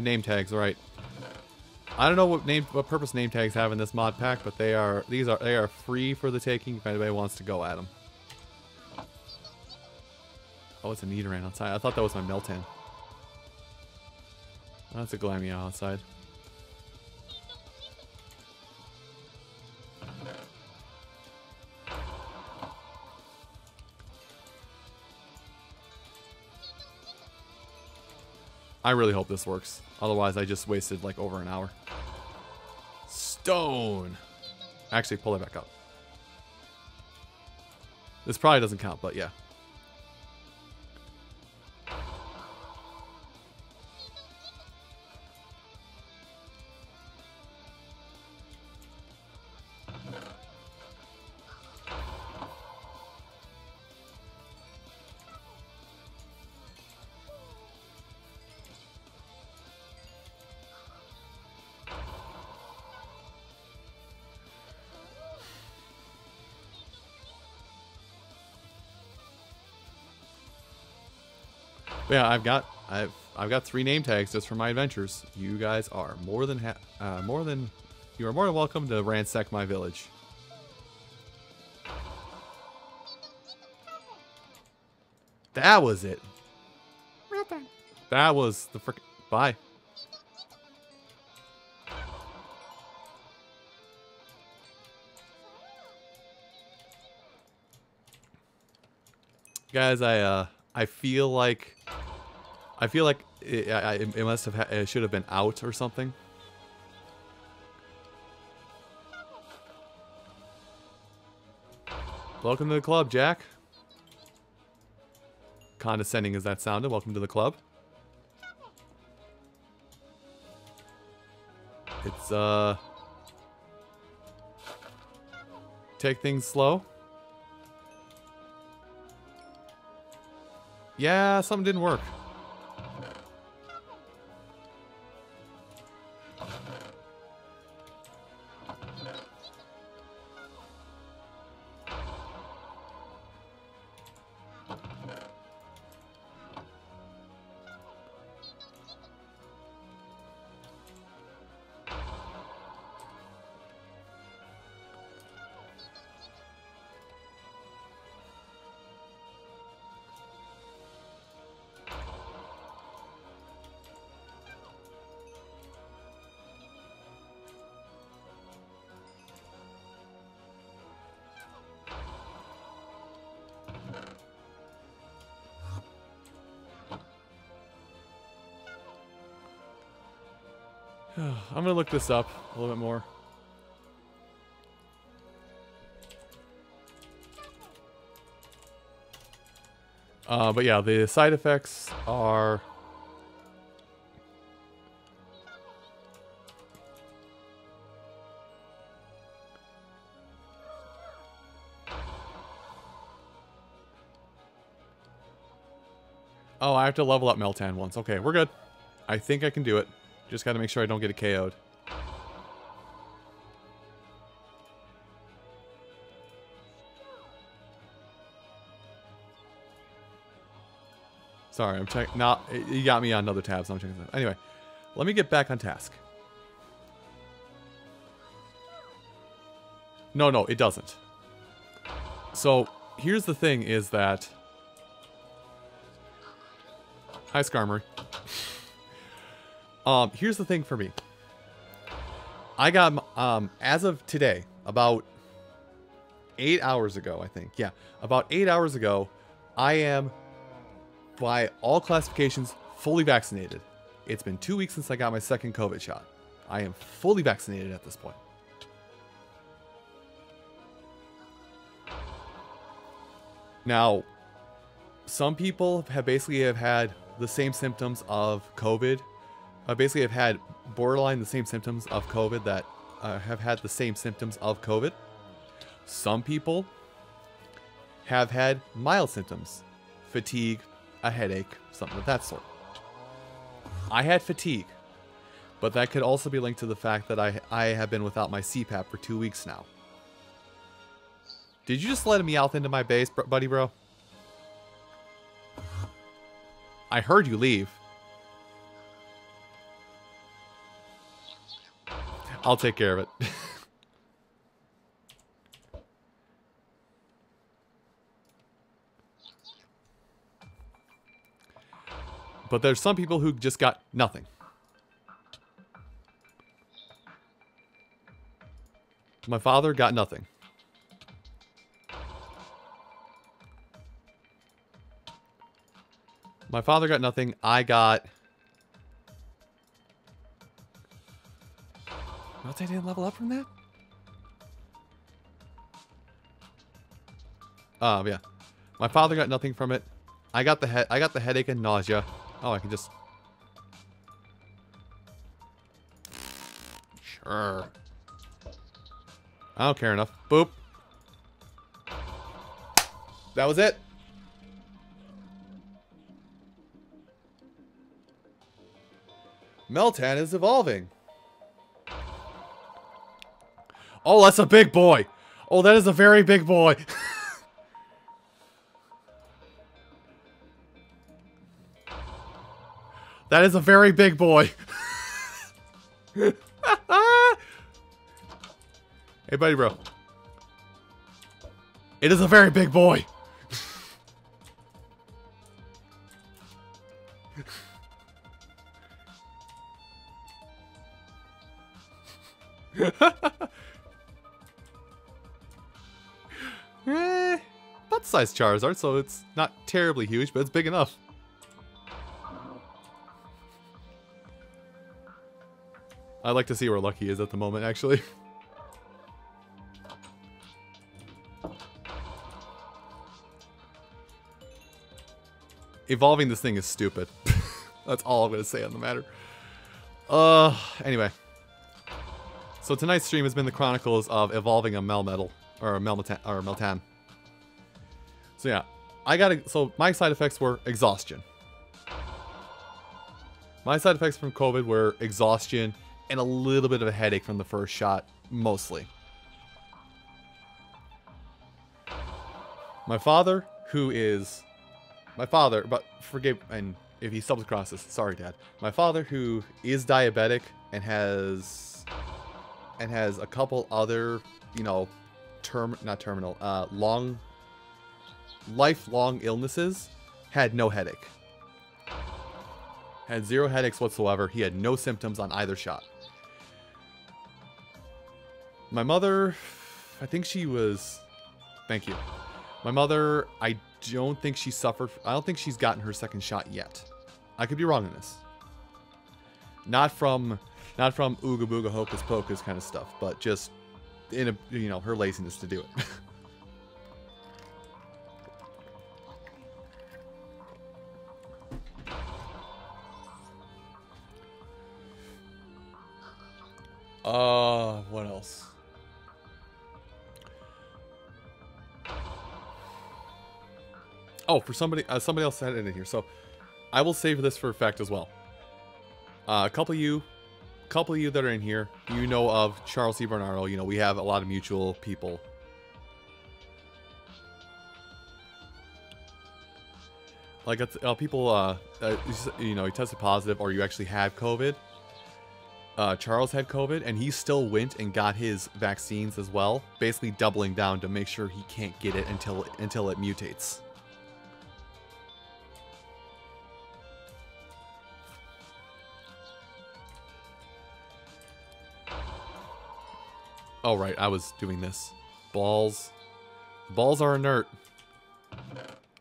Have name tags, right. I don't know what name what purpose name tags have in this mod pack, but they are these are they are free for the taking if anybody wants to go at them. Oh, it's a Nidoran outside. I thought that was my Meltan. That's a Glameow outside. I really hope this works. Otherwise, I just wasted like over an hour. Stone! Actually, pull it back up. This probably doesn't count, but yeah. Yeah, I've got I've I've got three name tags just for my adventures. You guys are more than ha uh, more than you are more than welcome to ransack my village. That was it. Well done. That was the frick. Bye. Guys, I uh I feel like I feel like it, it must have it should have been out or something. Welcome to the club, Jack. Condescending as that sounded, welcome to the club. It's, uh... Take things slow. Yeah, something didn't work. I'm gonna look this up a little bit more. Uh, but yeah, the side effects are Oh, I have to level up Meltan once. Okay, we're good. I think I can do it. Just gotta make sure I don't get a KO'd. Sorry, I'm checking. Not you got me on another tab, So I'm checking. That. Anyway, let me get back on task. No, no, it doesn't. So here's the thing: is that Hi, Skarmory. Um, here's the thing for me. I got, um, as of today, about eight hours ago, I think. Yeah, about eight hours ago, I am, by all classifications, fully vaccinated. It's been two weeks since I got my second COVID shot. I am fully vaccinated at this point. Now, some people have basically have had the same symptoms of COVID. Uh, basically, have had borderline the same symptoms of COVID that uh, have had the same symptoms of COVID. Some people have had mild symptoms, fatigue, a headache, something of that sort. I had fatigue, but that could also be linked to the fact that I, I have been without my CPAP for two weeks now. Did you just let me out into my base, buddy bro? I heard you leave. I'll take care of it. but there's some people who just got nothing. My father got nothing. My father got nothing. I got... What, I didn't level up from that? Um, yeah. My father got nothing from it. I got the head. I got the headache and nausea. Oh, I can just. Sure. I don't care enough. Boop. That was it. Meltan is evolving. Oh, that's a big boy. Oh, that is a very big boy. that is a very big boy. hey, buddy, bro. It is a very big boy. Butt size Charizard, so it's not terribly huge, but it's big enough. I'd like to see where Lucky is at the moment, actually. Evolving this thing is stupid. That's all I'm going to say on the matter. Uh, anyway. So tonight's stream has been the chronicles of evolving a Melmetal or a Melmetan or a Meltan. So yeah, I got so my side effects were exhaustion. My side effects from COVID were exhaustion and a little bit of a headache from the first shot, mostly. My father, who is my father, but forgive and if he stumbles across this, sorry, Dad. My father, who is diabetic and has and has a couple other, you know, term not terminal, uh, long, lifelong illnesses, had no headache. Had zero headaches whatsoever. He had no symptoms on either shot. My mother, I think she was, thank you. My mother, I don't think she suffered, I don't think she's gotten her second shot yet. I could be wrong on this. Not from Not from ooga booga hocus pocus kind of stuff, but just in a you know her laziness to do it. uh, what else? Oh, for somebody, uh, somebody else had it in here. So, I will save this for effect as well. Uh, a couple of you, a couple of you that are in here, you know of Charles C. Bernardo. You know we have a lot of mutual people. Like it's, uh, people, uh, uh, you know, you tested positive, or you actually had COVID. Uh, Charles had COVID, and he still went and got his vaccines as well, basically doubling down to make sure he can't get it until until it mutates. Oh, right. I was doing this. Balls. Balls are inert.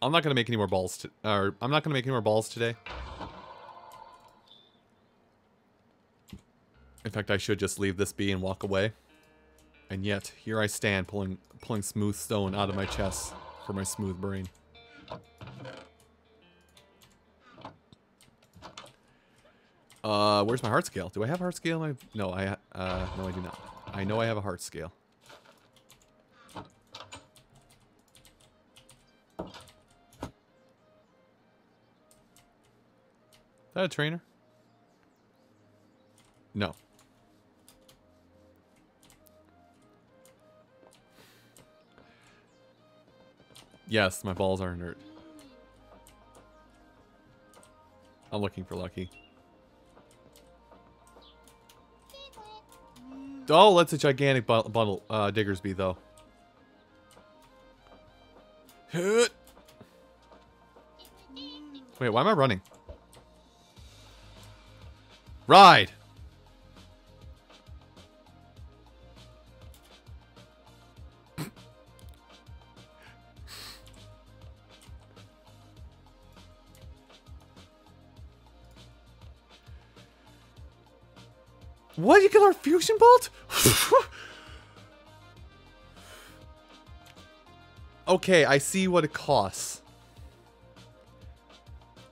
I'm not going to make any more balls. Or I'm not going to make any more balls today. In fact, I should just leave this be and walk away. And yet, here I stand, pulling pulling smooth stone out of my chest for my smooth brain. Uh, where's my heart scale? Do I have heart scale? My no, I uh, no, I do not. I know I have a heart scale. Is that a trainer? No. Yes, my balls are inert. I'm looking for Lucky. Oh, that's a gigantic bu bundle, uh, Diggersby, though. Wait, why am I running? Ride! What? You get our fusion bolt? okay, I see what it costs.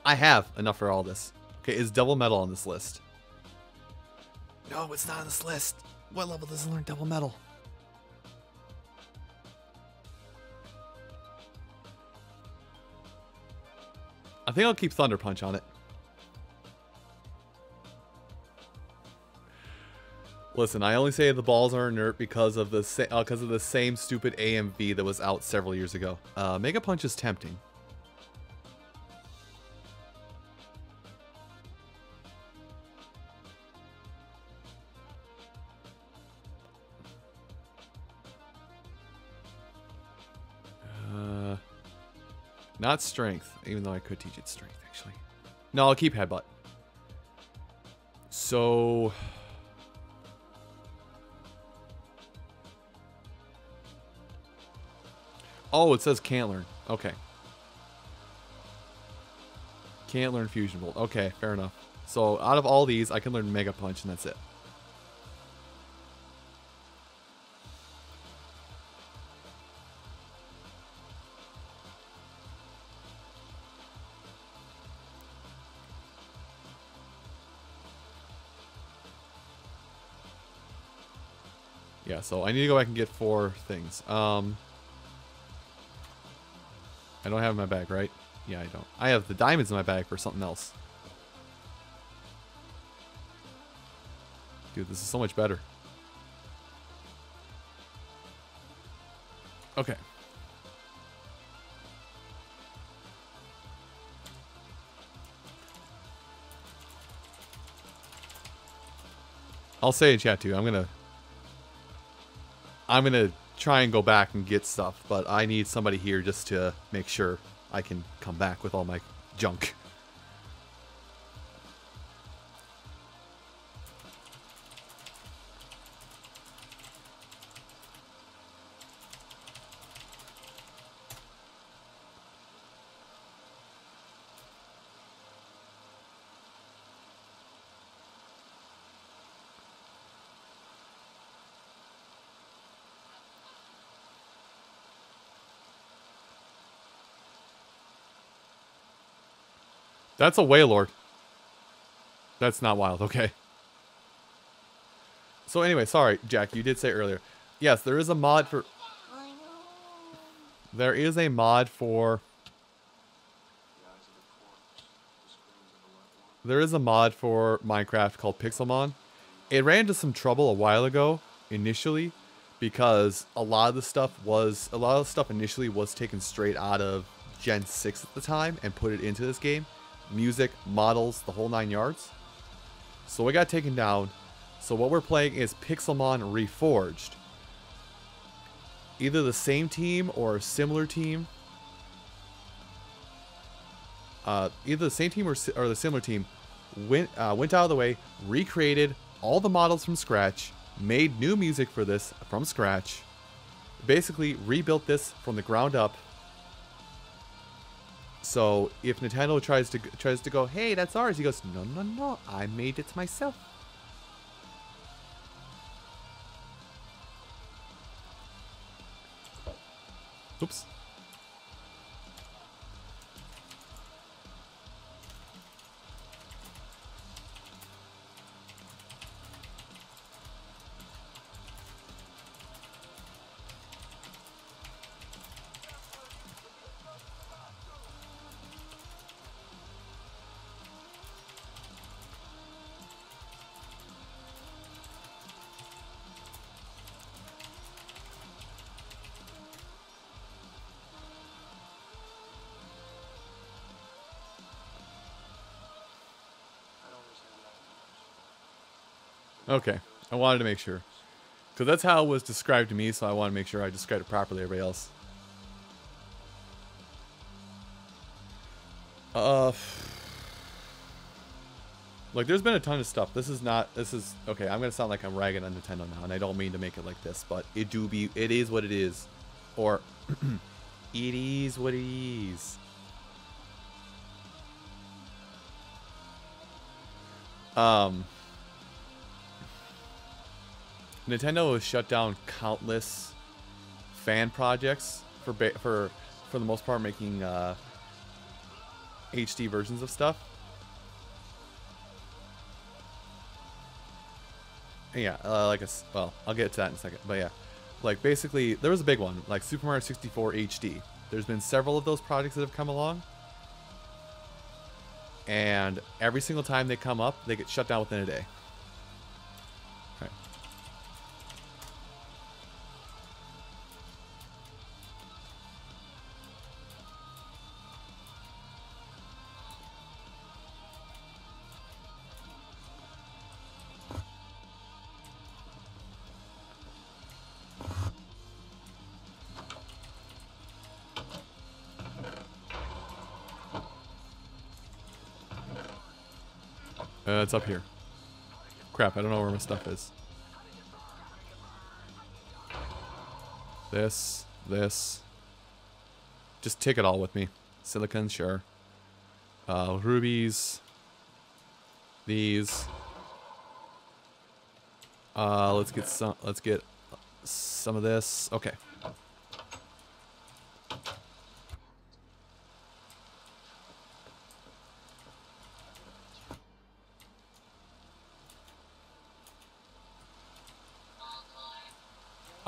I have enough for all this. Okay, is double metal on this list? No, it's not on this list. What level does it learn double metal? I think I'll keep Thunder Punch on it. Listen, I only say the balls are inert because of the uh, of the same stupid AMV that was out several years ago. Uh, Mega Punch is tempting. Uh, not strength, even though I could teach it strength, actually. No, I'll keep headbutt. So, Oh, it says can't learn. Okay. Can't learn Fusion Bolt. Okay, fair enough. So out of all these, I can learn Mega Punch and that's it. Yeah, so I need to go back and get four things. Um, I don't have my bag, right? Yeah, I don't. I have the diamonds in my bag for something else. Dude, this is so much better. Okay. I'll say in chat too. I'm gonna I'm gonna try and go back and get stuff, but I need somebody here just to make sure I can come back with all my junk. That's a Wailord. That's not wild, okay. So anyway, sorry, Jack, you did say earlier. Yes, there is a mod for there is a mod for there is a mod for Minecraft called Pixelmon. It ran into some trouble a while ago initially because a lot of the stuff was a lot of the stuff initially was taken straight out of Gen 6 at the time and put it into this game. Music, models, the whole nine yards. So we got taken down. So what we're playing is Pixelmon Reforged. Either the same team or a similar team. Uh, either the same team or, or the similar team went uh, went out of the way, recreated all the models from scratch, made new music for this from scratch, basically rebuilt this from the ground up. So if Nintendo tries to tries to go, hey, that's ours, he goes, no, no, no, I made it myself. Oops. Okay, I wanted to make sure. Because that's how it was described to me, so I want to make sure I described it properly everybody else. Uh, like, there's been a ton of stuff. This is not, this is, okay, I'm going to sound like I'm ragging on Nintendo now, and I don't mean to make it like this, but it do be, it is what it is. Or, it is what it is. Um... Nintendo has shut down countless fan projects for for for the most part making uh, HD versions of stuff. And yeah, uh, like a well, I'll get to that in a second. But yeah, like basically, there was a big one, like Super Mario 64 HD. There's been several of those projects that have come along, and every single time they come up, they get shut down within a day. Uh, it's up here. Crap, I don't know where my stuff is. This, this. Just take it all with me. Silicon, sure. Uh, rubies. These. Uh, let's get some. Let's get some of this. Okay.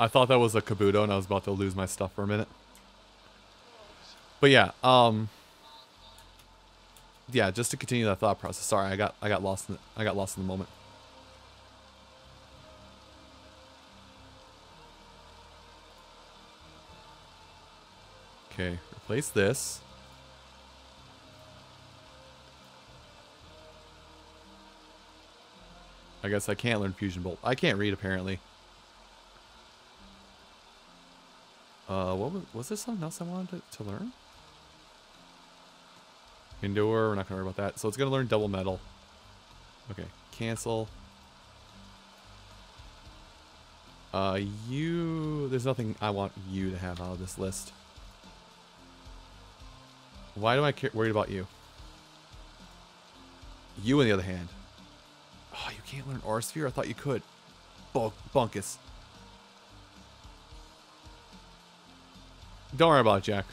I thought that was a Kabuto and I was about to lose my stuff for a minute. But yeah, um Yeah, just to continue that thought process. Sorry, I got I got lost in the, I got lost in the moment. Okay, replace this. I guess I can't learn Fusion Bolt. I can't read apparently. Uh, what was, was there something else I wanted to, to learn? Endure, we're not gonna worry about that. So it's gonna learn double metal. Okay, cancel. Uh, you, there's nothing I want you to have out of this list. Why do I care, worried about you? You, on the other hand. Oh, you can't learn Aura Sphere? I thought you could. Bunk, bunkus. Don't worry about it, Jack.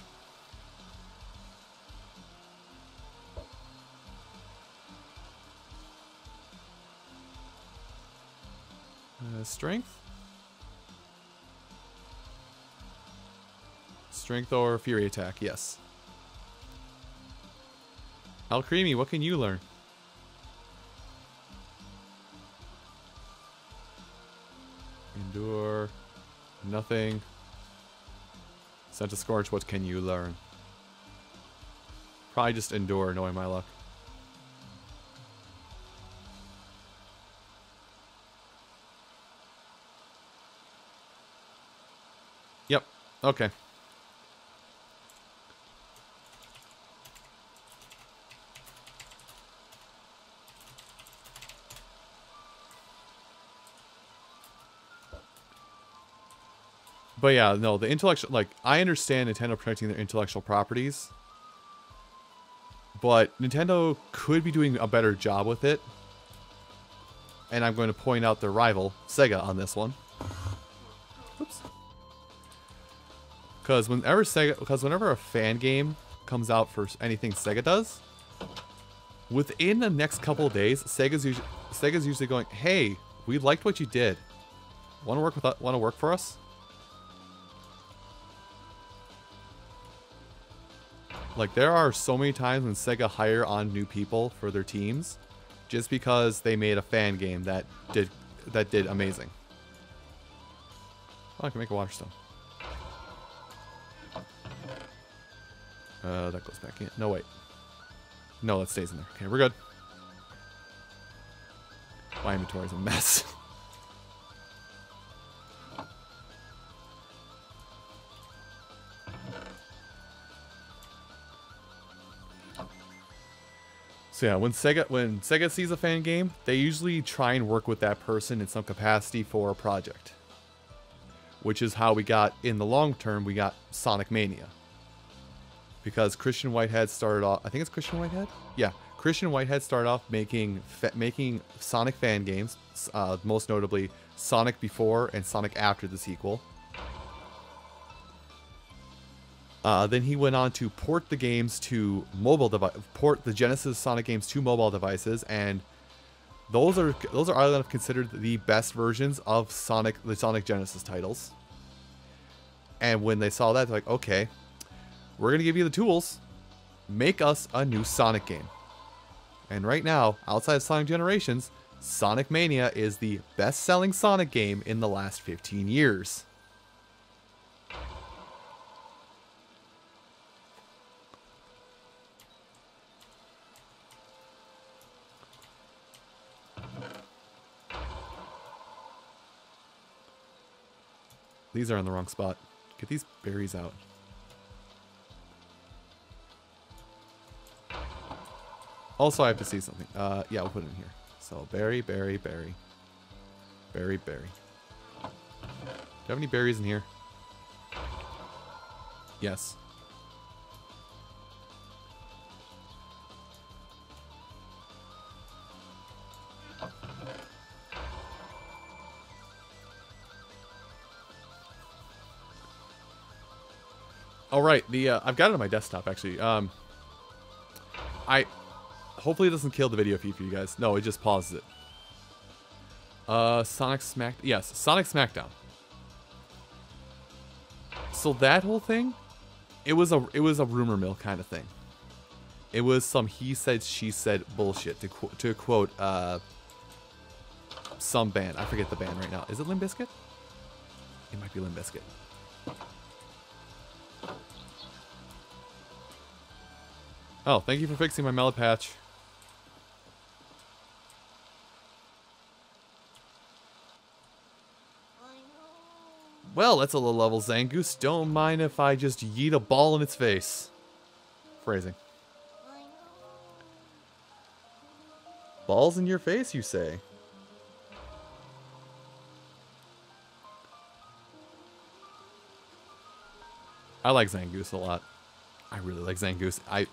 Uh, strength? Strength or Fury Attack, yes. Alcremie, what can you learn? Endure. Nothing. Sent to Scorch, what can you learn? Probably just endure, knowing my luck. Yep. Okay. But yeah, no, the intellectual, like, I understand Nintendo protecting their intellectual properties. But Nintendo could be doing a better job with it. And I'm going to point out their rival, Sega, on this one. Oops. Because whenever Sega, because whenever a fan game comes out for anything Sega does, within the next couple days, Sega's usually, Sega's usually going, "Hey, we liked what you did. Want to work with? Want to work for us?" Like there are so many times when Sega hire on new people for their teams, just because they made a fan game that did that did amazing. Oh, I can make a water stone. Uh, that goes back in. No, wait. No, that stays in there. Okay, we're good. My inventory's a mess. So yeah, when Sega when Sega sees a fan game, they usually try and work with that person in some capacity for a project. Which is how we got in the long term we got Sonic Mania. Because Christian Whitehead started off, I think it's Christian Whitehead. Yeah, Christian Whitehead started off making making Sonic fan games, uh, most notably Sonic before and Sonic after the sequel. Uh, then he went on to port the games to mobile device, port the Genesis Sonic games to mobile devices, and those are those are considered the best versions of Sonic the Sonic Genesis titles. And when they saw that, they're like, okay, we're gonna give you the tools, make us a new Sonic game. And right now, outside of Sonic Generations, Sonic Mania is the best-selling Sonic game in the last 15 years. These are in the wrong spot. Get these berries out. Also, I have to see something. Uh, yeah, we'll put it in here. So, berry, berry, berry. Berry, berry. Do you have any berries in here? Yes. All right, the uh, I've got it on my desktop actually. Um, I hopefully it doesn't kill the video feed for you guys. No, it just pauses it. Uh, Sonic Smack. Yes, Sonic Smackdown. So that whole thing, it was a it was a rumor mill kind of thing. It was some he said she said bullshit to qu to quote uh some band. I forget the band right now. Is it Limp? It might be Limp. Oh, thank you for fixing my melon patch. Well, that's a low level Zangoose. Don't mind if I just yeet a ball in its face. Phrasing. Balls in your face, you say? I like Zangoose a lot. I really like Zangoose. I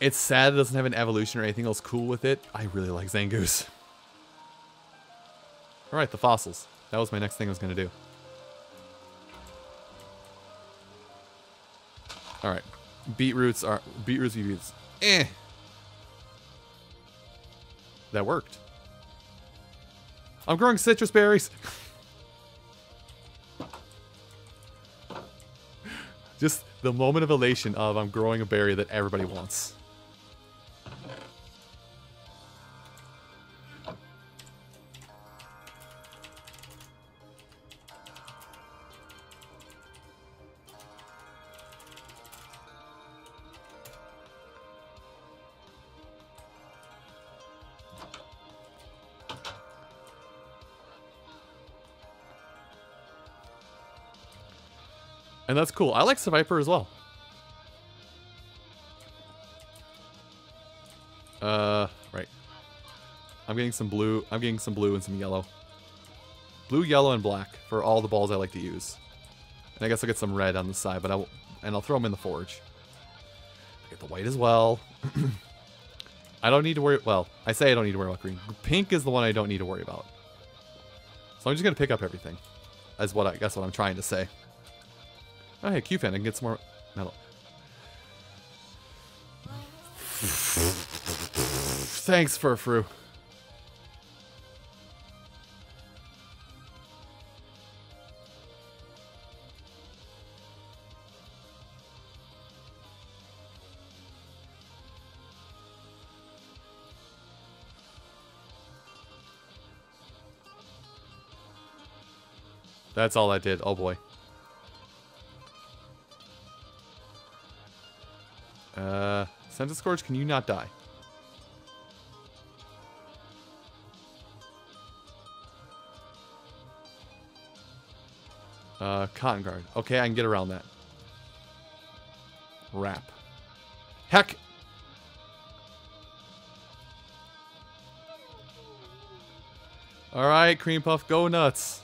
it's sad it doesn't have an evolution or anything else cool with it. I really like Zangoose. Alright, the fossils. That was my next thing I was going to do. Alright. Beetroots are... Beetroots, beetroots. Eh. That worked. I'm growing Sitrus berries. Just the moment of elation of I'm growing a berry that everybody wants. That's cool. I like Viper as well. Uh, right. I'm getting some blue. I'm getting some blue and some yellow. Blue, yellow, and black for all the balls I like to use. And I guess I'll get some red on the side, but I will, and I'll throw them in the forge. I get the white as well. I don't need to worry. Well, I say I don't need to worry about green. Pink is the one I don't need to worry about. So I'm just gonna pick up everything. That's what I guess what I'm trying to say. Oh, hey, Q-Fan, I can get some more metal. Thanks, Furfrou. That's all I did. Oh boy. Of Scourge, can you not die? Uh, Cotton Guard. Okay, I can get around that. Wrap. Heck! Alright, Cream Puff, go nuts.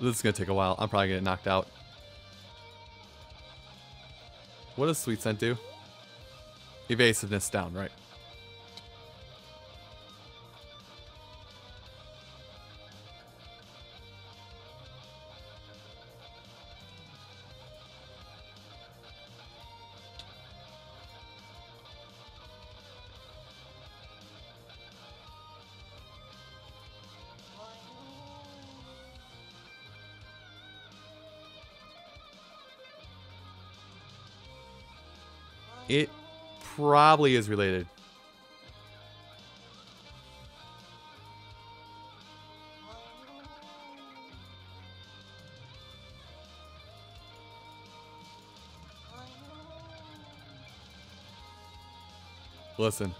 This is going to take a while. I'm probably going to get knocked out. What does Sweet Scent do? Evasiveness down, right. Probably is related. Listen.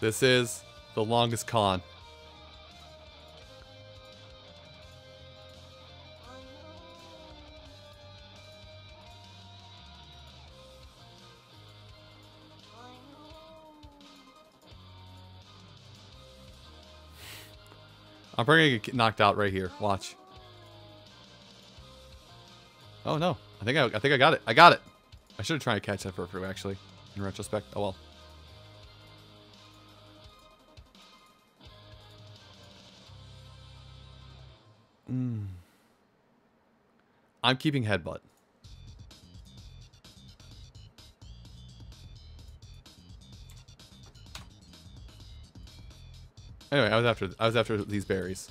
This is the longest con. I'm probably gonna get knocked out right here. Watch. Oh no. I think I, I think I got it. I got it. I should have tried to catch that for a actually. In retrospect. Oh well. Mm. I'm keeping headbutt. Anyway, I was after I was after these berries,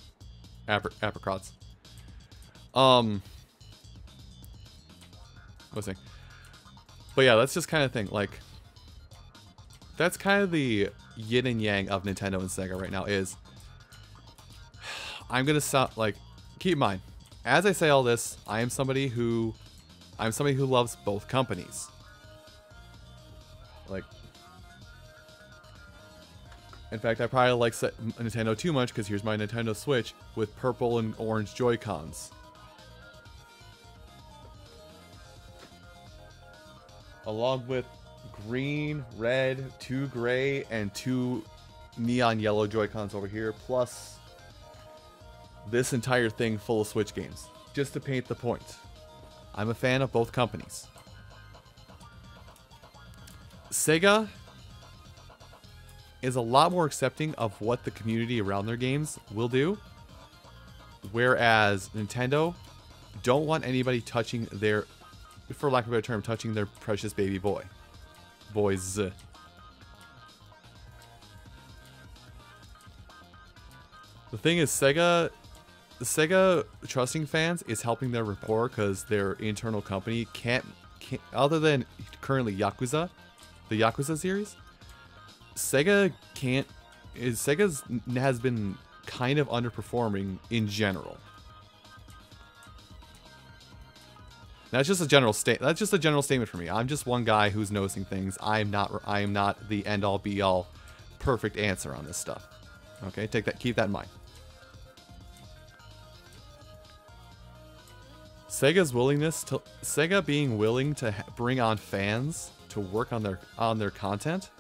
Apri apricots. Um, what was saying? But yeah, that's just kind of thing. Like, that's kind of the yin and yang of Nintendo and Sega right now. Is I'm gonna stop. Like, keep in mind, as I say all this, I am somebody who, I'm somebody who loves both companies. Like, in fact, I probably like Nintendo too much because here's my Nintendo Switch with purple and orange Joy-Cons. Along with green, red, two gray, and two neon yellow Joy-Cons over here, plus this entire thing full of Switch games. Just to paint the point. I'm a fan of both companies. Sega is a lot more accepting of what the community around their games will do. Whereas Nintendo don't want anybody touching their, for lack of a better term, touching their precious baby boy. Boys. The thing is, Sega, the Sega trusting fans is helping their rapport because their internal company can't, can't, other than currently Yakuza, the Yakuza series, Sega can't, is Sega's has been kind of underperforming in general. That's just a general state. That's just a general statement for me. I'm just one guy who's noticing things. I am not. I am not the end all be all, perfect answer on this stuff. Okay, take that. Keep that in mind. Sega's willingness to Sega being willing to bring on fans to work on their on their content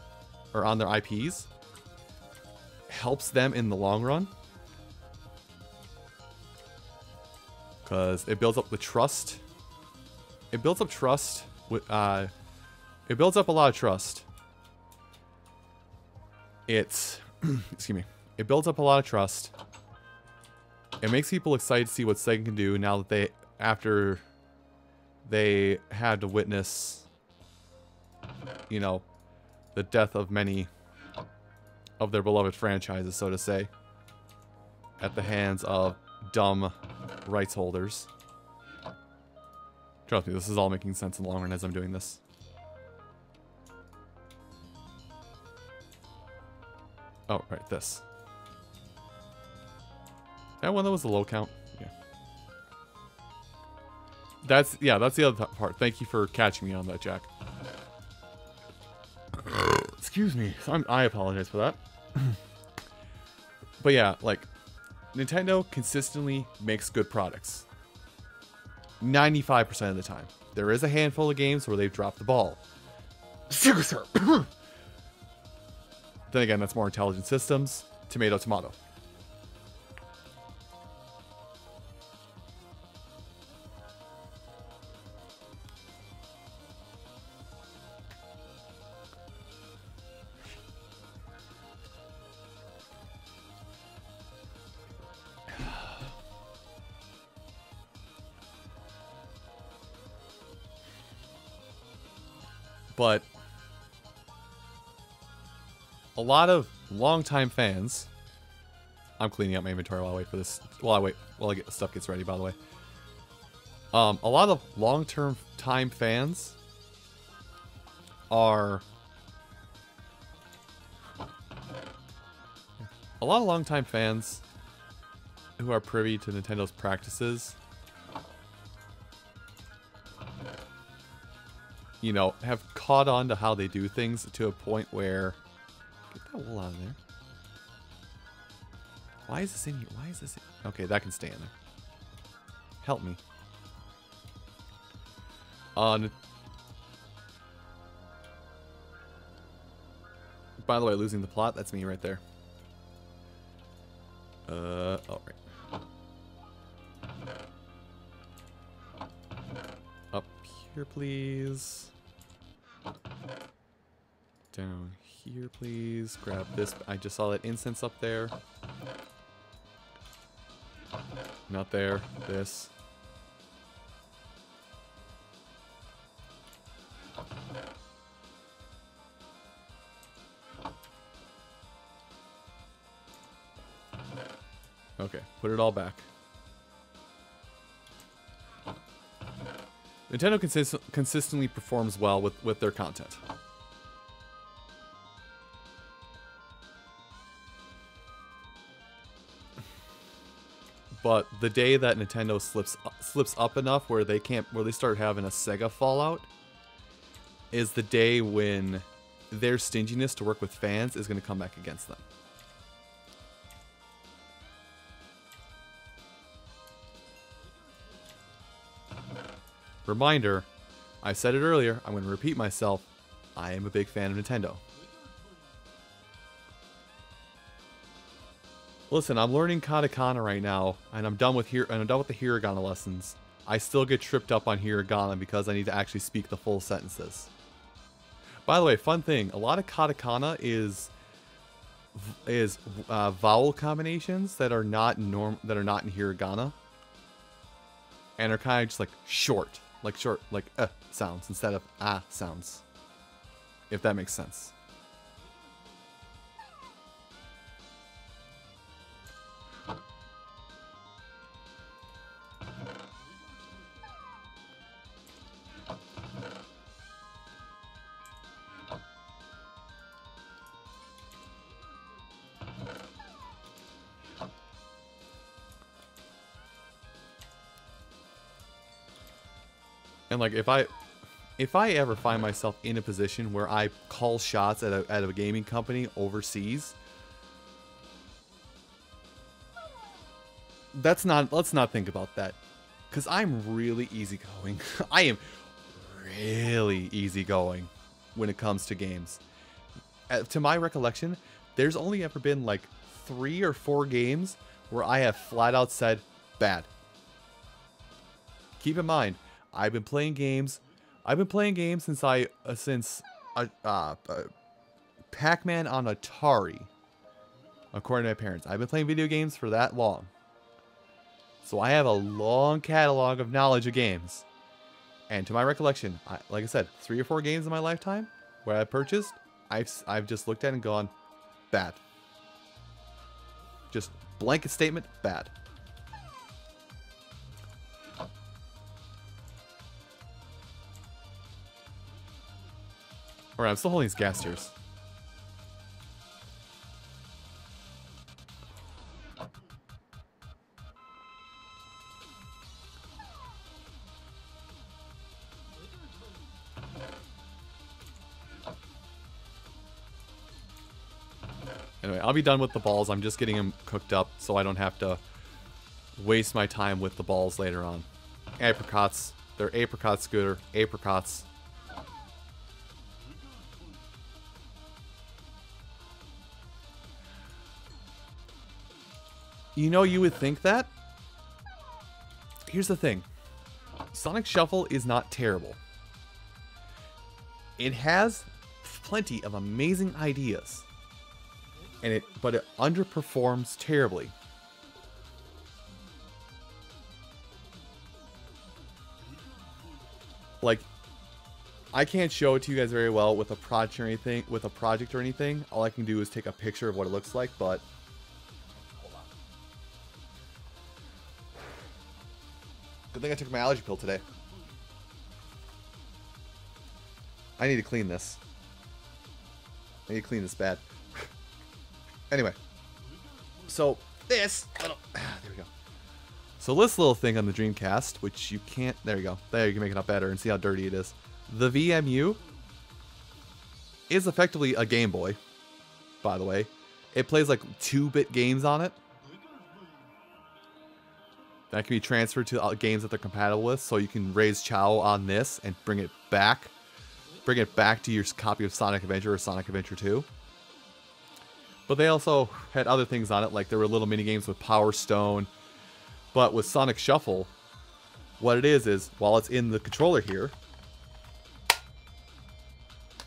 or on their IPs helps them in the long run because it builds up the trust. It builds up trust with uh, it builds up a lot of trust. It's excuse me. It builds up a lot of trust. It makes people excited to see what Sega can do now that they after they had to witness you know the death of many of their beloved franchises, so to say, at the hands of dumb rights holders. Trust me, this is all making sense in the long run as I'm doing this. Oh, right, this. That one that was the low count? Yeah. That's, yeah, that's the other part. Thank you for catching me on that, Jack. Excuse me. I'm, I apologize for that. but yeah, like, Nintendo consistently makes good products. 95% of the time. There is a handful of games where they've dropped the ball. then again, that's more intelligent systems. Tomato, tomato. Lot of longtime fans. I'm cleaning up my inventory while I wait for this. While I wait, while I get stuff gets ready. By the way, um, a lot of long-term time fans are a lot of long-time fans who are privy to Nintendo's practices you know, have caught on to how they do things to a point where... Wool out of there. Why is this in here? Why is this in... Okay, that can stay in there. Help me. On... By the way, losing the plot, that's me right there. Uh, oh, right. Up here, please. Down here, please. Grab this. I just saw that incense up there. Not there. This. Okay, put it all back. Nintendo consist consistently performs well with, with their content. But the day that Nintendo slips slips up enough where they can't where they start having a Sega fallout is the day when their stinginess to work with fans is going to come back against them. Reminder, I said it earlier, I'm going to repeat myself. I am a big fan of Nintendo. Listen, I'm learning katakana right now, and I'm done with here and I'm done with the hiragana lessons. I still get tripped up on hiragana because I need to actually speak the full sentences. By the way, fun thing, a lot of katakana is is uh, vowel combinations that are not norm that are not in hiragana, and are kind of just like short, like short, like uh sounds instead of ah sounds. If that makes sense. Like if I if I ever find myself in a position where I call shots at a at a gaming company overseas, that's not let's not think about that. Cause I'm really easygoing. I am really easygoing when it comes to games. To my recollection, there's only ever been like three or four games where I have flat out said bad. Keep in mind, I've been playing games. I've been playing games since I uh, since uh, uh, uh, Pac-Man on Atari. According to my parents, I've been playing video games for that long. So I have a long catalog of knowledge of games. And to my recollection, I, like I said, three or four games in my lifetime where I purchased, I've I've just looked at and gone, bad. Just blanket statement, bad. Alright, I'm still holding these gas tiers. Anyway, I'll be done with the balls. I'm just getting them cooked up so I don't have to waste my time with the balls later on. Apricots. They're apricot scooter. Apricots. You know, you would think that. Here's the thing Sonic Shuffle is not terrible. It has plenty of amazing ideas. And it but it underperforms terribly. Like I can't show it to you guys very well with a project or anything with a project or anything. All I can do is take a picture of what it looks like, but Good thing I took my allergy pill today. I need to clean this. I need to clean this bad. anyway. So, this little... There we go. So this little thing on the Dreamcast, which you can't... There you go. There, you can make it up better and see how dirty it is. The VMU is effectively a Game Boy, by the way. It plays like 2-bit games on it that can be transferred to games that they're compatible with. So you can raise Chao on this and bring it back, bring it back to your copy of Sonic Adventure or Sonic Adventure 2. But they also had other things on it, like there were little mini games with Power Stone. But with Sonic Shuffle, what it is is while it's in the controller here,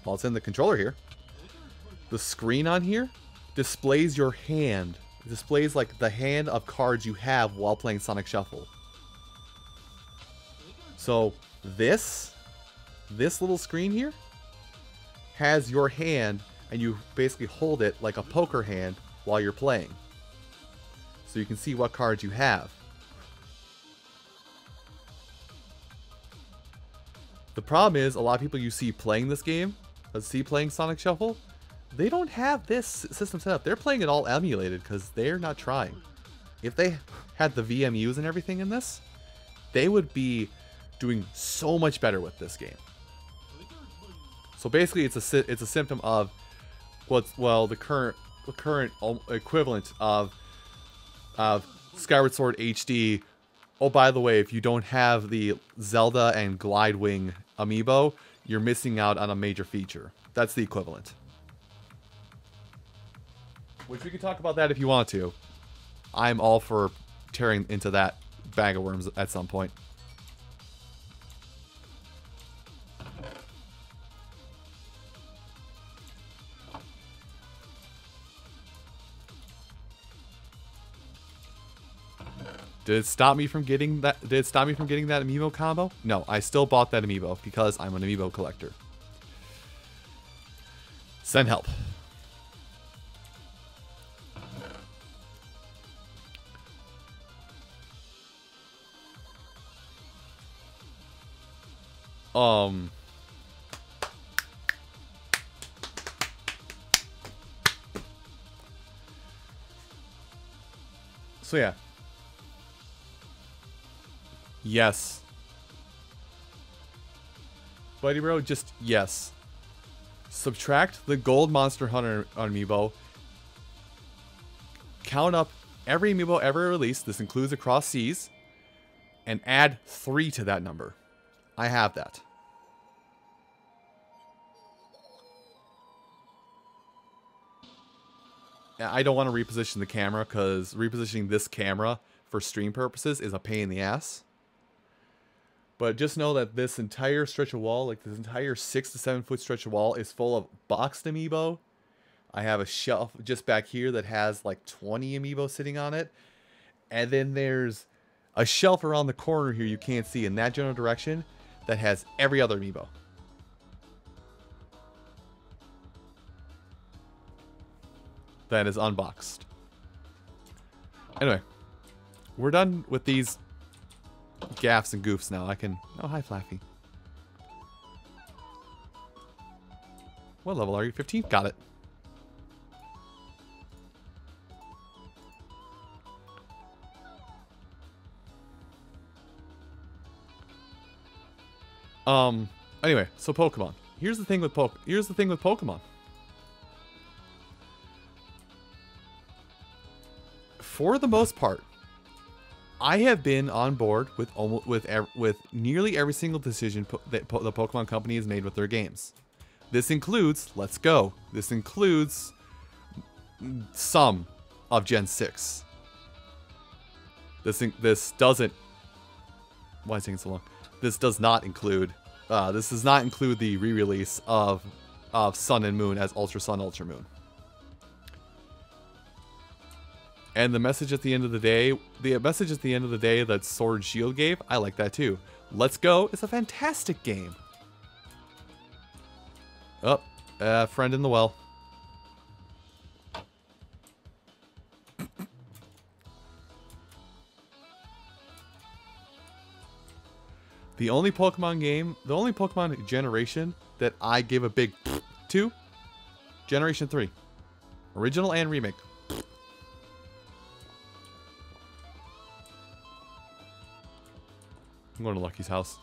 while it's in the controller here, the screen on here displays your hand it displays like the hand of cards you have while playing Sonic Shuffle. So this, this little screen here, has your hand and you basically hold it like a poker hand while you're playing. So you can see what cards you have. The problem is, a lot of people you see playing this game, let's see playing Sonic Shuffle, they don't have this system set up. They're playing it all emulated because they're not trying. If they had the VMUs and everything in this, they would be doing so much better with this game. So basically, it's a it's a symptom of what's well the current the current equivalent of of Skyward Sword HD. Oh, by the way, if you don't have the Zelda and Glidewing amiibo, you're missing out on a major feature. That's the equivalent. Which we can talk about that if you want to. I'm all for tearing into that bag of worms at some point. Did it stop me from getting that? Did it stop me from getting that amiibo combo? No, I still bought that amiibo because I'm an amiibo collector. Send help. Um. So yeah. Yes. Buddy bro, just yes. Subtract the gold monster hunter amiibo. Count up every amiibo ever released. This includes across seas. And add three to that number. I have that. I don't want to reposition the camera because repositioning this camera for stream purposes is a pain in the ass. But just know that this entire stretch of wall, like this entire six to seven foot stretch of wall, is full of boxed amiibo. I have a shelf just back here that has like 20 amiibo sitting on it. And then there's a shelf around the corner here you can't see in that general direction that has every other amiibo. That is unboxed. Anyway, we're done with these gaffs and goofs now. I can... Oh, hi, Flaaffy. What level are you? 15? Got it. Um. Anyway, so Pokemon. Here's the thing with Poke. Here's the thing with Pokemon. For the most part, I have been on board with almost with with nearly every single decision po that po the Pokemon Company has made with their games. This includes Let's Go. This includes some of Gen 6. This this doesn't. Why is it taking so long? This does not include. Uh, this does not include the re-release of of Sun and Moon as Ultra Sun, Ultra Moon. And the message at the end of the day, the message at the end of the day that Sword Shield gave, I like that too. Let's Go is a fantastic game. Oh, uh, friend in the well. The only Pokemon game, the only Pokemon generation that I give a big to, Generation 3. Original and remake. I'm going to Lucky's house.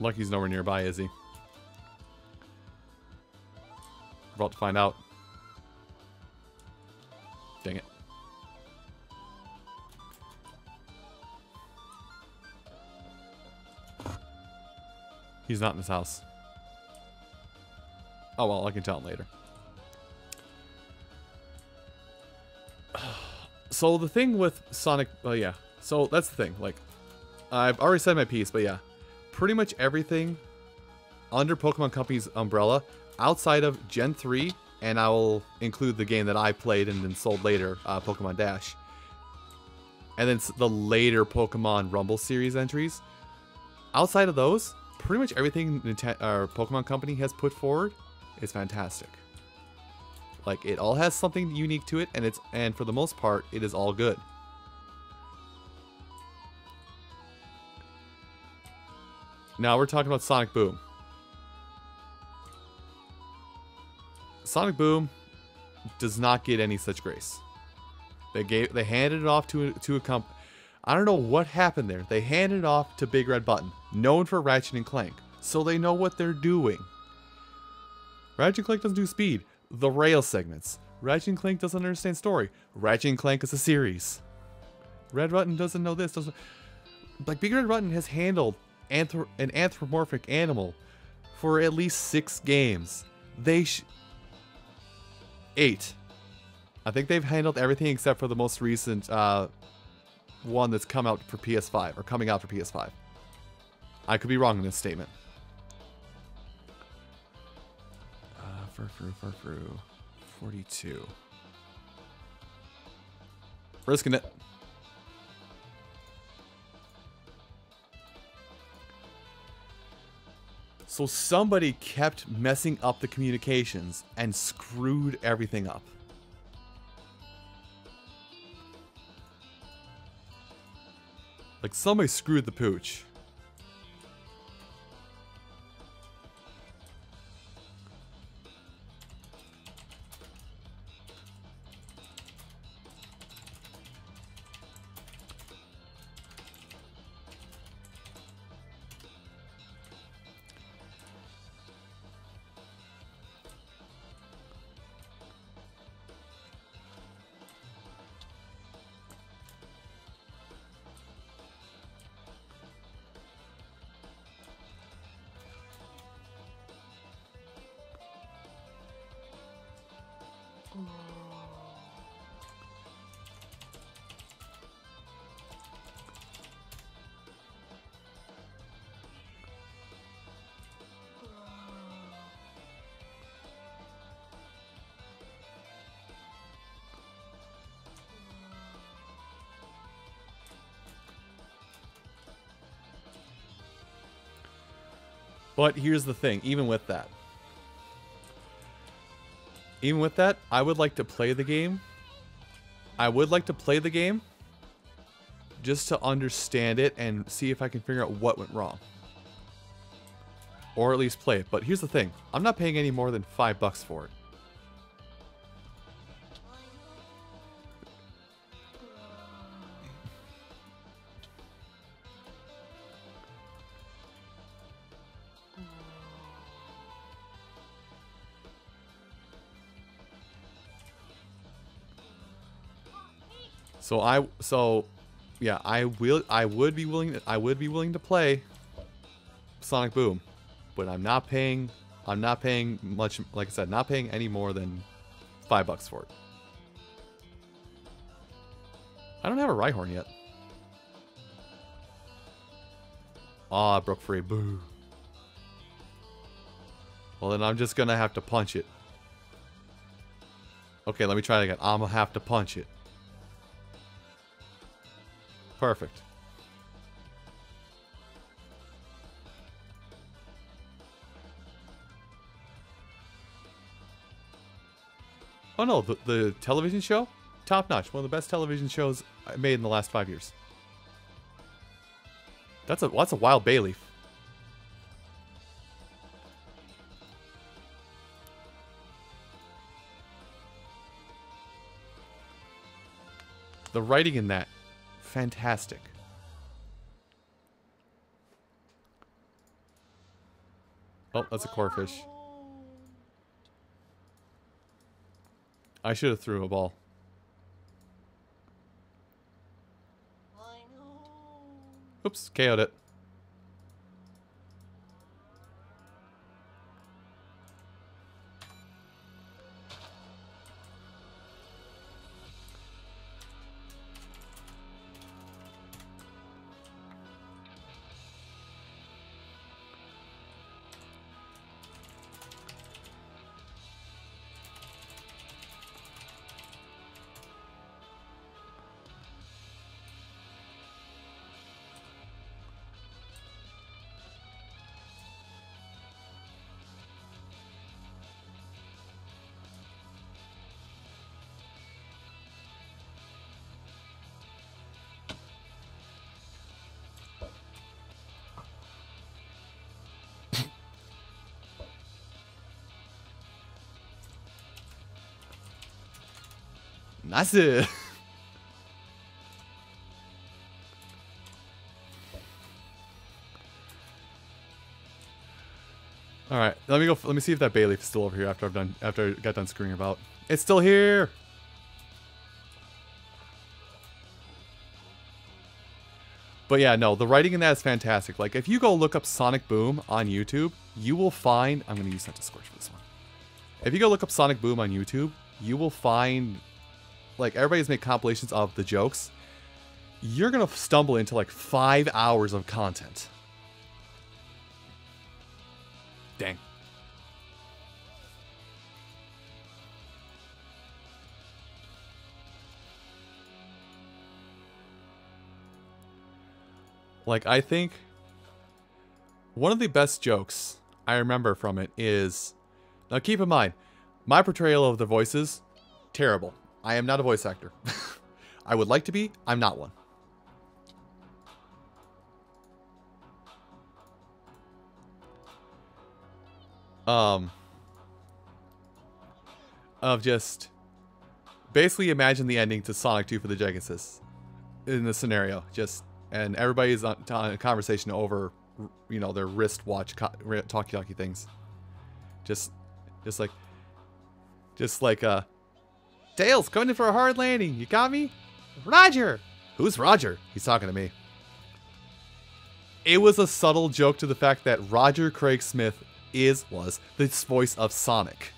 Lucky's nowhere nearby, is he? About to find out. Dang it. He's not in his house. Oh, well, I can tell him later. So the thing with Sonic... Oh, yeah. So that's the thing. Like, I've already said my piece, but yeah. Pretty much everything under Pokemon Company's umbrella, outside of Gen 3, and I will include the game that I played and then sold later, uh, Pokemon Dash. And then the later Pokemon Rumble series entries. Outside of those, pretty much everything Nintendo, or Pokemon Company has put forward is fantastic. Like it all has something unique to it, and it's and for the most part, it is all good. Now we're talking about Sonic Boom. Sonic Boom does not get any such grace. They gave they handed it off to a, to a comp. I don't know what happened there. They handed it off to Big Red Button, known for Ratchet and Clank, so they know what they're doing. Ratchet and Clank doesn't do speed. The rail segments. Ratchet and Clank doesn't understand story. Ratchet and Clank is a series. Red Button doesn't know this. Doesn't like Big Red Button has handled an anthropomorphic animal for at least six games. They eight. I think they've handled everything except for the most recent uh, one that's come out for PS5 or coming out for PS5. I could be wrong in this statement. Uh, fru, fru, fru, fru. 42. Risking it. So somebody kept messing up the communications and screwed everything up. Like somebody screwed the pooch. But here's the thing, even with that. Even with that, I would like to play the game. I would like to play the game just to understand it and see if I can figure out what went wrong. Or at least play it. But here's the thing, I'm not paying any more than five bucks for it. So I so yeah, I will I would be willing I would be willing to play Sonic Boom, but I'm not paying I'm not paying much like I said, not paying any more than 5 bucks for it. I don't have a Rhyhorn yet. Ah, oh, broke free. Boo. Well, then I'm just gonna have to punch it. Okay, let me try it again. I'm gonna have to punch it. Perfect. Oh no, the, the television show? Top notch. One of the best television shows I made in the last five years. That's a that's a wild Bayleef. The writing in that fantastic. Oh, that's a Corphish. I should have threw a ball. Oops, KO'd it. Nice. All right, let me go. Let me see if that Bayleef is still over here after I've done after I got done screwing about. It's still here. But yeah, no, the writing in that is fantastic. Like, if you go look up Sonic Boom on YouTube, you will find... I'm going to use that to scorch for this one. If you go look up Sonic Boom on YouTube, you will find like everybody's made compilations of the jokes. You're gonna stumble into like five hours of content. Dang. Like I think one of the best jokes I remember from it is now keep in mind, my portrayal of the voices, terrible. I am not a voice actor. I would like to be, I'm not one. Um, of just basically imagine the ending to Sonic 2 for the Genesis in this scenario. Just and everybody's on, on a conversation over, you know, their wristwatch talkie-talkie things. Just, just like, just like uh, Tails coming in for a hard landing. You got me, Roger. Who's Roger? He's talking to me. It was a subtle joke to the fact that Roger Craig Smith is was the voice of Sonic.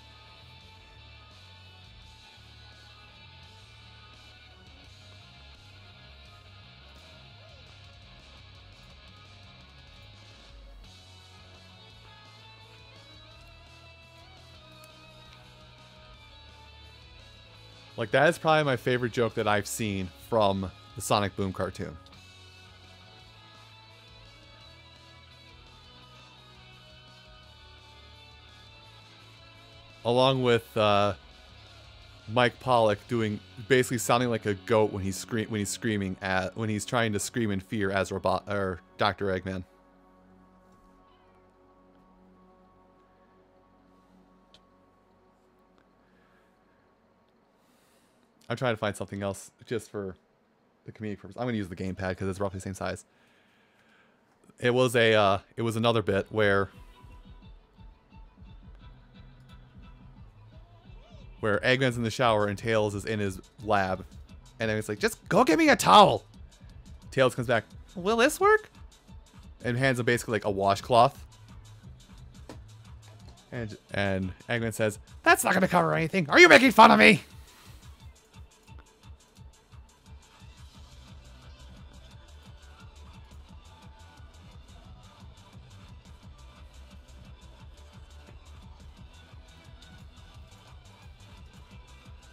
Like, that is probably my favorite joke that I've seen from the Sonic Boom cartoon. Along with uh, Mike Pollock doing basically sounding like a goat when he's scream when he's screaming at when he's trying to scream in fear as Robotnik Dr. Eggman. I'm trying to find something else just for the comedic purpose. I'm going to use the gamepad because it's roughly the same size. It was a, uh, it was another bit where, where Eggman's in the shower and Tails is in his lab, and then it's like, just go get me a towel. Tails comes back, will this work? And hands him basically like a washcloth. And and Eggman says, that's not going to cover anything. Are you making fun of me?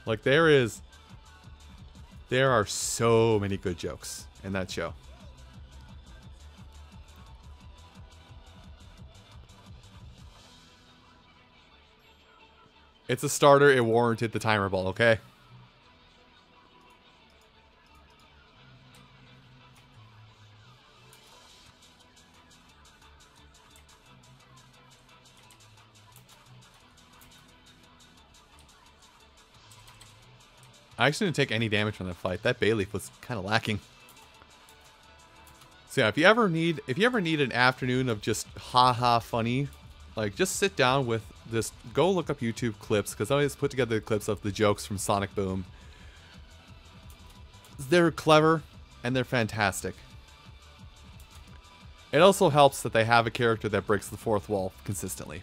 Like there is there are so many good jokes in that show. It's a starter. It warranted the timer ball, okay? I actually didn't take any damage from that fight. That Bayleef was kind of lacking. So yeah, if you ever need if you ever need an afternoon of just haha -ha funny, like just sit down with this go look up YouTube clips because I always put together clips of the jokes from Sonic Boom. They're clever and they're fantastic. It also helps that they have a character that breaks the fourth wall consistently.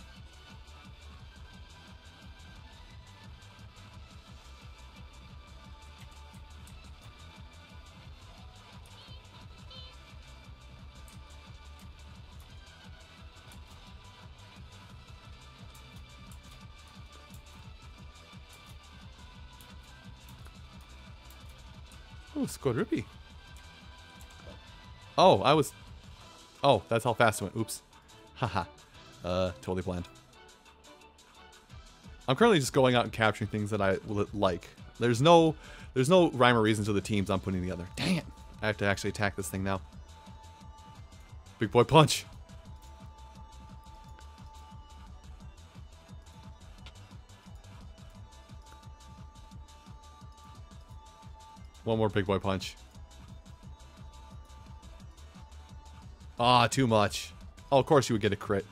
Oh, Skorupi. Oh, I was... Oh, that's how fast it went. Oops. Haha. uh, totally planned. I'm currently just going out and capturing things that I like. There's no, there's no rhyme or reason to the teams I'm putting together. Dang it! I have to actually attack this thing now. Big boy punch. One more big boy punch. Ah, too much. Oh, of course you would get a crit.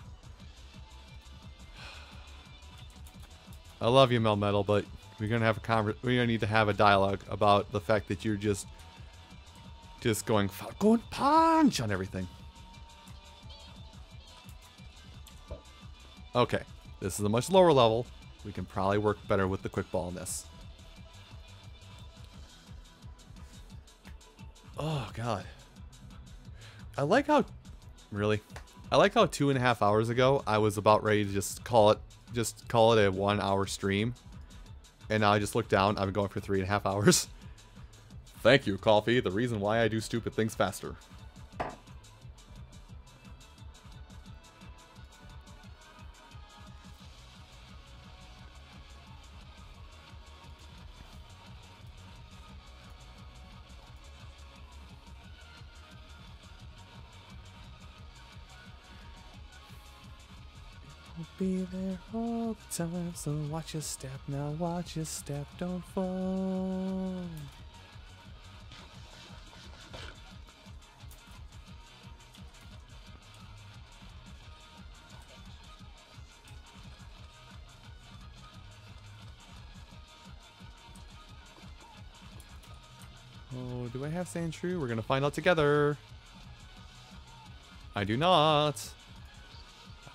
I love you, Melmetal, but we're gonna have a conver we're gonna need to have a dialogue about the fact that you're just just going going punch on everything. Okay, this is a much lower level. We can probably work better with the quick ball in this. Oh, God. I like how... Really? I like how two and a half hours ago, I was about ready to just call it just call it a one hour stream. And now I just look down, I've been going for three and a half hours. Thank you, Coffee, the reason why I do stupid things faster. Time, so watch your step now, watch your step, don't fall. Oh, do I have Sandshrew? We're gonna find out together. I do not.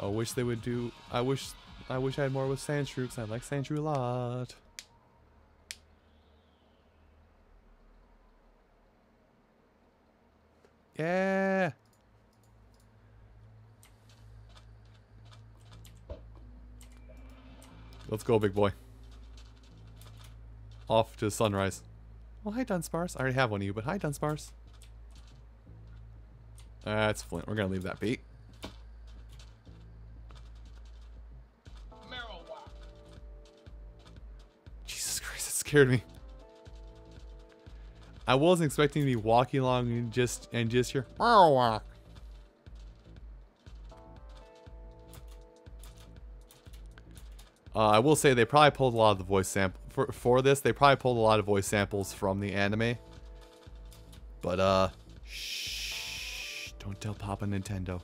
I wish they would do. I wish. I wish I had more with Sandshrew because I like Sandshrew a lot. Yeah. Let's go, big boy. Off to sunrise. Well, hi, Dunsparce. I already have one of you, but hi, Dunsparce. That's Flint. We're going to leave that be. Scared me. I wasn't expecting to be walking along and just and just hear. Uh, I will say they probably pulled a lot of the voice sample for for this. They probably pulled a lot of voice samples from the anime. But uh, shh! Don't tell Papa Nintendo.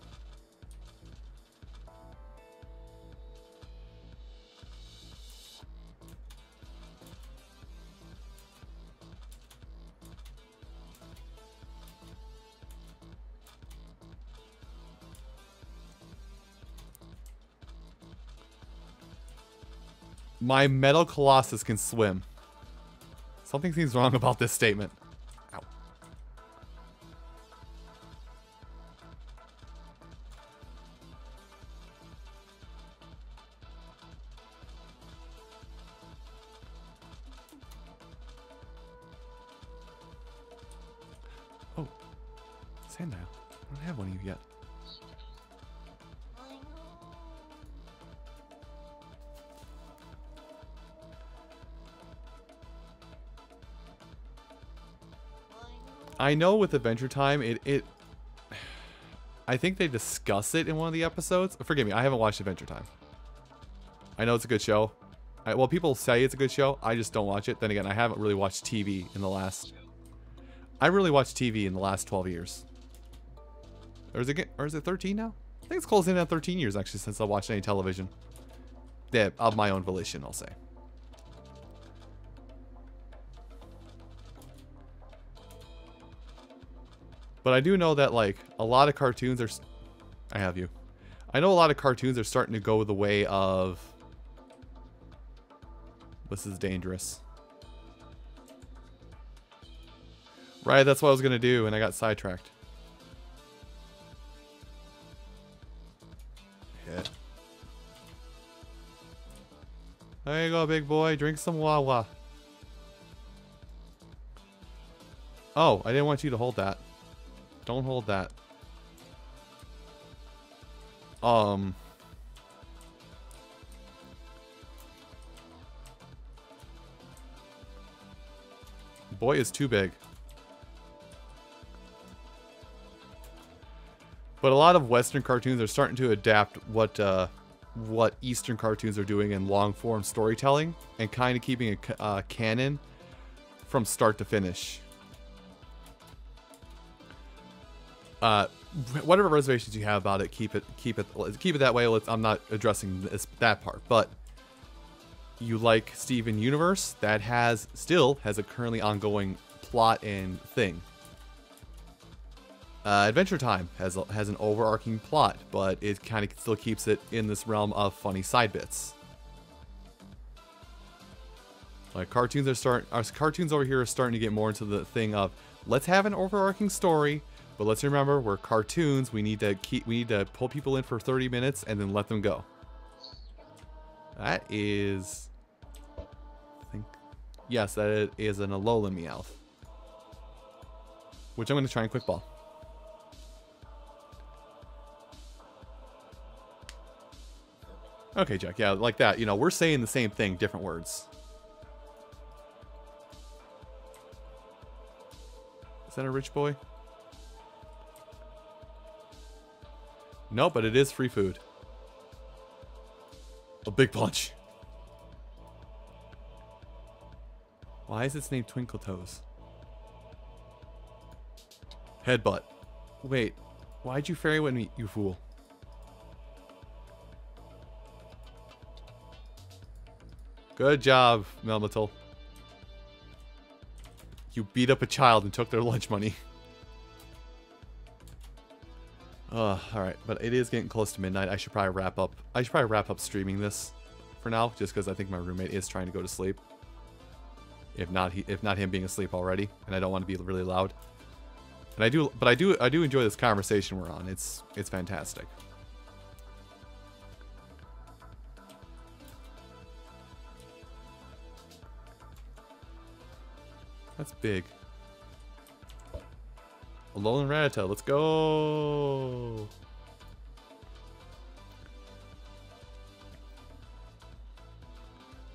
My metal colossus can swim. Something seems wrong about this statement. I know with Adventure Time, it it. I think they discuss it in one of the episodes. Forgive me, I haven't watched Adventure Time. I know it's a good show. I, well, people say it's a good show. I just don't watch it. Then again, I haven't really watched TV in the last. I really watched TV in the last 12 years. Or is it or is it 13 now? I think it's closing in at 13 years actually since I watched any television. Yeah, of my own volition, I'll say. But I do know that like a lot of cartoons are. I have you. I know a lot of cartoons are starting to go the way of. This is dangerous. Right, that's what I was gonna do, and I got sidetracked. Hit. There you go, big boy. Drink some Wawa. Oh, I didn't want you to hold that. Don't hold that. Um. Boy is too big. But a lot of Western cartoons are starting to adapt what uh, what Eastern cartoons are doing in long form storytelling and kind of keeping a uh, canon from start to finish. Uh, whatever reservations you have about it, keep it keep it keep it that way. Let's, I'm not addressing this, that part, but you like Steven Universe that has still has a currently ongoing plot and thing. Uh, Adventure Time has has an overarching plot, but it kind of still keeps it in this realm of funny side bits. Like cartoons are start, our cartoons over here are starting to get more into the thing of let's have an overarching story, but let's remember we're cartoons. We need to keep we need to pull people in for 30 minutes and then let them go. That is, I think, yes, that is an Alolan Meowth, which I'm going to try and quick ball. Okay, Jack. Yeah, like that. You know, we're saying the same thing, different words. Is that a rich boy? No, but it is free food. A big punch. Why is its name Twinkle Toes? Headbutt. Wait, why'd you fairy with me, you fool? Good job, Melmetal. You beat up a child and took their lunch money. Uh, alright, but it is getting close to midnight. I should probably wrap up. I should probably wrap up streaming this for now, just because I think my roommate is trying to go to sleep. If not, he, if not him being asleep already, and I don't want to be really loud. And I do, but I do, I do enjoy this conversation we're on. It's, it's fantastic. That's big. Alolan Rattata, let's go!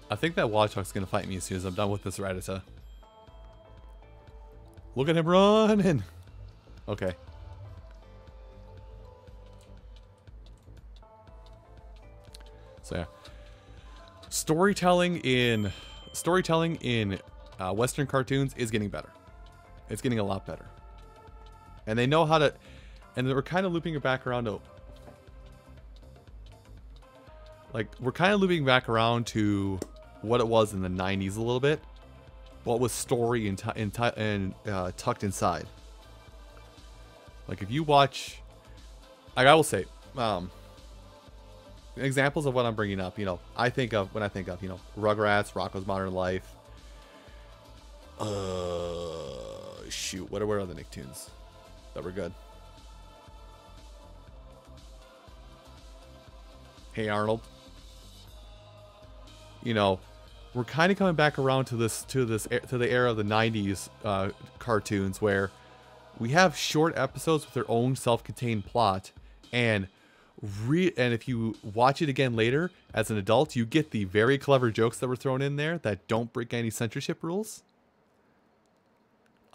I think that Watchog's gonna fight me as soon as I'm done with this Rattata. Look at him running! Okay. So yeah. Storytelling in storytelling in uh, Western cartoons is getting better. It's getting a lot better. And they know how to... And we're kind of looping it back around to... Like, we're kind of looping back around to what it was in the 90s a little bit. What was story and, and, and uh, tucked inside. Like, if you watch... Like, I will say... Um, examples of what I'm bringing up, you know, I think of... When I think of, you know, Rugrats, Rocko's Modern Life, uh, shoot. What are, what are the Nicktoons that were good? Hey Arnold. You know, we're kind of coming back around to this to this to the era of the '90s uh, cartoons where we have short episodes with their own self-contained plot, and re and if you watch it again later as an adult, you get the very clever jokes that were thrown in there that don't break any censorship rules.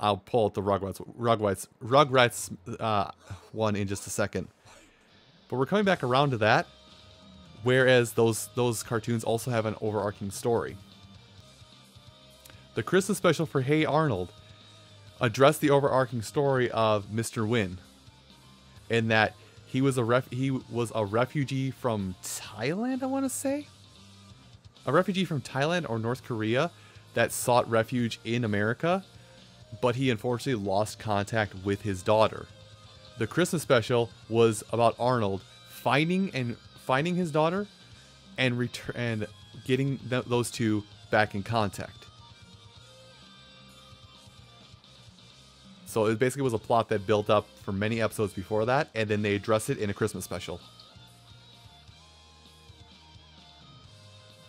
I'll pull out the Rugrats, Rugrats, Rugrats uh, one in just a second. But we're coming back around to that, whereas those those cartoons also have an overarching story. The Christmas special for Hey Arnold addressed the overarching story of Mr. Hyunh, in that he was a ref he was a refugee from Thailand, I want to say, a refugee from Thailand or North Korea that sought refuge in America but he unfortunately lost contact with his daughter. The Christmas special was about Arnold finding and finding his daughter and return and getting th those two back in contact. So it basically was a plot that built up for many episodes before that, and then they address it in a Christmas special.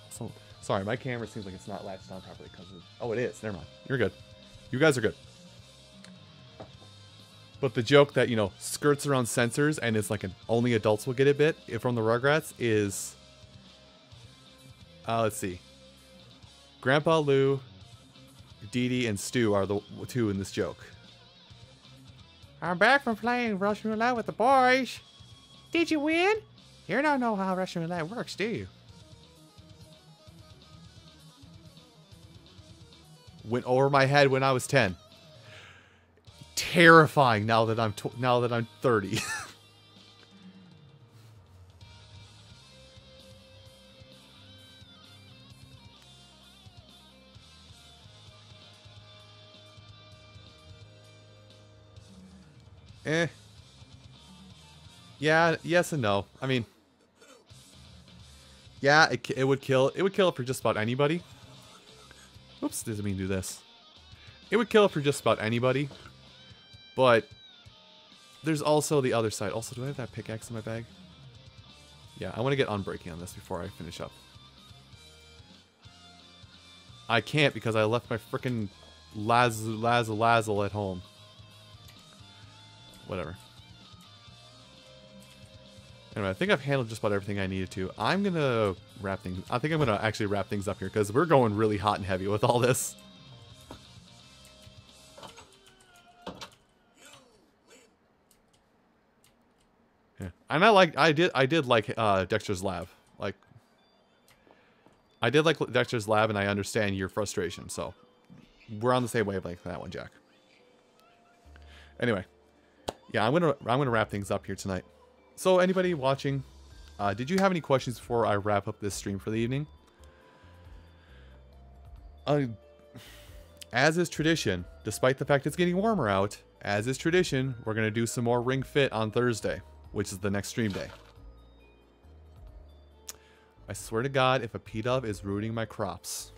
So sorry, my camera seems like it's not latched on properly because. Oh, it is. Never mind. You're good. You guys are good. But the joke that, you know, skirts around censors and is like an only adults will get it bit from the Rugrats is. Uh, let's see. Grandpa Lou, Didi, and Stu are the two in this joke. I'm back from playing Russian roulette with the boys. Did you win? You don't know how Russian roulette works, do you? Went over my head when I was 10. Terrifying now that I'm now that I'm 30. eh. Yeah, yes and no. I mean, yeah, it, it would kill. It would kill it for just about anybody. Oops, doesn't mean do this. It would kill for just about anybody. But there's also the other side. Also, do I have that pickaxe in my bag? Yeah, I want to get unbreaking on this before I finish up. I can't because I left my freaking Laz Laz at home. Whatever. Anyway, I think I've handled just about everything I needed to. I'm going to wrap things... I think I'm going to actually wrap things up here because we're going really hot and heavy with all this. Yeah. And I like... I did I did like uh, Dexter's Lab. Like, I did like Dexter's Lab, and I understand your frustration. So we're on the same wavelength that one, Jack. Anyway, yeah, I'm gonna I'm gonna wrap things up here tonight. So anybody watching, uh, did you have any questions before I wrap up this stream for the evening? Uh, as is tradition, despite the fact it's getting warmer out, as is tradition, we're gonna do some more Ring Fit on Thursday, which is the next stream day. I swear to God, if a Pidove is ruining my crops.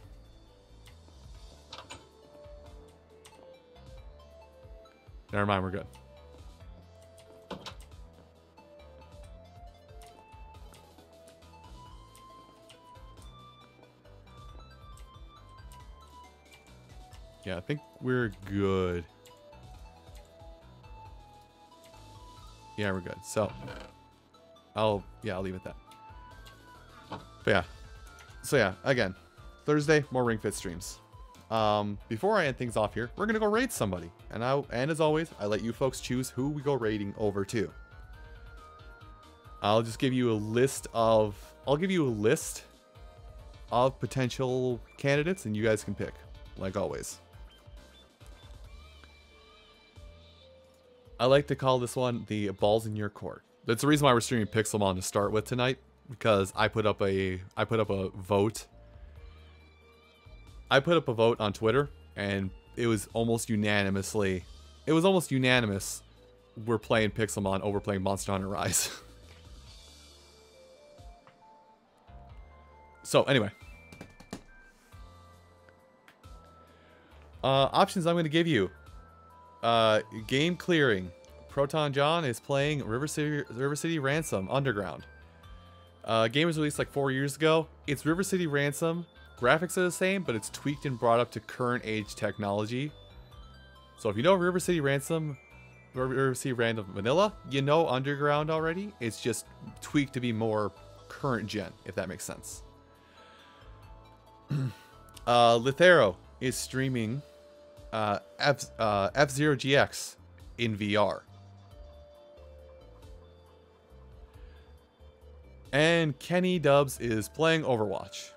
Never mind, we're good. Yeah, I think we're good. Yeah, we're good. So, I'll, yeah, I'll leave it at that. But yeah. So yeah, again, Thursday, more Ring Fit streams. Um, before I end things off here, we're gonna go raid somebody. And I and as always, I let you folks choose who we go raiding over to. I'll just give you a list of I'll give you a list of potential candidates and you guys can pick, like always. I like to call this one the balls in your court. That's the reason why we're streaming Pixelmon to start with tonight because I put up a I put up a vote. I put up a vote on Twitter and it was almost unanimously it was almost unanimous we're playing Pixelmon over playing Monster Hunter Rise. so anyway. Uh, options I'm going to give you. Uh, game clearing. ProtonJon is playing River City River City Ransom Underground. Uh, game was released like four years ago. It's River City Ransom. Graphics are the same, but it's tweaked and brought up to current age technology. So if you know River City Ransom, River City Random Vanilla, you know Underground already. It's just tweaked to be more current gen, if that makes sense. uh, Lithero is streaming uh, F, uh, F-Zero GX in VR. And Kenny Dubs is playing Overwatch.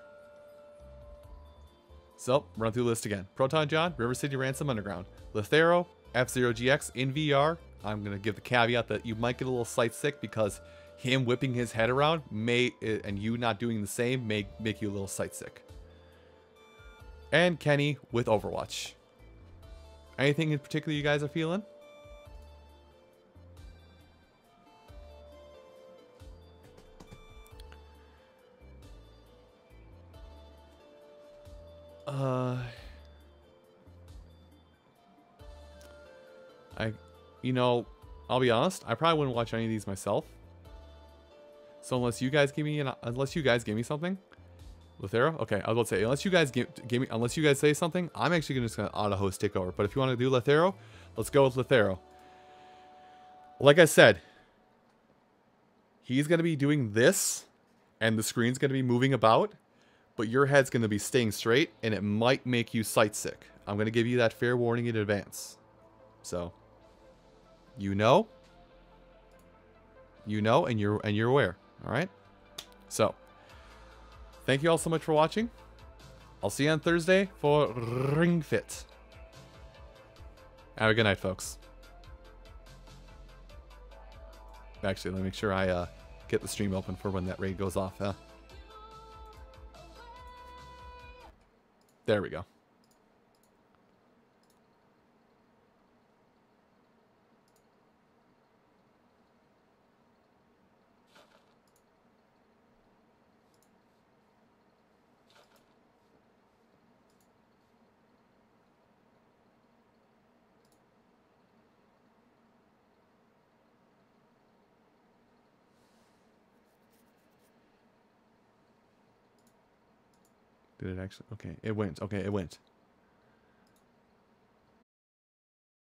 So, run through the list again. ProtonJon, River City Ransom Underground. Lithero, F-Zero GX in VR. I'm going to give the caveat that you might get a little sight sick because him whipping his head around may, and you not doing the same, may make you a little sight sick. And Kenny with Overwatch. Anything in particular you guys are feeling? Uh, I, you know, I'll be honest. I probably wouldn't watch any of these myself. So unless you guys give me an, unless you guys give me something, Lithero. Okay, I was about to say unless you guys give, give me, unless you guys say something, I'm actually gonna just gonna auto host take over. But if you want to do Lithero, let's go with Lithero. Like I said, he's gonna be doing this, and the screen's gonna be moving about but your head's going to be staying straight and it might make you sight sick. I'm going to give you that fair warning in advance. So, you know, you know, and you're and you're aware. All right. So, thank you all so much for watching. I'll see you on Thursday for Ring Fit. Have a good night, folks. Actually, let me make sure I uh, get the stream open for when that raid goes off. Huh? There we go. Did it actually? Okay, it went. Okay, it went.